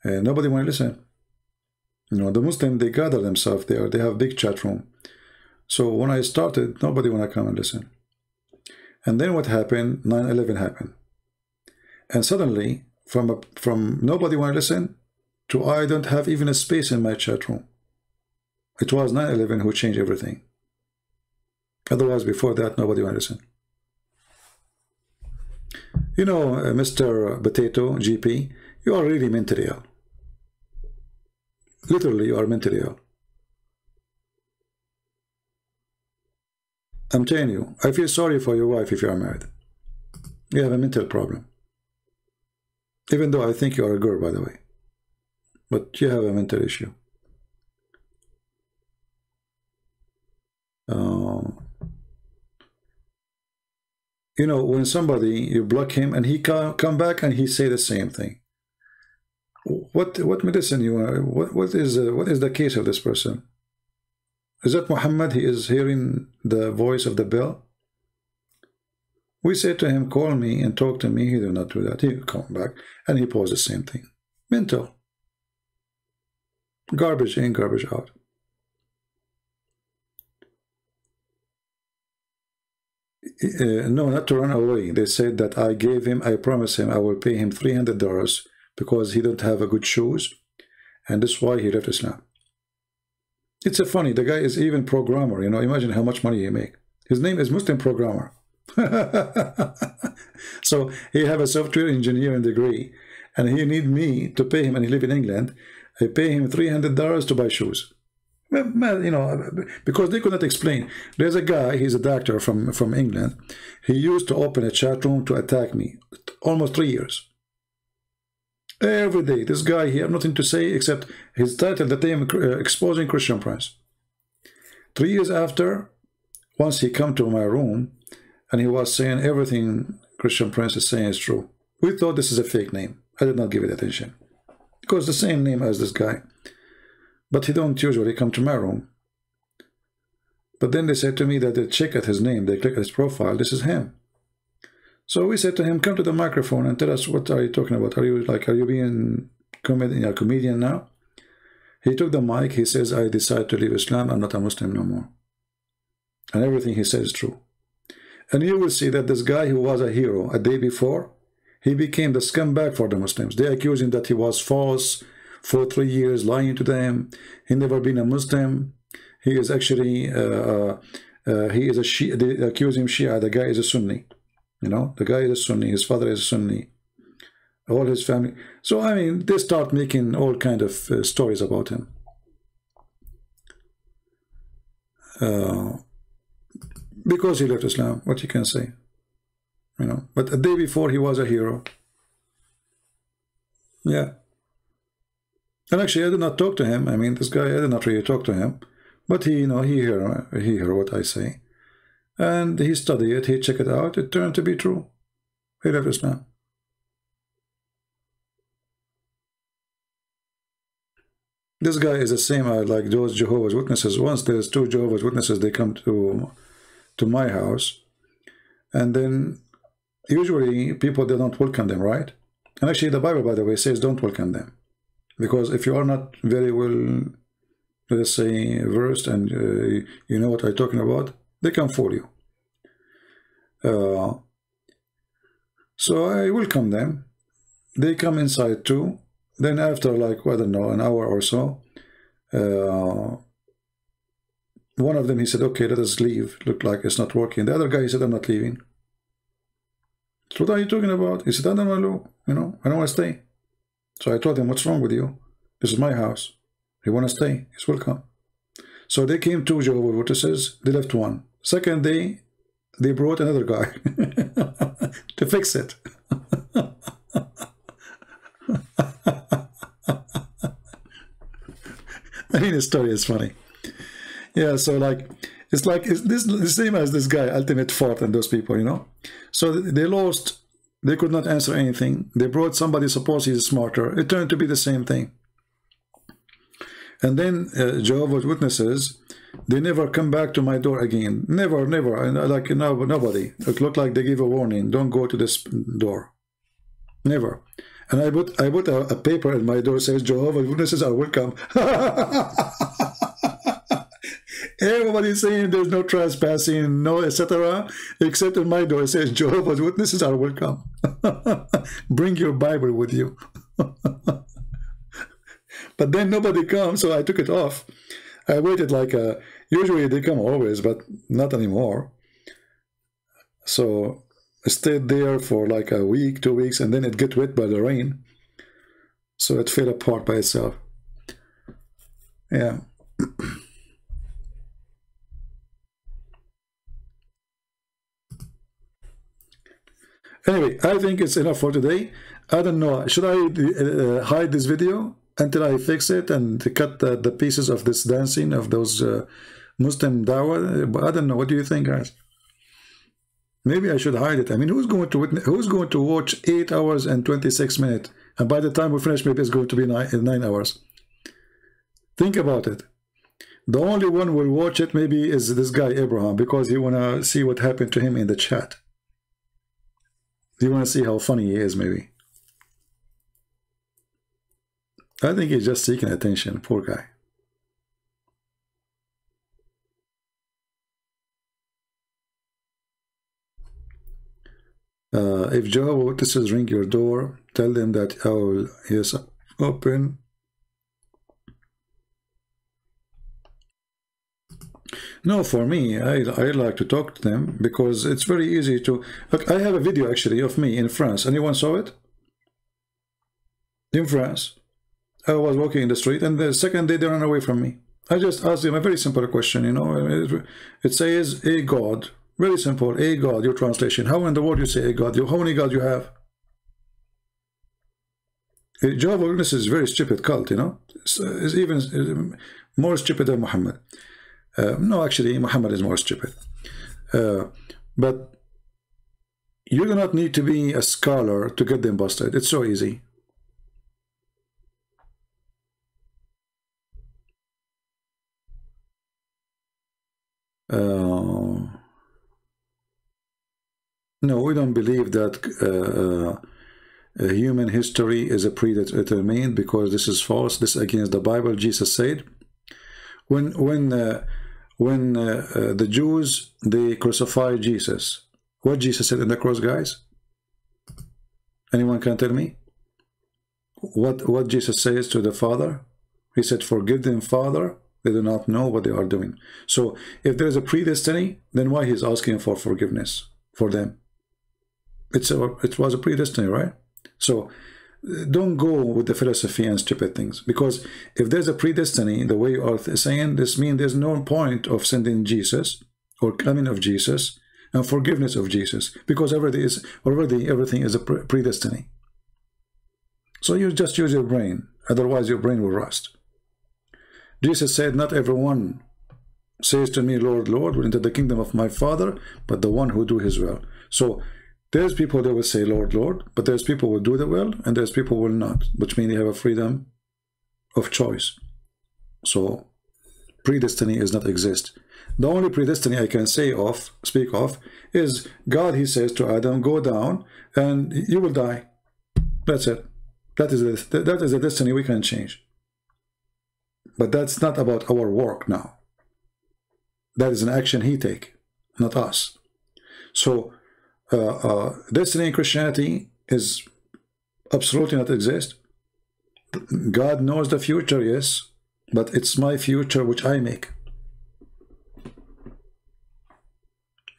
[SPEAKER 1] uh, nobody wanted to listen you know, the Muslim, they gather themselves there. They have big chat room. So when I started, nobody want to come and listen. And then what happened? 9-11 happened. And suddenly, from, a, from nobody want to listen to I don't have even a space in my chat room. It was 9-11 who changed everything. Otherwise, before that, nobody to listen. You know, uh, Mr. Potato, GP, you are really mentally ill. Literally, you are mentally ill. I'm telling you, I feel sorry for your wife if you are married. You have a mental problem. Even though I think you are a girl, by the way. But you have a mental issue. Uh, you know, when somebody, you block him and he come, come back and he say the same thing. What what medicine you are what what is uh, what is the case of this person? Is that Muhammad? He is hearing the voice of the bell? We say to him call me and talk to me. He do not do that. He come back and he pose the same thing. Mental. Garbage in garbage out uh, no not to run away they said that I gave him I promised him I will pay him $300 because he don't have a good shoes and that's why he left Islam. It's a funny, the guy is even programmer, you know, imagine how much money he make. His name is Muslim programmer. so he have a software engineering degree and he need me to pay him and he live in England. I pay him $300 to buy shoes. You know, because they could not explain. There's a guy, he's a doctor from, from England. He used to open a chat room to attack me almost three years. Every day, this guy, he have nothing to say except his title I am uh, exposing Christian Prince. Three years after, once he come to my room, and he was saying everything Christian Prince is saying is true. We thought this is a fake name. I did not give it attention. Because the same name as this guy. But he don't usually come to my room. But then they said to me that they check at his name, they click at his profile, this is him. So we said to him, come to the microphone and tell us what are you talking about? Are you like, are you being comedian, a comedian now? He took the mic. He says, I decided to leave Islam. I'm not a Muslim no more. And everything he says is true. And you will see that this guy who was a hero a day before, he became the scumbag for the Muslims. They accuse him that he was false for three years, lying to them. He never been a Muslim. He is actually, uh, uh, uh he is a Shia. They accuse him Shia. The guy is a Sunni. You know, the guy is a Sunni, his father is a Sunni, all his family. So, I mean, they start making all kind of uh, stories about him. Uh, because he left Islam, what you can say, you know. But a day before, he was a hero. Yeah. And actually, I did not talk to him. I mean, this guy, I did not really talk to him. But he, you know, he heard, he hear what I say. And he studied it, he checked it out, it turned to be true. He left Islam. This guy is the same like those Jehovah's Witnesses. Once there's two Jehovah's Witnesses, they come to to my house, and then usually people they don't welcome them, right? And actually, the Bible, by the way, says don't welcome them, because if you are not very well let's say, versed and uh, you know what I'm talking about, they can fool you. Uh, so I welcome them. They come inside too. Then after like, I don't know, an hour or so, uh, one of them, he said, okay, let us leave. Look like it's not working. The other guy, he said, I'm not leaving. So what are you talking about? He said, I don't know, you know, I don't want to stay. So I told him, what's wrong with you? This is my house. You want to stay? He's welcome. So they came to Jehovah's Witnesses. They left one. Second day, they brought another guy to fix it. I mean, the story is funny. Yeah, so like, it's like it's this the same as this guy, Ultimate Fort, and those people, you know. So they lost. They could not answer anything. They brought somebody suppose he's smarter. It turned to be the same thing. And then uh, Jehovah's Witnesses, they never come back to my door again. Never, never. And like no, nobody. It looked like they gave a warning. Don't go to this door. Never. And I put I put a, a paper in my door says Jehovah's Witnesses are welcome. Everybody's saying there's no trespassing, no etc. Except in my door it says Jehovah's Witnesses are welcome. Bring your Bible with you. but then nobody comes, so I took it off. I waited like a, usually they come always, but not anymore. So I stayed there for like a week, two weeks, and then it get wet by the rain. So it fell apart by itself. Yeah. Anyway, I think it's enough for today. I don't know. Should I uh, hide this video until I fix it and cut the, the pieces of this dancing of those uh, Muslim dawah? I don't know. What do you think, guys? Maybe I should hide it. I mean, who's going to witness, who's going to watch eight hours and 26 minutes? And by the time we finish, maybe it's going to be nine, nine hours. Think about it. The only one will watch it maybe is this guy Abraham because he wanna see what happened to him in the chat. You want to see how funny he is, maybe? I think he's just seeking attention. Poor guy. Uh, if Jehovah Witnesses ring your door, tell them that I will, yes, open No, for me, I, I like to talk to them because it's very easy to... Look, I have a video actually of me in France. Anyone saw it? In France. I was walking in the street and the second day they ran away from me. I just asked them a very simple question, you know. It, it says, a God. Very simple, a God, your translation. How in the world you say a God? How many gods you have? Jehovah Witnesses is very stupid cult, you know. It's, it's even um, more stupid than Muhammad. Uh, no, actually, Muhammad is more stupid. Uh, but you do not need to be a scholar to get them busted. It's so easy. Uh, no, we don't believe that uh, uh, human history is a predetermined because this is false. This against the Bible. Jesus said, when when uh, when uh, uh, the Jews they crucified Jesus. What Jesus said in the cross guys? Anyone can tell me? What what Jesus says to the Father? He said forgive them Father. They do not know what they are doing. So if there is a predestiny then why he's asking for forgiveness for them? It's a it was a predestiny right? So don't go with the philosophy and stupid things. Because if there's a predestiny in the way you are saying this means there's no point of sending jesus or coming of jesus and forgiveness of jesus because everything is already everything is a predestiny. So you just use your brain. Otherwise your brain will rust. Jesus said not everyone says to me lord lord will enter the kingdom of my father but the one who do his will so there's people that will say, Lord, Lord, but there's people who will do the will, and there's people who will not, which means they have a freedom of choice. So predestiny does not exist. The only predestiny I can say of, speak of, is God, he says to Adam, go down and you will die. That's it. That is a, that is a destiny we can change. But that's not about our work now. That is an action he take, not us. So uh, uh, destiny in Christianity is absolutely not exist. God knows the future, yes, but it's my future which I make.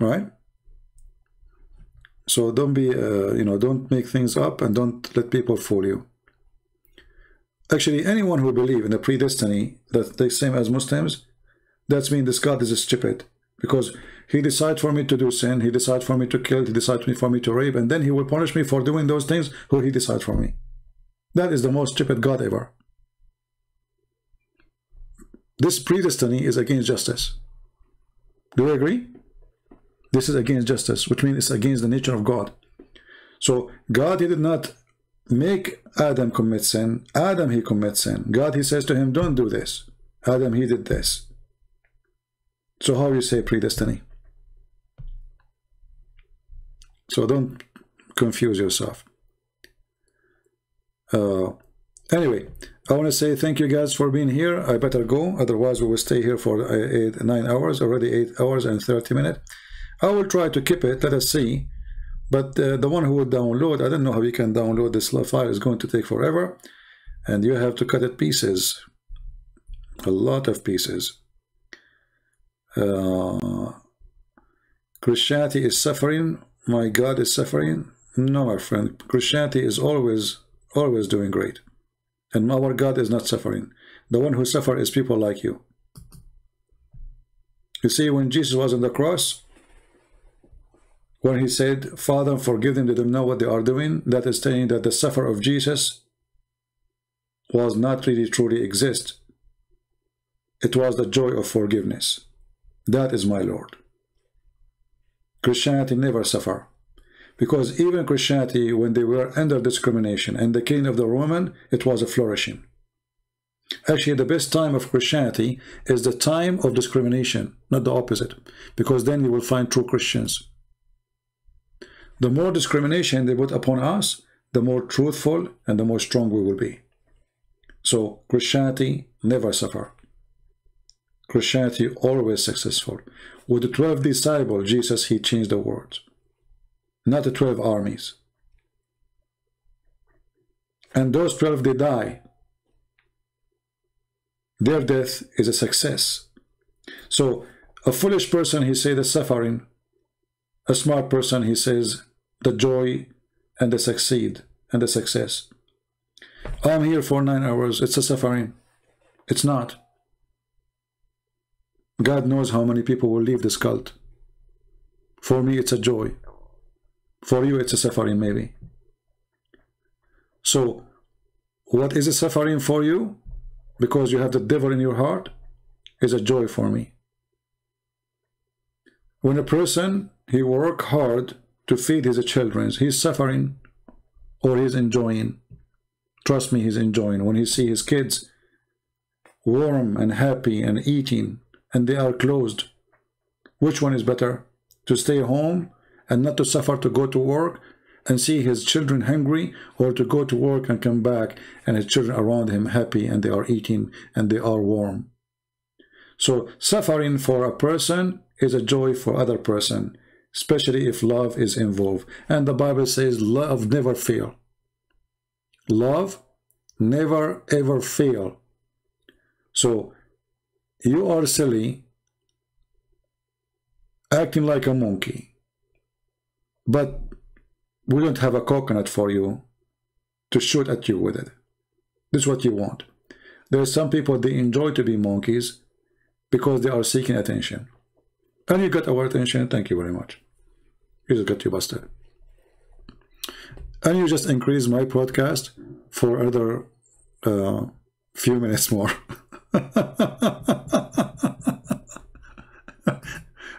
[SPEAKER 1] Right? So don't be, uh, you know, don't make things up and don't let people fool you. Actually, anyone who believe in the predestiny, that the same as Muslims, that's mean this God is stupid. Because he decides for me to do sin, he decides for me to kill, he decides for me to rape, and then he will punish me for doing those things who he decides for me. That is the most stupid God ever. This predestiny is against justice. Do you agree? This is against justice, which means it's against the nature of God. So God, he did not make Adam commit sin. Adam, he commits sin. God, he says to him, don't do this. Adam, he did this. So how you say predestiny? So don't confuse yourself. Uh, anyway, I want to say thank you guys for being here. I better go, otherwise we will stay here for uh, eight, nine hours, already eight hours and 30 minutes. I will try to keep it, let us see. But uh, the one who would download, I don't know how you can download this file, is going to take forever. And you have to cut it pieces, a lot of pieces. Uh, Christianity is suffering, my God is suffering. No, my friend, Christianity is always, always doing great. And our God is not suffering. The one who suffers is people like you. You see, when Jesus was on the cross, when he said, Father, forgive them, they don't know what they are doing, that is saying that the suffer of Jesus was not really truly exist. It was the joy of forgiveness. That is my Lord. Christianity never suffer. Because even Christianity, when they were under discrimination and the king of the Roman, it was a flourishing. Actually, the best time of Christianity is the time of discrimination, not the opposite. Because then you will find true Christians. The more discrimination they put upon us, the more truthful and the more strong we will be. So Christianity never suffer. Christianity always successful. With the 12 disciples, Jesus, he changed the world. Not the 12 armies. And those 12, they die. Their death is a success. So a foolish person, he say the suffering. A smart person, he says the joy and the succeed and the success. I'm here for nine hours. It's a suffering. It's not. God knows how many people will leave this cult. For me, it's a joy. For you, it's a suffering, maybe. So, what is a suffering for you? Because you have the devil in your heart, is a joy for me. When a person, he work hard to feed his children, he's suffering or he's enjoying. Trust me, he's enjoying. When he see his kids warm and happy and eating, and they are closed. Which one is better? To stay home and not to suffer to go to work and see his children hungry or to go to work and come back and his children around him happy and they are eating and they are warm. So suffering for a person is a joy for other person, especially if love is involved. And the Bible says love never fail. Love never ever fail. So you are silly, acting like a monkey, but we don't have a coconut for you to shoot at you with it. This is what you want. There are some people, they enjoy to be monkeys because they are seeking attention. And you got our attention, thank you very much. You just got you busted. And you just increase my podcast for another uh, few minutes more.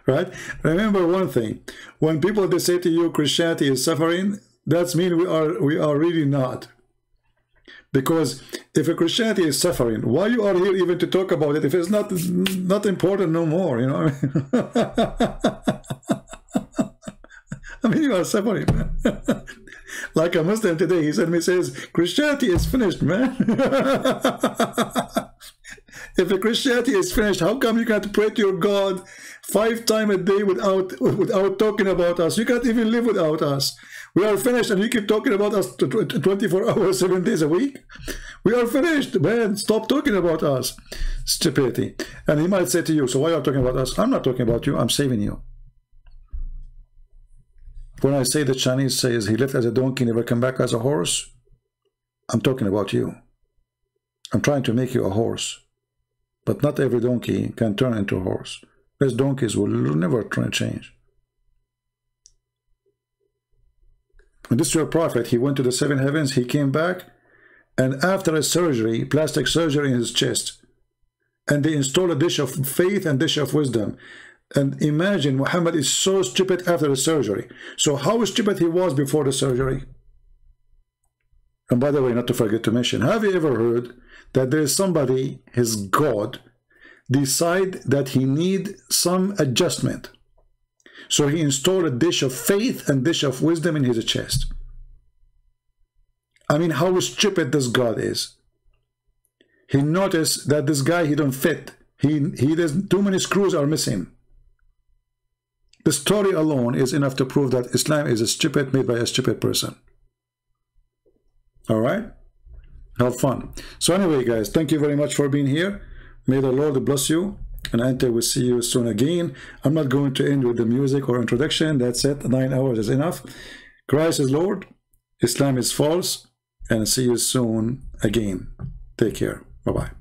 [SPEAKER 1] right? Remember one thing: when people they say to you Christianity is suffering, that's mean we are we are really not. Because if a Christianity is suffering, why you are here even to talk about it if it's not not important no more, you know? I mean, you are suffering. like a Muslim today, he said me says Christianity is finished, man. If Christianity is finished, how come you can't pray to your God five times a day without without talking about us? You can't even live without us. We are finished and you keep talking about us 24 hours, seven days a week. We are finished, man. Stop talking about us. Stupidity. And he might say to you, so why are you talking about us? I'm not talking about you. I'm saving you. When I say the Chinese says he left as a donkey, never come back as a horse, I'm talking about you. I'm trying to make you a horse. But not every donkey can turn into a horse. These donkeys will never change. When this is your prophet, he went to the seven heavens, he came back, and after a surgery, plastic surgery in his chest, and they installed a dish of faith and dish of wisdom. And imagine Muhammad is so stupid after the surgery. So how stupid he was before the surgery? And by the way, not to forget to mention, have you ever heard that there is somebody, his God, decide that he need some adjustment? So he installed a dish of faith and dish of wisdom in his chest. I mean, how stupid this God is. He noticed that this guy, he don't fit. He, he does too many screws are missing. The story alone is enough to prove that Islam is a stupid made by a stupid person. All right? Have fun. So anyway, guys, thank you very much for being here. May the Lord bless you. And until we see you soon again, I'm not going to end with the music or introduction. That's it. Nine hours is enough. Christ is Lord. Islam is false. And see you soon again. Take care. Bye-bye.